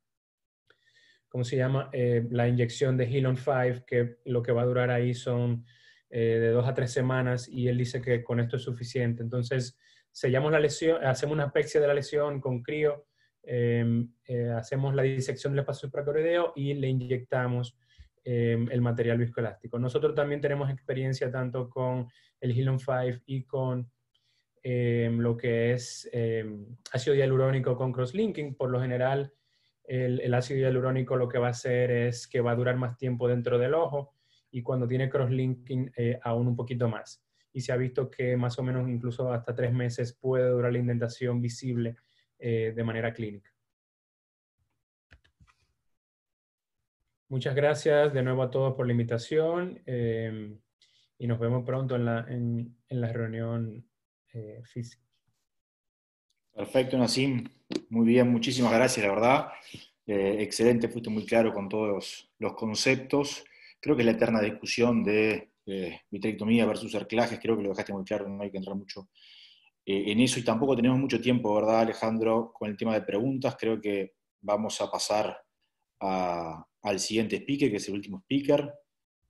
¿cómo se llama? Eh, la inyección de Hilon 5, que lo que va a durar ahí son de dos a tres semanas y él dice que con esto es suficiente. Entonces, sellamos la lesión, hacemos una aspexia de la lesión con crío, em, eh, hacemos la disección del espacio supracoroideo y le inyectamos em, el material viscoelástico. Nosotros también tenemos experiencia tanto con el Hilon 5 y con em, lo que es ácido hialurónico con crosslinking. Por lo general, el, el, ácido hialurónico lo que va a hacer es que va a durar más tiempo dentro del ojo y cuando tiene crosslinking eh, aún un poquito más y se ha visto que más o menos incluso hasta tres meses puede durar la indentación visible eh, de manera clínica. Muchas gracias de nuevo a todos por la invitación eh, y nos vemos pronto en la, en, la reunión eh, física. Perfecto, Nassim. Muy bien, muchísimas gracias, la verdad. excelente, fuiste muy claro con todos los conceptos. creo que la eterna discusión de eh, vitrectomía versus cerclajes, creo que lo dejaste muy claro, no hay que entrar mucho eh, en eso y tampoco tenemos mucho tiempo, ¿verdad, Alejandro? Con el tema de preguntas, creo que vamos a pasar al siguiente speaker, que es el último speaker.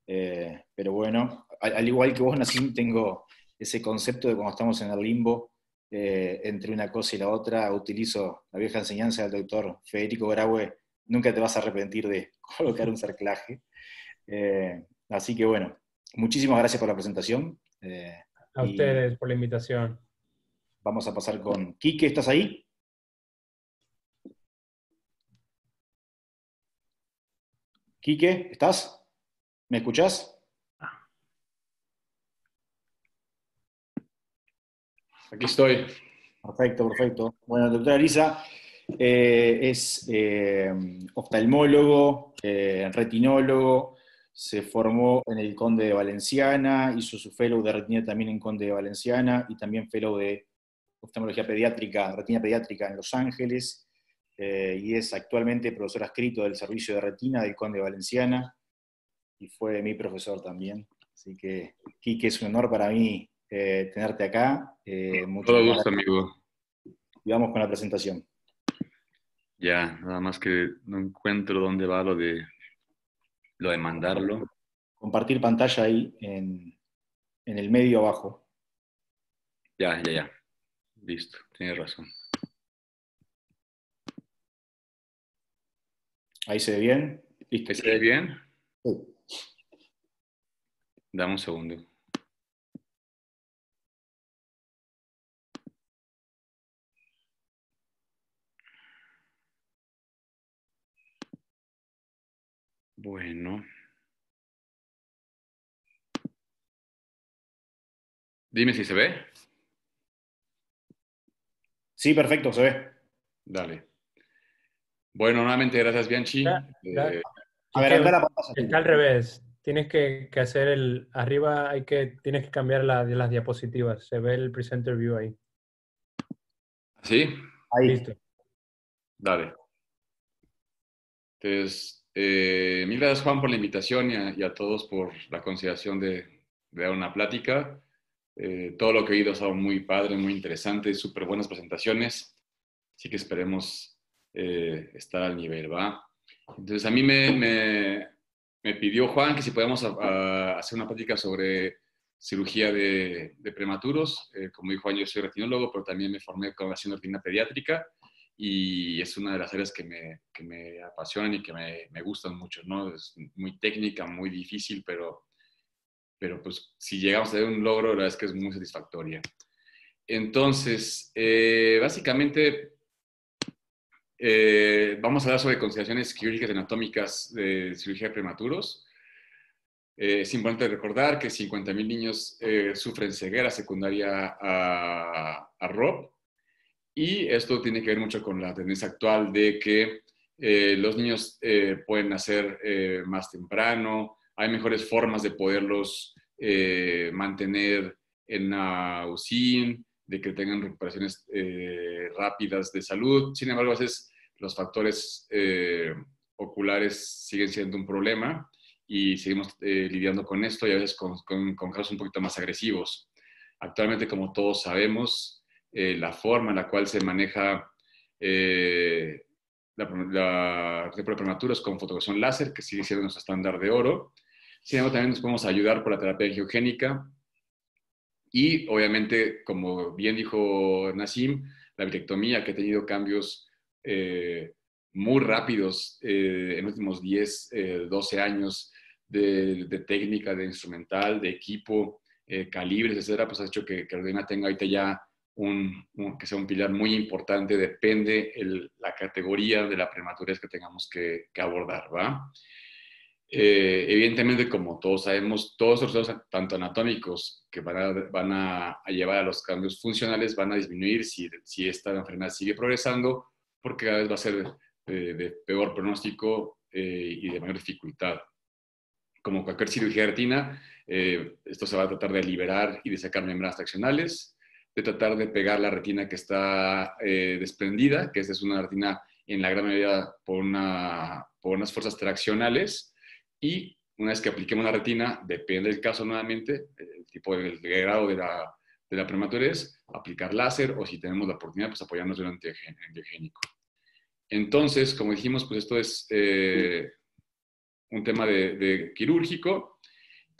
Eh, pero bueno, al, igual que vos, Nacim, tengo ese concepto de cuando estamos en el limbo eh, entre una cosa y la otra, utilizo la vieja enseñanza del doctor Federico Graue, nunca te vas a arrepentir de colocar un cerclaje. así que bueno, muchísimas gracias por la presentación. a ustedes por la invitación. Vamos a pasar con Quique, ¿estás ahí? Quique, ¿estás? ¿Me escuchás? Aquí estoy. Perfecto, perfecto. Bueno, doctora Lisa eh, es eh, oftalmólogo, eh, retinólogo, se formó en el Conde de Valenciana, hizo su fellow de retina también en Conde de Valenciana y también fellow de oftalmología pediátrica, retina pediátrica en Los Ángeles, eh, y es actualmente profesor adscrito del servicio de retina del Conde Valenciana, y fue mi profesor también. Así que, Kike, es un honor para mí eh, tenerte acá. Eh, Todo gusto, amigo. Y vamos con la presentación. Ya, nada más que no encuentro dónde va lo de, lo de mandarlo. Compartir pantalla ahí en, en el medio abajo. Ya, ya, ya. Listo, tienes razón. Ahí se ve bien. ¿Listo? se ve bien? Sí. Dame un segundo. Bueno. Dime si se ve. Sí, perfecto, se ve. Dale. Bueno, nuevamente gracias, Bianchi. Eh, a ver, Está al revés. Tienes que, hacer el. Arriba hay que. Tienes que cambiar la, las diapositivas. Se ve el presenter view ahí. ¿Sí? Ahí. Listo. Dale. Entonces, eh, mil gracias, Juan, por la invitación y a, todos por la consideración de, dar una plática. Eh, todo lo que he oído ha sido muy padre, muy interesante, súper buenas presentaciones. Así que esperemos eh, estar al nivel, ¿va? Entonces, a mí me, me, pidió Juan que si podíamos hacer una plática sobre cirugía de, prematuros. Eh, como dijo Juan, yo soy retinólogo, pero también me formé con haciendo retina pediátrica y es una de las áreas que me, que me apasionan y que me, me, gustan mucho, ¿no? Es muy técnica, muy difícil, pero pero pues si llegamos a tener un logro, la verdad es que es muy satisfactoria. Entonces, eh, básicamente, eh, vamos a hablar sobre consideraciones quirúrgicas anatómicas de cirugía de prematuros. Eh, es importante recordar que 50.000 niños sufren ceguera secundaria a, a, ROP y esto tiene que ver mucho con la tendencia actual de que los niños pueden nacer más temprano, hay mejores formas de poderlos eh, mantener en la UCIN, de que tengan recuperaciones eh, rápidas de salud. Sin embargo, a veces los factores eh, oculares siguen siendo un problema y seguimos lidiando con esto y a veces con, con, casos un poquito más agresivos. Actualmente, como todos sabemos, la forma en la cual se maneja la, la, de con fotografía láser, que sigue siendo nuestro estándar de oro. Sin embargo, también nos podemos ayudar por la terapia geogénica. Y obviamente, como bien dijo Nassim, la vitrectomía que ha tenido cambios eh, muy rápidos eh, en los últimos 10, 12 eh, años de, técnica, de instrumental, de equipo, calibres, etcétera, pues ha hecho que, que tenga ahorita ya un, que sea un pilar muy importante, depende la categoría de la prematurez que tengamos que, que abordar, ¿va? Eh, evidentemente, como todos sabemos, todos los resultados, tanto anatómicos que van a, van a, llevar a los cambios funcionales, van a disminuir si, si esta enfermedad sigue progresando, porque cada vez va a ser de, peor pronóstico eh, y de mayor dificultad. Como cualquier cirugía de retina, eh, esto se va a tratar de liberar y de sacar membranas traccionales, de tratar de pegar la retina que está desprendida, que esta es una retina en la gran mayoría por, una, por unas fuerzas traccionales, y una vez que apliquemos la retina, depende del caso nuevamente, el tipo, el grado de la, de la prematurez, aplicar láser o si tenemos la oportunidad, pues apoyarnos de un antiogénico. Entonces, como dijimos, pues esto es eh, un tema de, quirúrgico.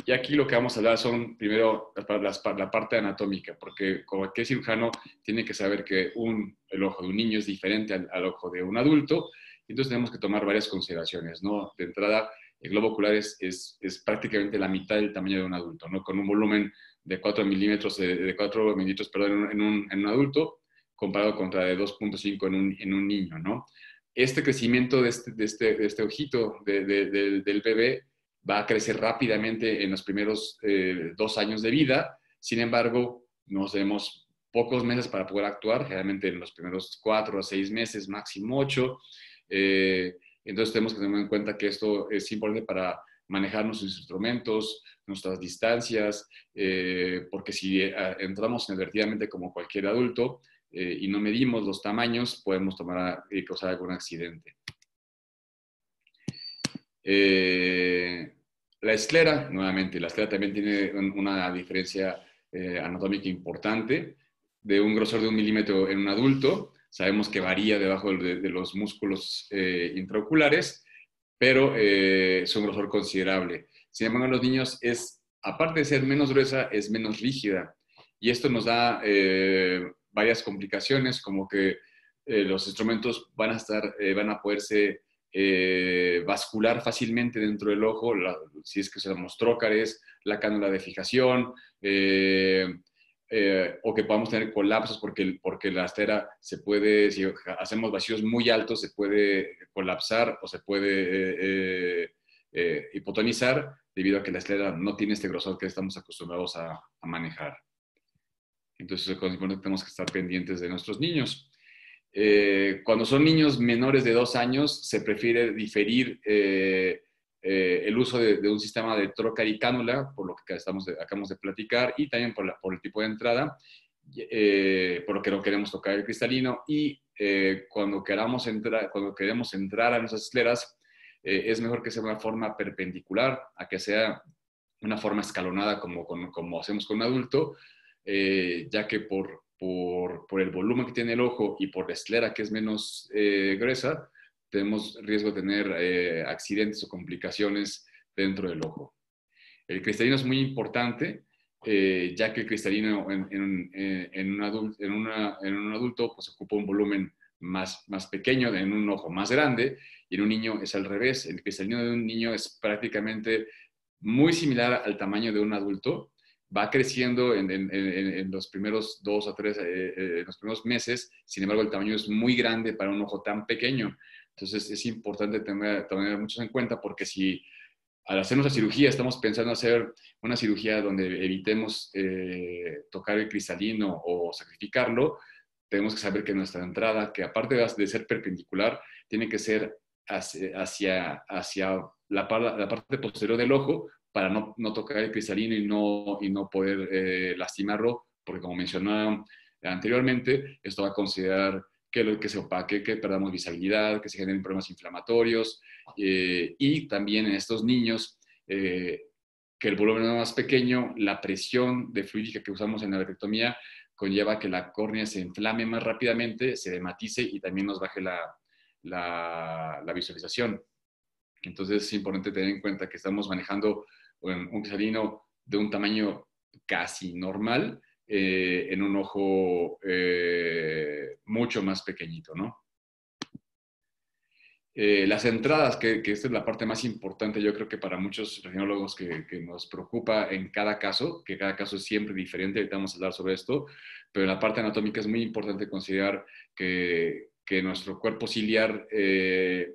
Y aquí lo que vamos a hablar son primero la, parte anatómica, porque como cualquier cirujano tiene que saber que un, el ojo de un niño es diferente al, ojo de un adulto, entonces tenemos que tomar varias consideraciones, ¿no? De entrada, el globo ocular es, es, prácticamente la mitad del tamaño de un adulto, ¿no? Con un volumen de 4 milímetros, de, 4 milímetros, perdón, en un, en un, adulto, comparado contra de 2.5 en un, en un niño, ¿no? Este crecimiento de este, de este, de este ojito del bebé va a crecer rápidamente en los primeros eh, dos años de vida, sin embargo, nos tenemos pocos meses para poder actuar, generalmente en los primeros cuatro o seis meses, máximo ocho. Eh, entonces tenemos que tener en cuenta que esto es importante para manejar nuestros instrumentos, nuestras distancias, eh, porque si entramos inadvertidamente como cualquier adulto, eh, y no medimos los tamaños, podemos tomar y causar algún accidente. Eh, la esclera, nuevamente, la esclera también tiene una diferencia eh, anatómica importante, de un grosor de un milímetro en un adulto, sabemos que varía debajo de, los músculos intraoculares, pero es un grosor considerable. Sin embargo, en los niños es, aparte de ser menos gruesa, es menos rígida. Y esto nos da varias complicaciones, como que eh, los instrumentos van a, estar, eh, van a poderse eh, bascular fácilmente dentro del ojo, si es que usamos trócares, la cánula de fijación, o que podamos tener colapsos porque, porque la estera se puede, si hacemos vacíos muy altos, se puede colapsar o se puede hipotonizar debido a que la estera no tiene este grosor que estamos acostumbrados a manejar. Entonces, que tenemos que estar pendientes de nuestros niños. Eh, cuando son niños menores de dos años, se prefiere diferir eh, eh, el uso de, un sistema de troca y cánula, por lo que estamos acabamos de platicar, y también por, por el tipo de entrada, por lo que no queremos tocar el cristalino. Y cuando, queramos entrar, cuando queremos entrar a nuestras escleras, es mejor que sea una forma perpendicular a que sea una forma escalonada como, como hacemos con un adulto, eh, ya que por, por, el volumen que tiene el ojo y por la esclera que es menos eh, gruesa, tenemos riesgo de tener eh, accidentes o complicaciones dentro del ojo. El cristalino es muy importante, ya que el cristalino en, un, adulto, un adulto pues, ocupa un volumen más, más pequeño, en un ojo más grande, y en un niño es al revés. El cristalino de un niño es prácticamente muy similar al tamaño de un adulto, va creciendo en, los primeros dos o tres, eh, eh, los primeros meses, sin embargo el tamaño es muy grande para un ojo tan pequeño. Entonces es importante tener, tener muchos en cuenta porque si al hacer nuestra cirugía estamos pensando hacer una cirugía donde evitemos eh, tocar el cristalino o sacrificarlo, tenemos que saber que nuestra entrada, que aparte de ser perpendicular, tiene que ser hacia, hacia, la, la, parte posterior del ojo para no, no, tocar el cristalino y no, y no poder eh, lastimarlo, porque como mencionaba anteriormente, esto va a considerar que, que se opaque, que perdamos visibilidad, que se generen problemas inflamatorios eh, y también en estos niños eh, que el volumen es más pequeño, la presión de fluídica que usamos en la vitrectomía conlleva que la córnea se inflame más rápidamente, se dematice y también nos baje la, la, la visualización. Entonces es importante tener en cuenta que estamos manejando un cristalino de un tamaño casi normal eh, en un ojo eh, mucho más pequeñito, ¿no? Eh, las entradas, que, esta es la parte más importante, yo creo que para muchos retinólogos que, nos preocupa en cada caso, que cada caso es siempre diferente, ahorita vamos a hablar sobre esto, pero en la parte anatómica es muy importante considerar que, nuestro cuerpo ciliar es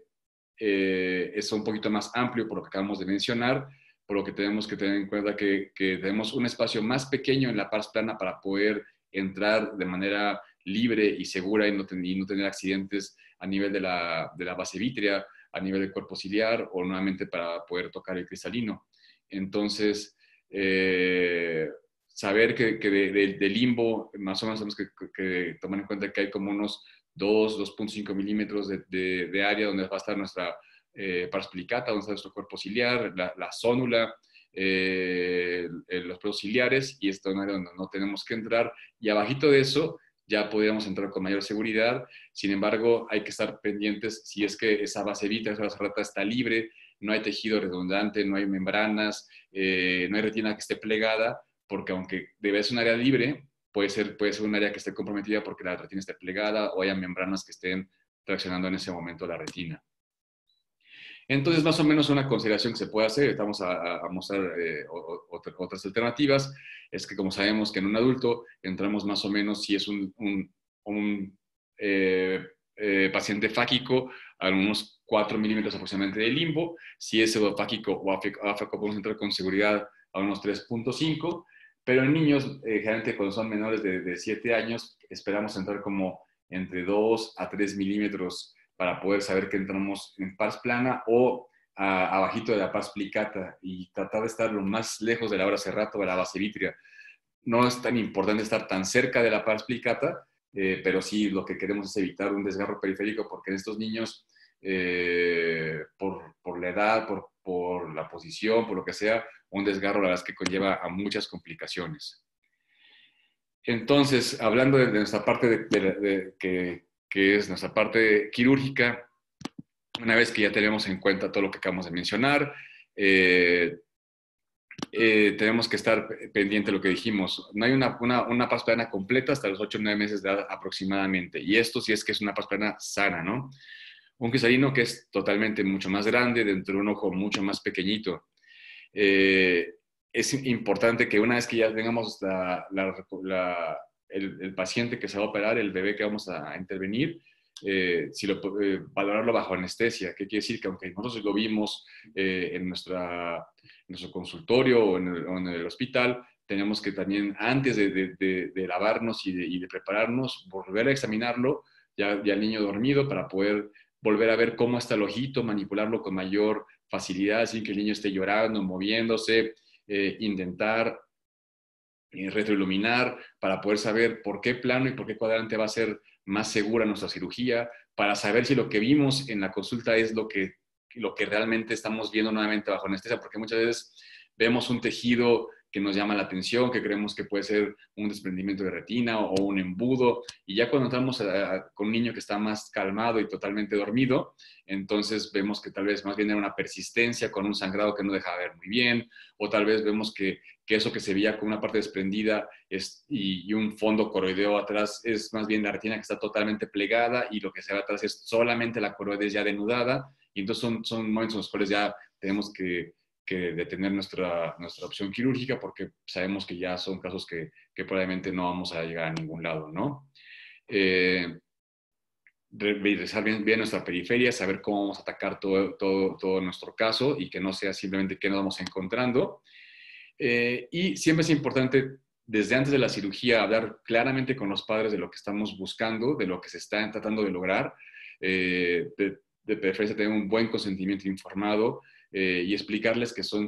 un poquito más amplio por lo que acabamos de mencionar, por lo que tenemos que tener en cuenta que, tenemos un espacio más pequeño en la pars plana para poder entrar de manera libre y segura y no, tener accidentes a nivel de la, base vítrea, a nivel del cuerpo ciliar o nuevamente para poder tocar el cristalino. Entonces, eh, saber que, de, limbo, más o menos tenemos que, tomar en cuenta que hay como unos 2, 2.5 milímetros de, área donde va a estar nuestra eh, pars donde está nuestro cuerpo ciliar, la, la eh, los pelos ciliares, y esta es un área donde no tenemos que entrar. Y abajito de eso ya podríamos entrar con mayor seguridad. Sin embargo, hay que estar pendientes si es que esa base vítrea, esa base está libre, no hay tejido redundante, no hay membranas, eh, no hay retina que esté plegada, porque aunque debe ser un área libre, puede ser, puede ser un área que esté comprometida porque la retina esté plegada o haya membranas que estén traccionando en ese momento la retina. Entonces, más o menos una consideración que se puede hacer, estamos a, mostrar eh, otras alternativas, es que como sabemos que en un adulto entramos más o menos si es un, un, eh, paciente fáquico a unos 4 milímetros aproximadamente de limbo. Si es pseudofáquico o afáquico, podemos entrar con seguridad a unos 3.5. Pero en niños, eh, generalmente cuando son menores de, de 7 años, esperamos entrar como entre 2 a 3 milímetros para poder saber que entramos en pars plana o abajito de la pars plicata y tratar de estar lo más lejos de la hora cerrato de la base vítrea. No es tan importante estar tan cerca de la pars plicata, eh, pero sí lo que queremos es evitar un desgarro periférico porque en estos niños, eh, por, por, la edad, por, por, la posición, por lo que sea, un desgarro la verdad es que conlleva a muchas complicaciones. Entonces, hablando de, nuestra parte de, que, que, es nuestra parte quirúrgica, una vez que ya tenemos en cuenta todo lo que acabamos de mencionar, eh, eh, tenemos que estar pendiente de lo que dijimos. No hay una, una, una paz plana completa hasta los 8 o 9 meses de edad aproximadamente. Y esto sí es que es una paz plana sana, ¿no? Un cristalino que es totalmente mucho más grande, dentro de un ojo mucho más pequeñito. Eh, es importante que una vez que ya tengamos el, paciente que se va a operar, el bebé que vamos a intervenir, eh, si lo, valorarlo bajo anestesia. ¿Qué quiere decir? Que aunque nosotros lo vimos en nuestra nuestro consultorio o en, el, hospital, tenemos que también, antes de, lavarnos y, de, prepararnos, volver a examinarlo, ya, ya el niño dormido, para poder volver a ver cómo está el ojito, manipularlo con mayor facilidad, sin que el niño esté llorando, moviéndose, eh, intentar eh, retroiluminar para poder saber por qué plano y por qué cuadrante va a ser más segura nuestra cirugía, para saber si lo que vimos en la consulta es lo que lo que realmente estamos viendo nuevamente bajo anestesia, porque muchas veces vemos un tejido que nos llama la atención, que creemos que puede ser un desprendimiento de retina o un embudo, y ya cuando entramos con un niño que está más calmado y totalmente dormido, entonces vemos que tal vez más bien era una persistencia con un sangrado que no deja ver muy bien, o tal vez vemos que, que eso que se veía con una parte desprendida es, y, un fondo coroideo atrás es más bien la retina que está totalmente plegada y lo que se ve atrás es solamente la coroides ya denudada, y entonces son, son momentos en los cuales ya tenemos que que detener nuestra, nuestra opción quirúrgica porque sabemos que ya son casos que, que probablemente no vamos a llegar a ningún lado, ¿no? Eh, revisar bien, bien, nuestra periferia, saber cómo vamos a atacar todo, todo, todo, nuestro caso y que no sea simplemente qué nos vamos encontrando. Eh, y siempre es importante, desde antes de la cirugía, hablar claramente con los padres de lo que estamos buscando, de lo que se está tratando de lograr, eh, de, preferencia tener un buen consentimiento informado, eh, y explicarles que son,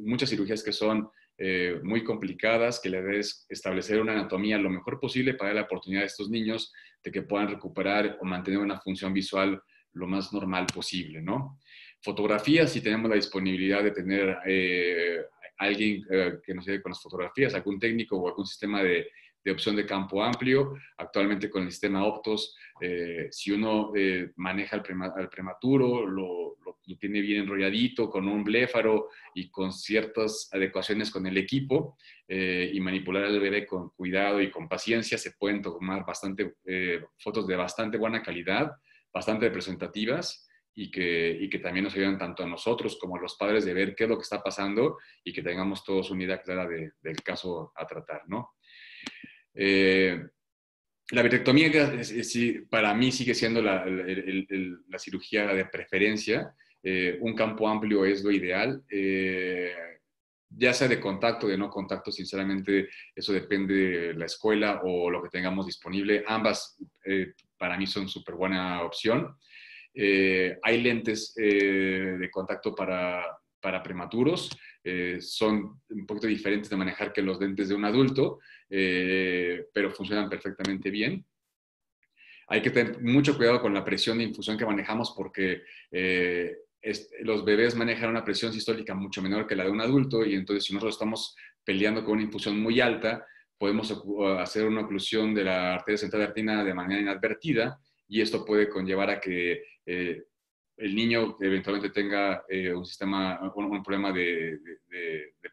muchas cirugías que son muy complicadas, que le debes establecer una anatomía lo mejor posible para dar la oportunidad a estos niños de que puedan recuperar o mantener una función visual lo más normal posible, ¿no? Fotografías, si tenemos la disponibilidad de tener eh, alguien que nos ayude con las fotografías, algún técnico o algún sistema de, de opción de campo amplio. Actualmente con el sistema Optos, si uno maneja al, prematuro, lo, lo tiene bien enrolladito, con un bléfaro y con ciertas adecuaciones con el equipo eh, y manipular al bebé con cuidado y con paciencia, se pueden tomar bastante, eh, fotos de bastante buena calidad, bastante representativas y que, y que también nos ayudan tanto a nosotros como a los padres de ver qué es lo que está pasando y que tengamos todos una idea clara del caso a tratar, ¿no? Eh, la vitrectomía para mí sigue siendo la, la, cirugía de preferencia eh, un campo amplio es lo ideal. Eh, ya sea de contacto, de no contacto, sinceramente eso depende de la escuela o lo que tengamos disponible. Ambas eh, para mí son súper buena opción. Hay lentes de contacto para, para prematuros, son un poquito diferentes de manejar que los lentes de un adulto, pero funcionan perfectamente bien. Hay que tener mucho cuidado con la presión de infusión que manejamos porque los bebés manejan una presión sistólica mucho menor que la de un adulto y entonces si nosotros estamos peleando con una infusión muy alta, podemos hacer una oclusión de la arteria central de retina de manera inadvertida y esto puede conllevar a que eh, el niño eventualmente tenga eh, un sistema, un, problema de,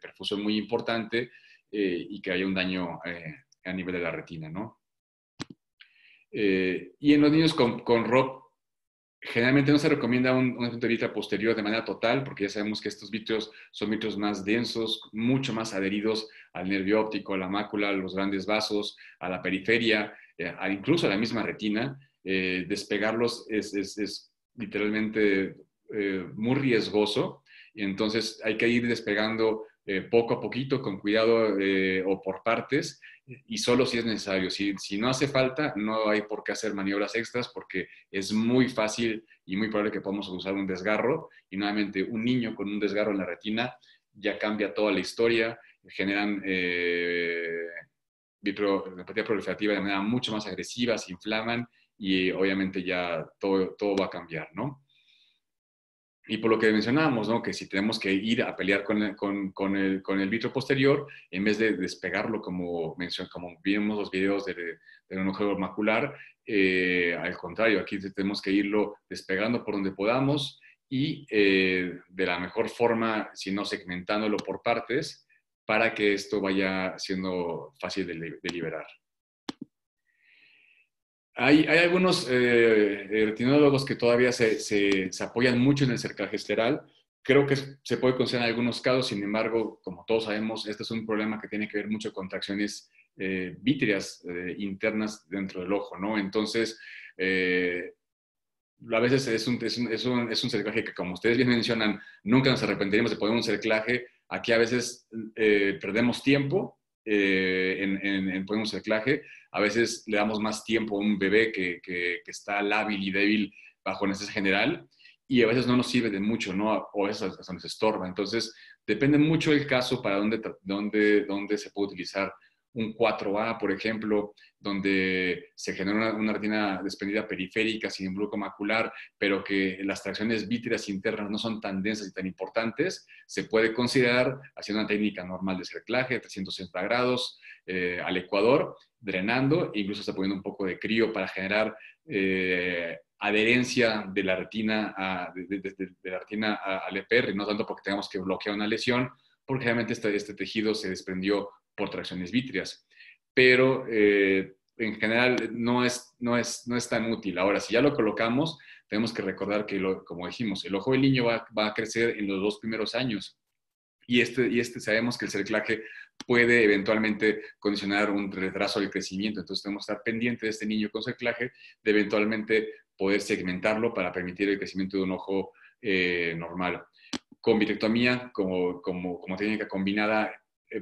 perfusión muy importante eh, y que haya un daño a nivel de la retina, ¿no? y en los niños con, con ROP Generalmente no se recomienda un, un de vista posterior de manera total, porque ya sabemos que estos vítreo son vítreo más densos, mucho más adheridos al nervio óptico, a la mácula, a los grandes vasos, a la periferia, incluso a la misma retina. Eh, despegarlos es, literalmente eh, muy riesgoso, y entonces hay que ir despegando poco a poquito, con cuidado o por partes, y solo si es necesario. Si, si, no hace falta, no hay por qué hacer maniobras extras porque es muy fácil y muy probable que podamos usar un desgarro. Y nuevamente, un niño con un desgarro en la retina ya cambia toda la historia, generan eh, proliferativa de manera mucho más agresiva, se inflaman y obviamente ya todo, todo va a cambiar, ¿no? Y por lo que mencionábamos, ¿no? que si tenemos que ir a pelear con el, con, con el, con el vitro posterior, en vez de despegarlo como, como vimos los videos del de, ojo macular, eh, al contrario, aquí tenemos que irlo despegando por donde podamos y eh, de la mejor forma, si no segmentándolo por partes, para que esto vaya siendo fácil de, de liberar. Hay, algunos eh, retinólogos que todavía se, apoyan mucho en el cerclaje esteral. Creo que se puede considerar en algunos casos, sin embargo, como todos sabemos, este es un problema que tiene que ver mucho con tracciones eh, vítreas eh, internas dentro del ojo, ¿no? Entonces, eh, a veces es un, es, cerclaje que, como ustedes bien mencionan, nunca nos arrepentiremos de poner un cerclaje. Aquí a veces perdemos tiempo en, en, poner un cerclaje a veces le damos más tiempo a un bebé que, que, está lábil y débil bajo anestesia general y a veces no nos sirve de mucho, ¿no? O a veces nos estorba. Entonces, depende mucho el caso para dónde, dónde, dónde se puede utilizar un 4A, por ejemplo, donde se genera una, retina desprendida periférica sin embrujo macular, pero que las tracciones vítreas internas no son tan densas y tan importantes, se puede considerar haciendo una técnica normal de cerclaje, 360 grados eh, al ecuador, drenando, e incluso está poniendo un poco de crío para generar eh, adherencia de la retina, de, la retina al EPR, no tanto porque tengamos que bloquear una lesión, porque realmente este, este tejido se desprendió por tracciones vítreas. Pero eh, en general no es, no, es, no es tan útil. Ahora, si ya lo colocamos, tenemos que recordar que, como dijimos, el ojo del niño va, va, a crecer en los dos primeros años. Y este, y este sabemos que el cerclaje puede eventualmente condicionar un retraso del crecimiento. Entonces tenemos que estar pendientes de este niño con cerclaje, de eventualmente poder segmentarlo para permitir el crecimiento de un ojo eh, normal. Con vitrectomía, como, como, como técnica combinada, eh,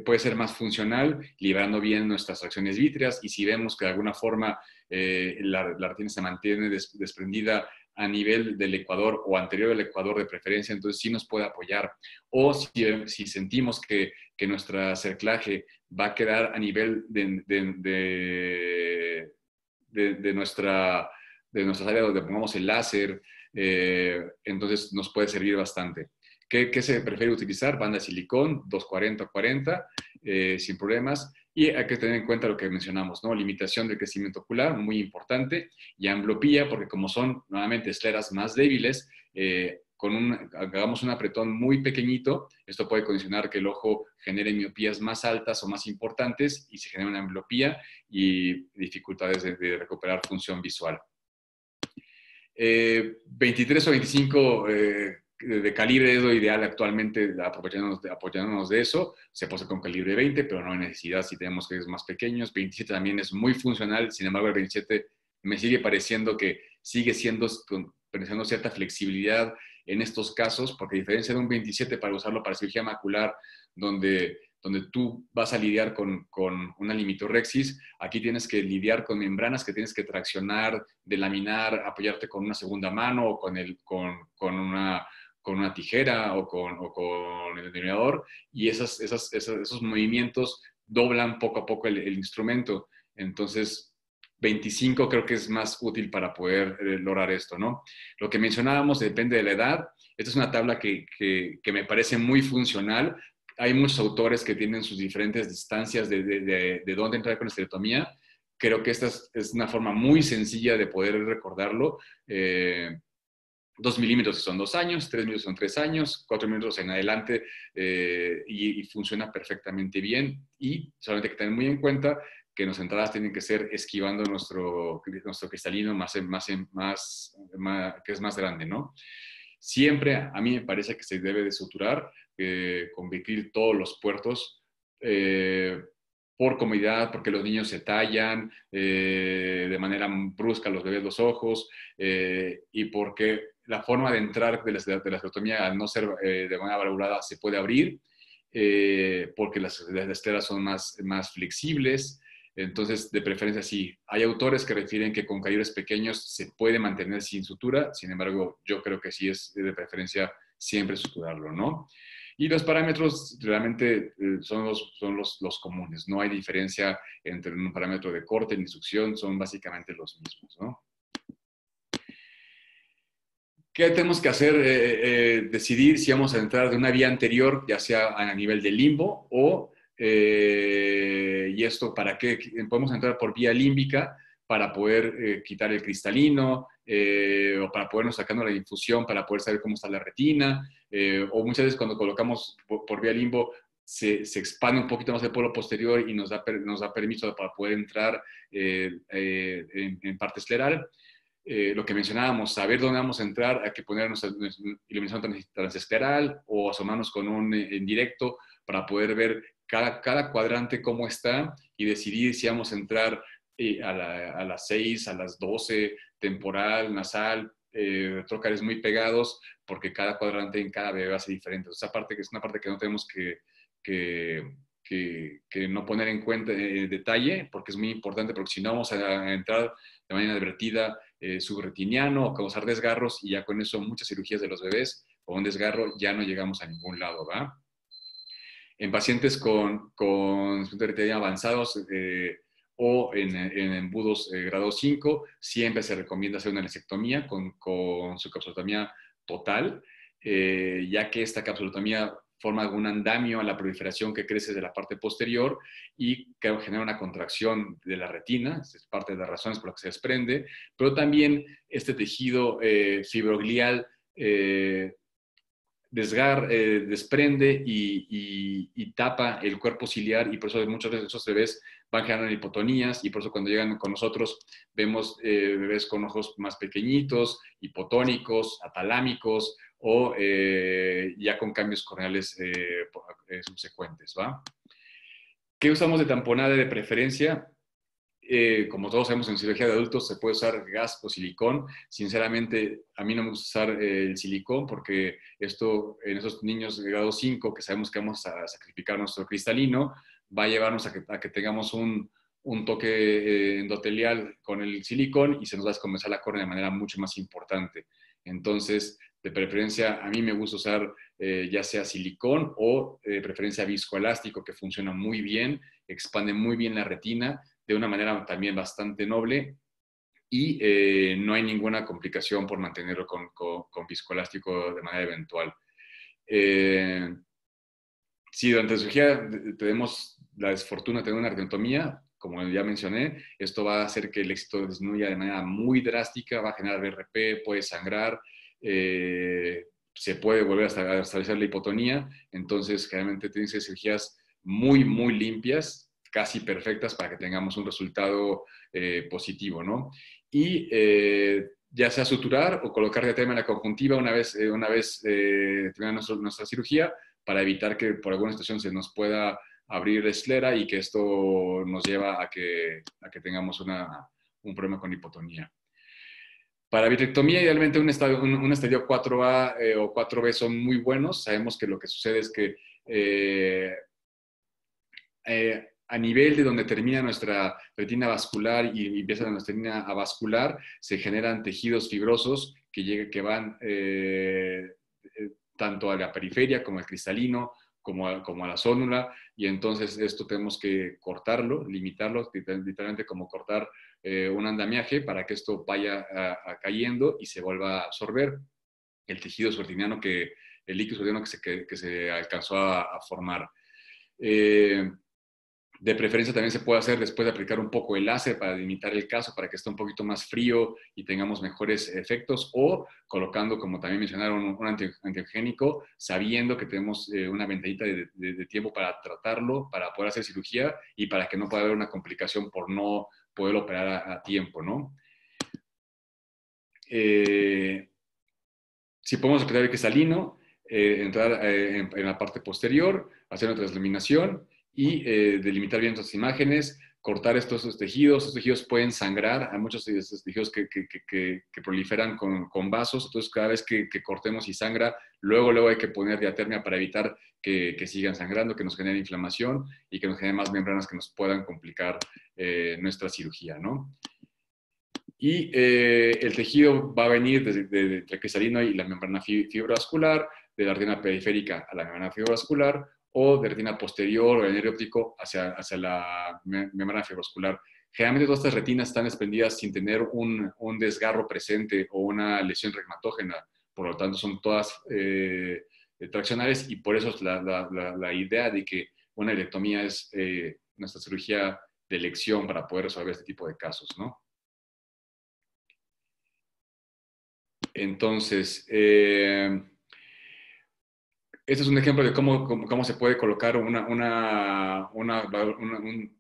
puede ser más funcional, liberando bien nuestras tracciones vítreas y si vemos que de alguna forma eh, la, la, retina se mantiene desprendida a nivel del ecuador o anterior al ecuador de preferencia, entonces sí nos puede apoyar. O si, si sentimos que, que nuestra cerclaje va a quedar a nivel de, de, de, nuestra, de nuestras áreas donde pongamos el láser, eh, entonces nos puede servir bastante. ¿Qué, ¿Qué, se prefiere utilizar? Banda de silicón, 240-40, eh, sin problemas. Y hay que tener en cuenta lo que mencionamos, ¿no? Limitación del crecimiento ocular, muy importante, y amblopía, porque como son nuevamente escleras más débiles, eh, con un, hagamos un apretón muy pequeñito, esto puede condicionar que el ojo genere miopías más altas o más importantes y se genera una ambliopía y dificultades de, recuperar función visual. 23 eh, o 25 de calibre es lo ideal actualmente, apoyándonos de, eso. Se puede hacer con calibre 20, pero no hay necesidad si tenemos que es más pequeños. 27 también es muy funcional, sin embargo el 27 me sigue pareciendo que sigue siendo, presentando cierta flexibilidad en estos casos, porque a diferencia de un 27 para usarlo para cirugía macular, donde, donde tú vas a lidiar con, con una limitorexis, aquí tienes que lidiar con membranas que tienes que traccionar, delaminar, apoyarte con una segunda mano o con, el, con, con una con una tijera o con, o con el delineador y esas, esas, esos movimientos doblan poco a poco el, instrumento. Entonces, 25 creo que es más útil para poder eh, lograr esto, ¿no? Lo que mencionábamos depende de la edad Esta es una tabla que, que, me parece muy funcional. Hay muchos autores que tienen sus diferentes distancias de, de, de, dónde entrar con estereotomía. Creo que esta es, una forma muy sencilla de poder recordarlo. Eh, dos milímetros son dos años, tres milímetros son tres años, cuatro milímetros en adelante eh, y, funciona perfectamente bien. Y solamente hay que tener muy en cuenta que nuestras entradas tienen que ser esquivando nuestro, nuestro cristalino más, más, más, más, que es más grande, ¿no? Siempre a mí me parece que se debe de suturar, eh, convertir todos los puertos eh, por comodidad, porque los niños se tallan eh, de manera brusca los bebés los ojos y porque la forma de entrar de la, de la al no ser de manera valvulada se puede abrir, porque las, las escleras son más, más flexibles, entonces, de preferencia sí. Hay autores que refieren que con caídos pequeños se puede mantener sin sutura, sin embargo, yo creo que sí es de preferencia siempre suturarlo, ¿no? Y los parámetros realmente eh, son, los, son los, los, comunes, no hay diferencia entre un parámetro de corte y succión, son básicamente los mismos, ¿no? ¿Qué tenemos que hacer? Eh, eh, decidir si vamos a entrar de una vía anterior, ya sea a nivel de limbo o eh, ¿Y esto para qué? Podemos entrar por vía límbica para poder eh, quitar el cristalino eh, o para podernos sacando la infusión para poder saber cómo está la retina. o muchas veces cuando colocamos por, vía limbo se, se, expande un poquito más el polo posterior y nos da, nos da permiso para poder entrar en, en, parte escleral. Lo que mencionábamos, saber dónde vamos a entrar, hay que ponernos iluminación transescleral o asomarnos con un en directo para poder ver cada, cuadrante cómo está y decidir si vamos a entrar eh, a, las 6, a las 12, temporal, nasal, eh, trocares muy pegados, porque cada cuadrante en cada bebé va a ser diferente. Esa parte que es una parte que no tenemos que, que, que, no poner en cuenta en detalle, porque es muy importante, porque si no vamos a entrar de manera advertida eh, subretiniano o causar desgarros, y ya con eso muchas cirugías de los bebés o un desgarro ya no llegamos a ningún lado, ¿va? En pacientes con, con avanzados eh, o en, embudos eh, grado 5, siempre se recomienda hacer una lesectomía con, con su capsulotomía total, eh, ya que esta capsulotomía forma algún andamio a la proliferación que crece de la parte posterior y que genera una contracción de la retina, es parte de las razones por las que se desprende, pero también este tejido fibroglial desgar, eh, desprende y, tapa el cuerpo ciliar y por eso muchas veces esos bebés van generando hipotonías y por eso cuando llegan con nosotros vemos eh, bebés con ojos más pequeñitos, hipotónicos, atalámicos o eh, ya con cambios corneales subsecuentes. ¿va? ¿Qué usamos de tamponada de preferencia? Eh, como todos sabemos, en cirugía de adultos se puede usar gas o silicón. Sinceramente, a mí no me gusta usar eh, el silicón porque esto en esos niños de grado 5 que sabemos que vamos a sacrificar nuestro cristalino, va a llevarnos a que, tengamos un, toque eh, endotelial con el silicón y se nos va a descomenzar la córnea de manera mucho más importante. Entonces, de preferencia, a mí me gusta usar ya sea silicón o de preferencia viscoelástico, que funciona muy bien, expande muy bien la retina de una manera también bastante noble y eh, no hay ninguna complicación por mantenerlo con, viscoelástico de manera eventual. Eh, si durante la cirugía tenemos la desfortuna de tener una argentomía, como ya mencioné, esto va a hacer que el éxito disminuya de manera muy drástica, va a generar BRP, puede sangrar, eh, se puede volver a establecer la hipotonía, entonces generalmente tienen que ser cirugías muy, muy limpias, casi perfectas para que tengamos un resultado eh, positivo, ¿no? Y eh, ya sea suturar o colocar diatema en la conjuntiva una vez, eh, una vez nuestra, nuestra cirugía para evitar que por alguna situación se nos pueda abrir la esclera y que esto nos lleva a que, tengamos un problema con hipotonía. Para vitrectomía, idealmente un estadio, un, estadio 4A o 4B son muy buenos. Sabemos que lo que sucede es que eh, a nivel de donde termina nuestra retina vascular y empieza nuestra retina a vascular, se generan tejidos fibrosos que, van eh, eh, tanto a la periferia como al cristalino, como a, la zónula, y entonces esto tenemos que cortarlo, limitarlo, literalmente como cortar eh, un andamiaje para que esto vaya cayendo y se vuelva a absorber. el tejido suertiniano que, el líquido suertiniano que se, que, se alcanzó a, formar. Eh, de preferencia también se puede hacer después de aplicar un poco el láser para limitar el caso, para que esté un poquito más frío y tengamos mejores efectos, o colocando, como también mencionaron, un antiogénico, sabiendo que tenemos eh, una ventanita de, tiempo para tratarlo, para poder hacer cirugía y para que no pueda haber una complicación por no poder operar a, tiempo, ¿no? Eh, si podemos aplicar el cristalino, eh, entrar en, en, la parte posterior, hacer una translaminación y eh, delimitar bien estas imágenes, cortar estos, tejidos. Estos tejidos pueden sangrar, hay muchos de estos tejidos que, que, que, proliferan con, con, vasos, entonces cada vez que, cortemos y sangra, luego, luego hay que poner diatermia para evitar que, sigan sangrando, que nos genere inflamación y que nos genere más membranas que nos puedan complicar eh, nuestra cirugía, ¿no? Y eh, el tejido va a venir desde, el cristalino y la membrana fibrovascular, de la retina periférica a la membrana fibrovascular, o de retina posterior o el nervio óptico hacia, hacia la membrana fibroscular. Generalmente todas estas retinas están desprendidas sin tener un, un desgarro presente o una lesión regmatógena, por lo tanto son todas eh, traccionales y por eso es la, la, la, idea de que una electomía es eh, nuestra cirugía de elección para poder resolver este tipo de casos, ¿no? Entonces, eh, este es un ejemplo de cómo, cómo, se puede colocar una, una, una,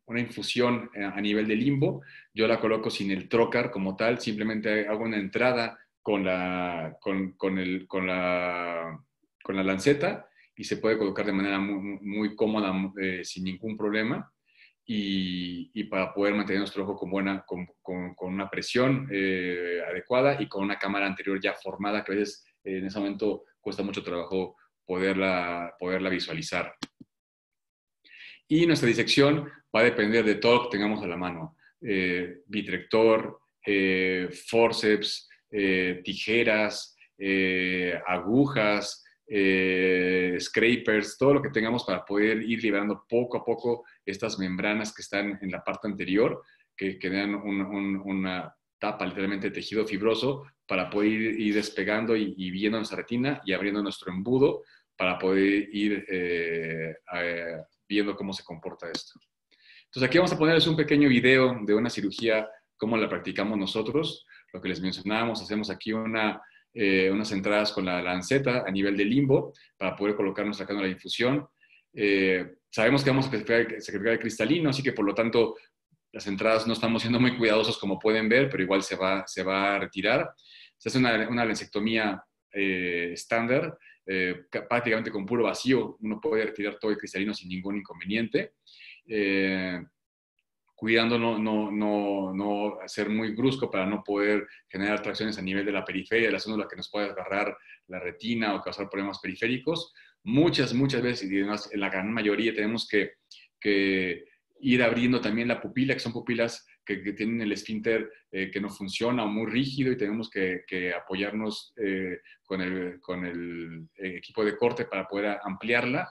una, infusión a nivel de limbo. Yo la coloco sin el trocar como tal, simplemente hago una entrada con la, con, con, el, con la, con la lanceta y se puede colocar de manera muy, muy cómoda, eh, sin ningún problema. Y, y, para poder mantener nuestro ojo con, buena, con, con, con una presión eh, adecuada y con una cámara anterior ya formada, que a veces en ese momento cuesta mucho trabajo poderla, poderla visualizar. Y nuestra disección va a depender de todo lo que tengamos a la mano. Eh, vitrector, eh, forceps, eh, tijeras, agujas, scrapers, todo lo que tengamos para poder ir liberando poco a poco estas membranas que están en la parte anterior, que, que dan una tapa literalmente de tejido fibroso para poder ir, despegando y, viendo nuestra retina y abriendo nuestro embudo para poder ir eh, viendo cómo se comporta esto. Entonces aquí vamos a ponerles un pequeño video de una cirugía, cómo la practicamos nosotros. Lo que les mencionábamos, hacemos aquí eh, unas entradas con la lanceta a nivel de limbo para poder colocarnos sacando la infusión. Eh, sabemos que vamos a sacrificar el cristalino, así que por lo tanto las entradas no estamos siendo muy cuidadosos como pueden ver, pero igual se va, se va a retirar. Se hace una, una lensectomía eh, estándar, eh, prácticamente con puro vacío. Uno puede retirar todo el cristalino sin ningún inconveniente. Eh, cuidando no, no, no, no, ser muy brusco para no poder generar tracciones a nivel de la periferia de la zona que nos puede agarrar la retina o causar problemas periféricos. Muchas, muchas veces, y además en la gran mayoría tenemos que, que ir abriendo también la pupila, que son pupilas que, tienen el esfínter eh, que no funciona o muy rígido y tenemos que, apoyarnos eh, con, el, el, equipo de corte para poder ampliarla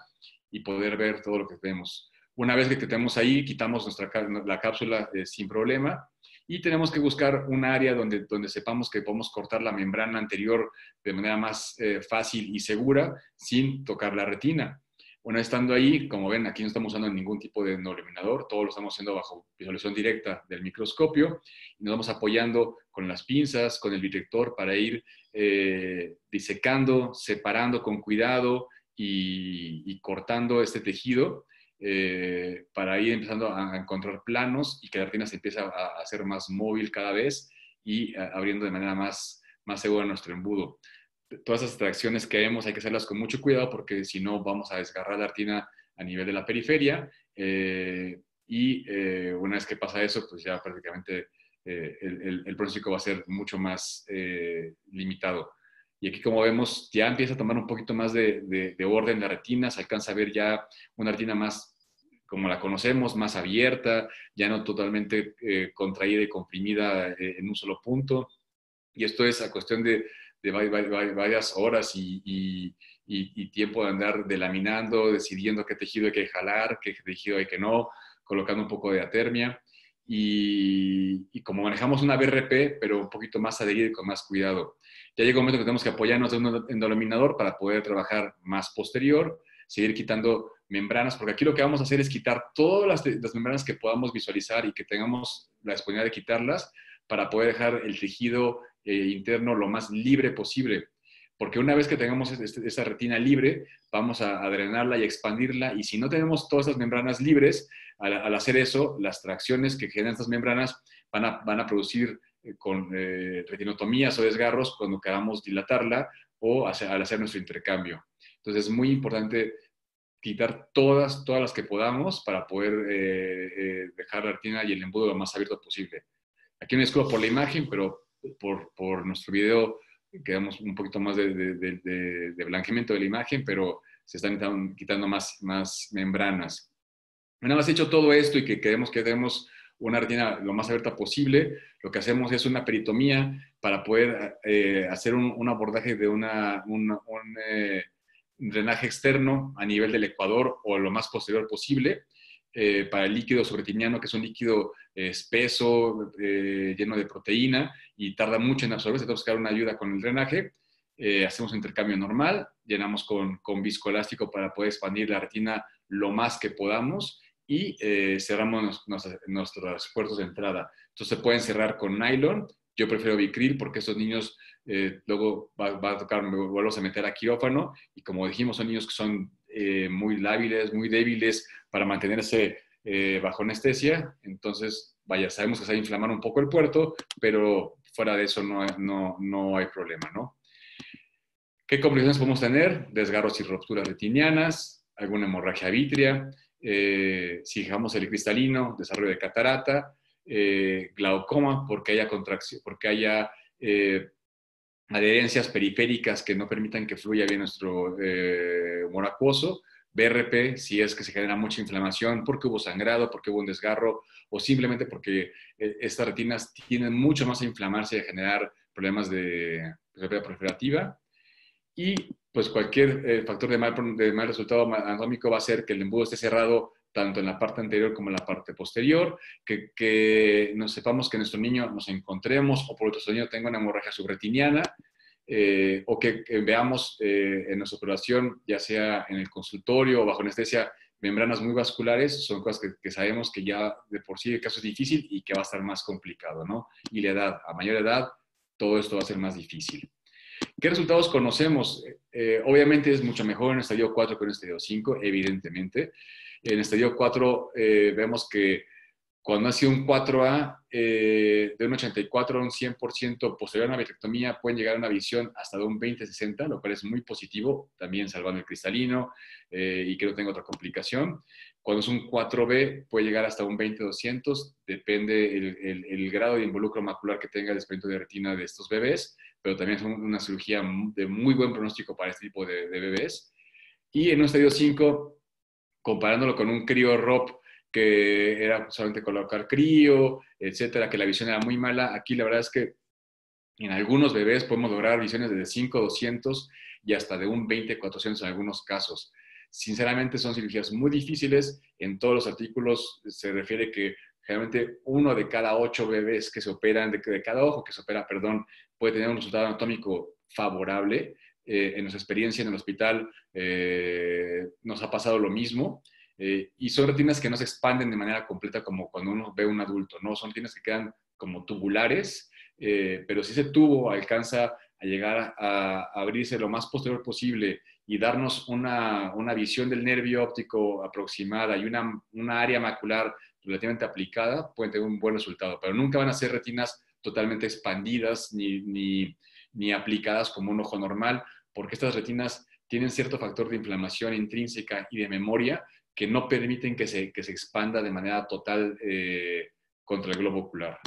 y poder ver todo lo que vemos. Una vez que tenemos ahí, quitamos nuestra, la cápsula eh, sin problema y tenemos que buscar un área donde, donde sepamos que podemos cortar la membrana anterior de manera más fácil y segura sin tocar la retina. Bueno, estando ahí, como ven, aquí no estamos usando ningún tipo de iluminador, todo lo estamos haciendo bajo visualización directa del microscopio nos vamos apoyando con las pinzas, con el detector para ir eh, disecando, separando con cuidado y, cortando este tejido eh, para ir empezando a encontrar planos y que la retina se empiece a, hacer más móvil cada vez y abriendo de manera más, más segura nuestro embudo todas esas tracciones que vemos hay que hacerlas con mucho cuidado porque si no vamos a desgarrar la retina a nivel de la periferia eh, y eh, una vez que pasa eso, pues ya prácticamente eh, el, el, pronóstico va a ser mucho más limitado. Y aquí como vemos ya empieza a tomar un poquito más de, de, orden la retina, se alcanza a ver ya una retina más como la conocemos, más abierta, ya no totalmente contraída y comprimida en un solo punto. Y esto es a cuestión de, de varias horas y, tiempo de andar delaminando, decidiendo qué tejido hay que jalar, qué tejido hay que no, colocando un poco de atermia. y, como manejamos una BRP, pero un poquito más adherida y con más cuidado. Ya llega un momento que tenemos que apoyarnos de un endolominador para poder trabajar más posterior, seguir quitando membranas, porque aquí lo que vamos a hacer es quitar todas las, membranas que podamos visualizar y que tengamos la disponibilidad de quitarlas para poder dejar el tejido eh, interno lo más libre posible. Porque una vez que tengamos este, esa retina libre, vamos a, drenarla y expandirla. Y si no tenemos todas esas membranas libres, al, hacer eso, las tracciones que generan estas membranas van a, van a producir eh, con eh, retinotomías o desgarros cuando queramos dilatarla o al hacer nuestro intercambio. Entonces es muy importante quitar todas, todas las que podamos para poder eh, dejar la retina y el embudo lo más abierto posible. Aquí me disculpo por la imagen, pero por, por nuestro video quedamos un poquito más de, de, de, blanqueamiento de la imagen, pero se están quitando más, más membranas. Una vez hecho todo esto y que queremos que demos una retina lo más abierta posible, lo que hacemos es una peritomía para poder eh, hacer un, abordaje de una, un eh, drenaje externo a nivel del ecuador o lo más posterior posible eh, para el líquido sobretiniano, que es un líquido espeso, lleno de proteína y tarda mucho en absorberse, tenemos que dar una ayuda con el drenaje. hacemos un intercambio normal, llenamos con, con viscoelástico para poder expandir la retina lo más que podamos y eh, cerramos nuestros puertos de entrada. Entonces se pueden cerrar con nylon. Yo prefiero bicril porque estos niños eh, luego va, a tocar vuelvo a meter a quirófano y como dijimos son niños que son eh, muy lábiles, muy débiles para mantenerse bajo anestesia. Entonces, vaya, sabemos que se va a inflamar un poco el puerto, pero fuera de eso no, no, no hay problema, ¿no? ¿Qué complicaciones podemos tener? Desgarros y rupturas retinianas, alguna hemorragia vítrea, eh, si dejamos el cristalino, desarrollo de catarata, eh, glaucoma, porque haya contracción, porque haya eh, adherencias periféricas que no permitan que fluya bien nuestro humor acuoso, BRP, si es que se genera mucha inflamación, porque hubo sangrado, porque hubo un desgarro, o simplemente porque estas retinas tienen mucho más a inflamarse y a generar problemas de proliferativa. Y pues cualquier eh, factor de mal, de mal resultado anatómico va a hacer que el embudo esté cerrado tanto en la parte anterior como en la parte posterior, que, que nos sepamos que nuestro niño nos encontremos o por otro niño tenga una hemorragia subretiniana, eh, o que, veamos eh, en nuestra operación, ya sea en el consultorio o bajo anestesia, membranas muy vasculares, son cosas que, que, sabemos que ya de por sí el caso es difícil y que va a estar más complicado, ¿no? Y la edad, a mayor edad, todo esto va a ser más difícil. ¿Qué resultados conocemos? Eh, obviamente es mucho mejor en estadio 4 que en estadio 5, evidentemente. En estadio 4 eh, vemos que cuando ha sido un 4A, eh, de un 84 a un 100% posterior a una vitrectomía, pueden llegar a una visión hasta de un 20-60, lo cual es muy positivo, también salvando el cristalino y que no tenga otra complicación. Cuando es un 4B, puede llegar hasta un 20-200, depende el, grado de involucro macular que tenga el desprendimiento de retina de estos bebés pero también es una cirugía de muy buen pronóstico para este tipo de, bebés. Y en un estadio 5, comparándolo con un crío ROP, que era solamente colocar crío, etcétera, que la visión era muy mala, aquí la verdad es que en algunos bebés podemos lograr visiones de 5, 200 y hasta de un 20, 400 en algunos casos. Sinceramente son cirugías muy difíciles. En todos los artículos se refiere que generalmente uno de cada ocho bebés que se operan, de, de cada ojo que se opera, perdón, puede tener un resultado anatómico favorable. Eh, en nuestra experiencia en el hospital eh, nos ha pasado lo mismo. Eh, y son retinas que no se expanden de manera completa como cuando uno ve un adulto, ¿no? Son retinas que quedan como tubulares, pero si ese tubo alcanza a llegar a, abrirse lo más posterior posible y darnos una, una visión del nervio óptico aproximada y una, una, área macular relativamente aplicada, pueden tener un buen resultado, pero nunca van a ser retinas totalmente expandidas ni, ni, aplicadas como un ojo normal, porque estas retinas tienen cierto factor de inflamación intrínseca y de memoria que no permiten que se, que se expanda de manera total eh, contra el globo ocular.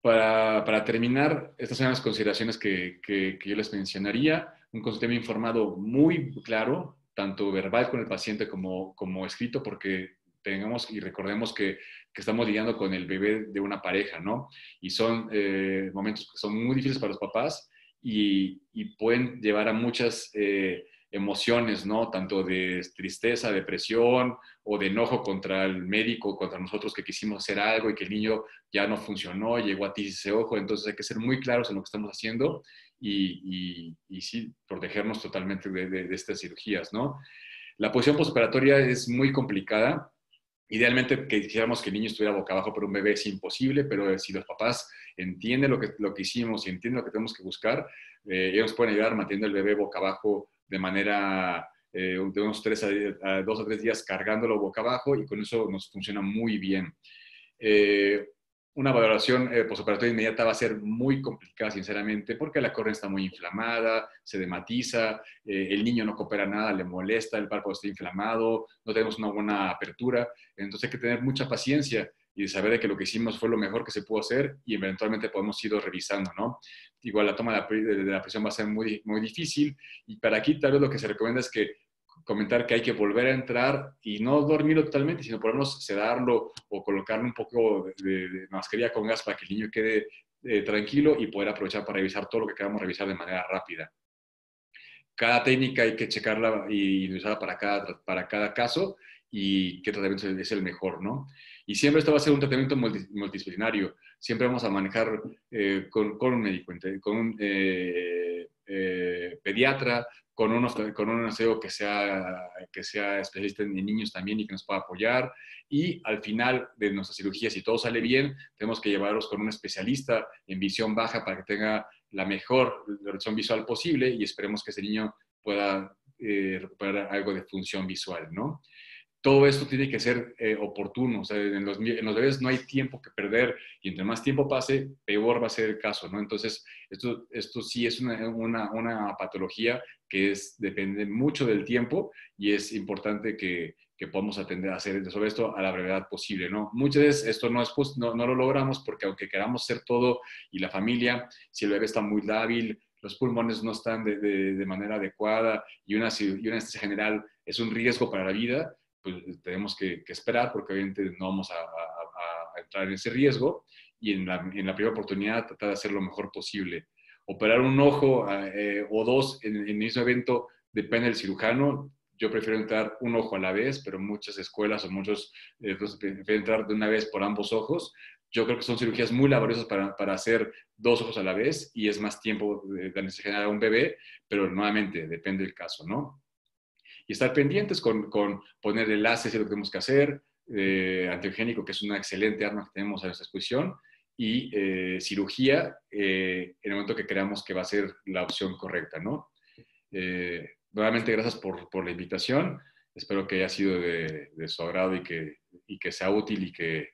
Para, para, terminar, estas son las consideraciones que, que, yo les mencionaría. Un consultorio informado muy claro, tanto verbal con el paciente como, como escrito, porque tengamos y recordemos que, que, estamos lidiando con el bebé de una pareja, ¿no? Y son eh, momentos que son muy difíciles para los papás y, y pueden llevar a muchas eh, emociones, ¿no? Tanto de tristeza, depresión o de enojo contra el médico, contra nosotros que quisimos hacer algo y que el niño ya no funcionó, llegó a ti ese ojo. Entonces hay que ser muy claros en lo que estamos haciendo y, y, sí, protegernos totalmente de, de, estas cirugías, ¿no? La posición postoperatoria es muy complicada. Idealmente que quisiéramos que el niño estuviera boca abajo, pero un bebé es imposible, pero si los papás entienden lo que, lo que hicimos y entienden lo que tenemos que buscar, eh, ellos pueden ayudar manteniendo el bebé boca abajo de manera eh, de unos tres a, dos o tres días cargándolo boca abajo y con eso nos funciona muy bien. Eh, una valoración eh, postoperatoria inmediata va a ser muy complicada, sinceramente, porque la córnea está muy inflamada, se dematiza, el niño no coopera nada, le molesta, el párpado está inflamado, no tenemos una buena apertura, entonces hay que tener mucha paciencia y saber de que lo que hicimos fue lo mejor que se pudo hacer y eventualmente podemos ir revisando, ¿no? Igual la toma de la, presión va a ser muy, muy difícil y para aquí tal vez lo que se recomienda es que comentar que hay que volver a entrar y no dormirlo totalmente, sino por lo menos sedarlo o colocarle un poco de, mascarilla con gas para que el niño quede eh, tranquilo y poder aprovechar para revisar todo lo que queramos revisar de manera rápida. Cada técnica hay que checarla y usarla para cada, para cada caso y qué tratamiento es el mejor, ¿no? Y siempre esto va a ser un tratamiento multidisciplinario. Siempre vamos a manejar eh, con, con, un médico, con un eh, eh, pediatra, con, unos, con un aseo que sea, que sea especialista en niños también y que nos pueda apoyar. Y al final de nuestra cirugía, si todo sale bien, tenemos que llevarlos con un especialista en visión baja para que tenga la mejor reacción visual posible y esperemos que ese niño pueda recuperar algo de función visual, ¿no? Todo esto tiene que ser eh, oportuno. O sea, en los, bebés no hay tiempo que perder y entre más tiempo pase, peor va a ser el caso, ¿no? Entonces, esto, esto sí es una, una, patología que es, depende mucho del tiempo y es importante que, que podamos atender a hacer sobre esto a la brevedad posible, ¿no? Muchas veces esto no, es, no, no lo logramos porque aunque queramos hacer todo y la familia, si el bebé está muy débil, los pulmones no están de, de, manera adecuada y una, y una general es un riesgo para la vida, pues tenemos que, esperar porque obviamente no vamos a, entrar en ese riesgo y en la, en la, primera oportunidad tratar de hacer lo mejor posible. Operar un ojo eh, o dos en, en ese evento depende del cirujano. Yo prefiero entrar un ojo a la vez, pero muchas escuelas o muchos eh, prefieren entrar de una vez por ambos ojos. Yo creo que son cirugías muy laboriosas para, para hacer dos ojos a la vez y es más tiempo de, de generar a un bebé, pero nuevamente depende del caso, ¿no? Y estar pendientes con, con poner enlaces y lo que tenemos que hacer, eh, antiogénico, que es una excelente arma que tenemos a nuestra disposición, y eh, cirugía eh, en el momento que creamos que va a ser la opción correcta, ¿no? Eh, nuevamente, gracias por, por, la invitación. Espero que haya sido de, de su agrado y que, y que sea útil y que,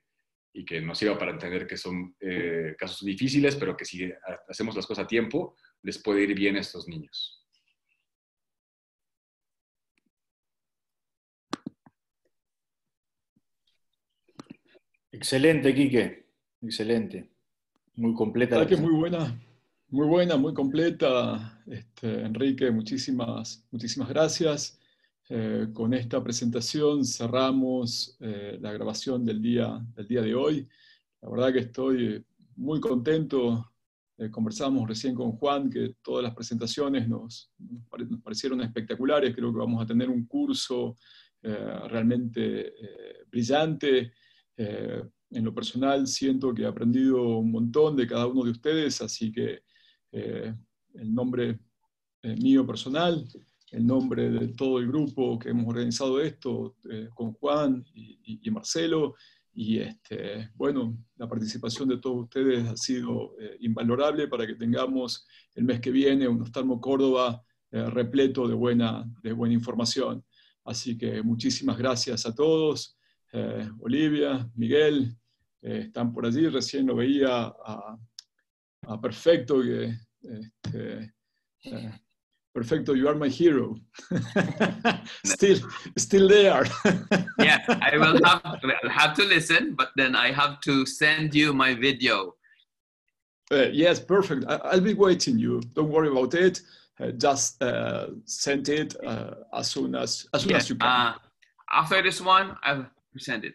y que nos sirva para entender que son casos difíciles, pero que si hacemos las cosas a tiempo, les puede ir bien a estos niños. Excelente, Quique. Excelente. Muy completa. que muy buena, muy buena, muy completa. Este, Enrique, muchísimas, muchísimas gracias. Eh, con esta presentación cerramos eh, la grabación del día, del día de hoy. La verdad que estoy muy contento. Eh, conversamos recién con Juan que todas las presentaciones nos, nos, parecieron espectaculares. Creo que vamos a tener un curso realmente brillante. Eh, en lo personal siento que he aprendido un montón de cada uno de ustedes, así que eh, el nombre eh, mío personal, el nombre de todo el grupo que hemos organizado esto con Juan y, Marcelo, y este, bueno, la participación de todos ustedes ha sido invalorable para que tengamos el mes que viene un Oftalmo Córdoba repleto de buena, de buena información. Así que muchísimas gracias a todos. Eh, Olivia, Miguel, eh, están por allí. Recién lo veía a, a Perfecto, que, este, eh, Perfecto, you are my hero. still, still there. yeah, I will have, I'll have to listen, but then I have to send you my video. Uh, yes, perfect. I, will be waiting you. Don't worry about it. Uh, just uh, send it as soon as as soon yeah, as you can. after this one, I'll presented.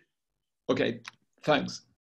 Okay, thanks.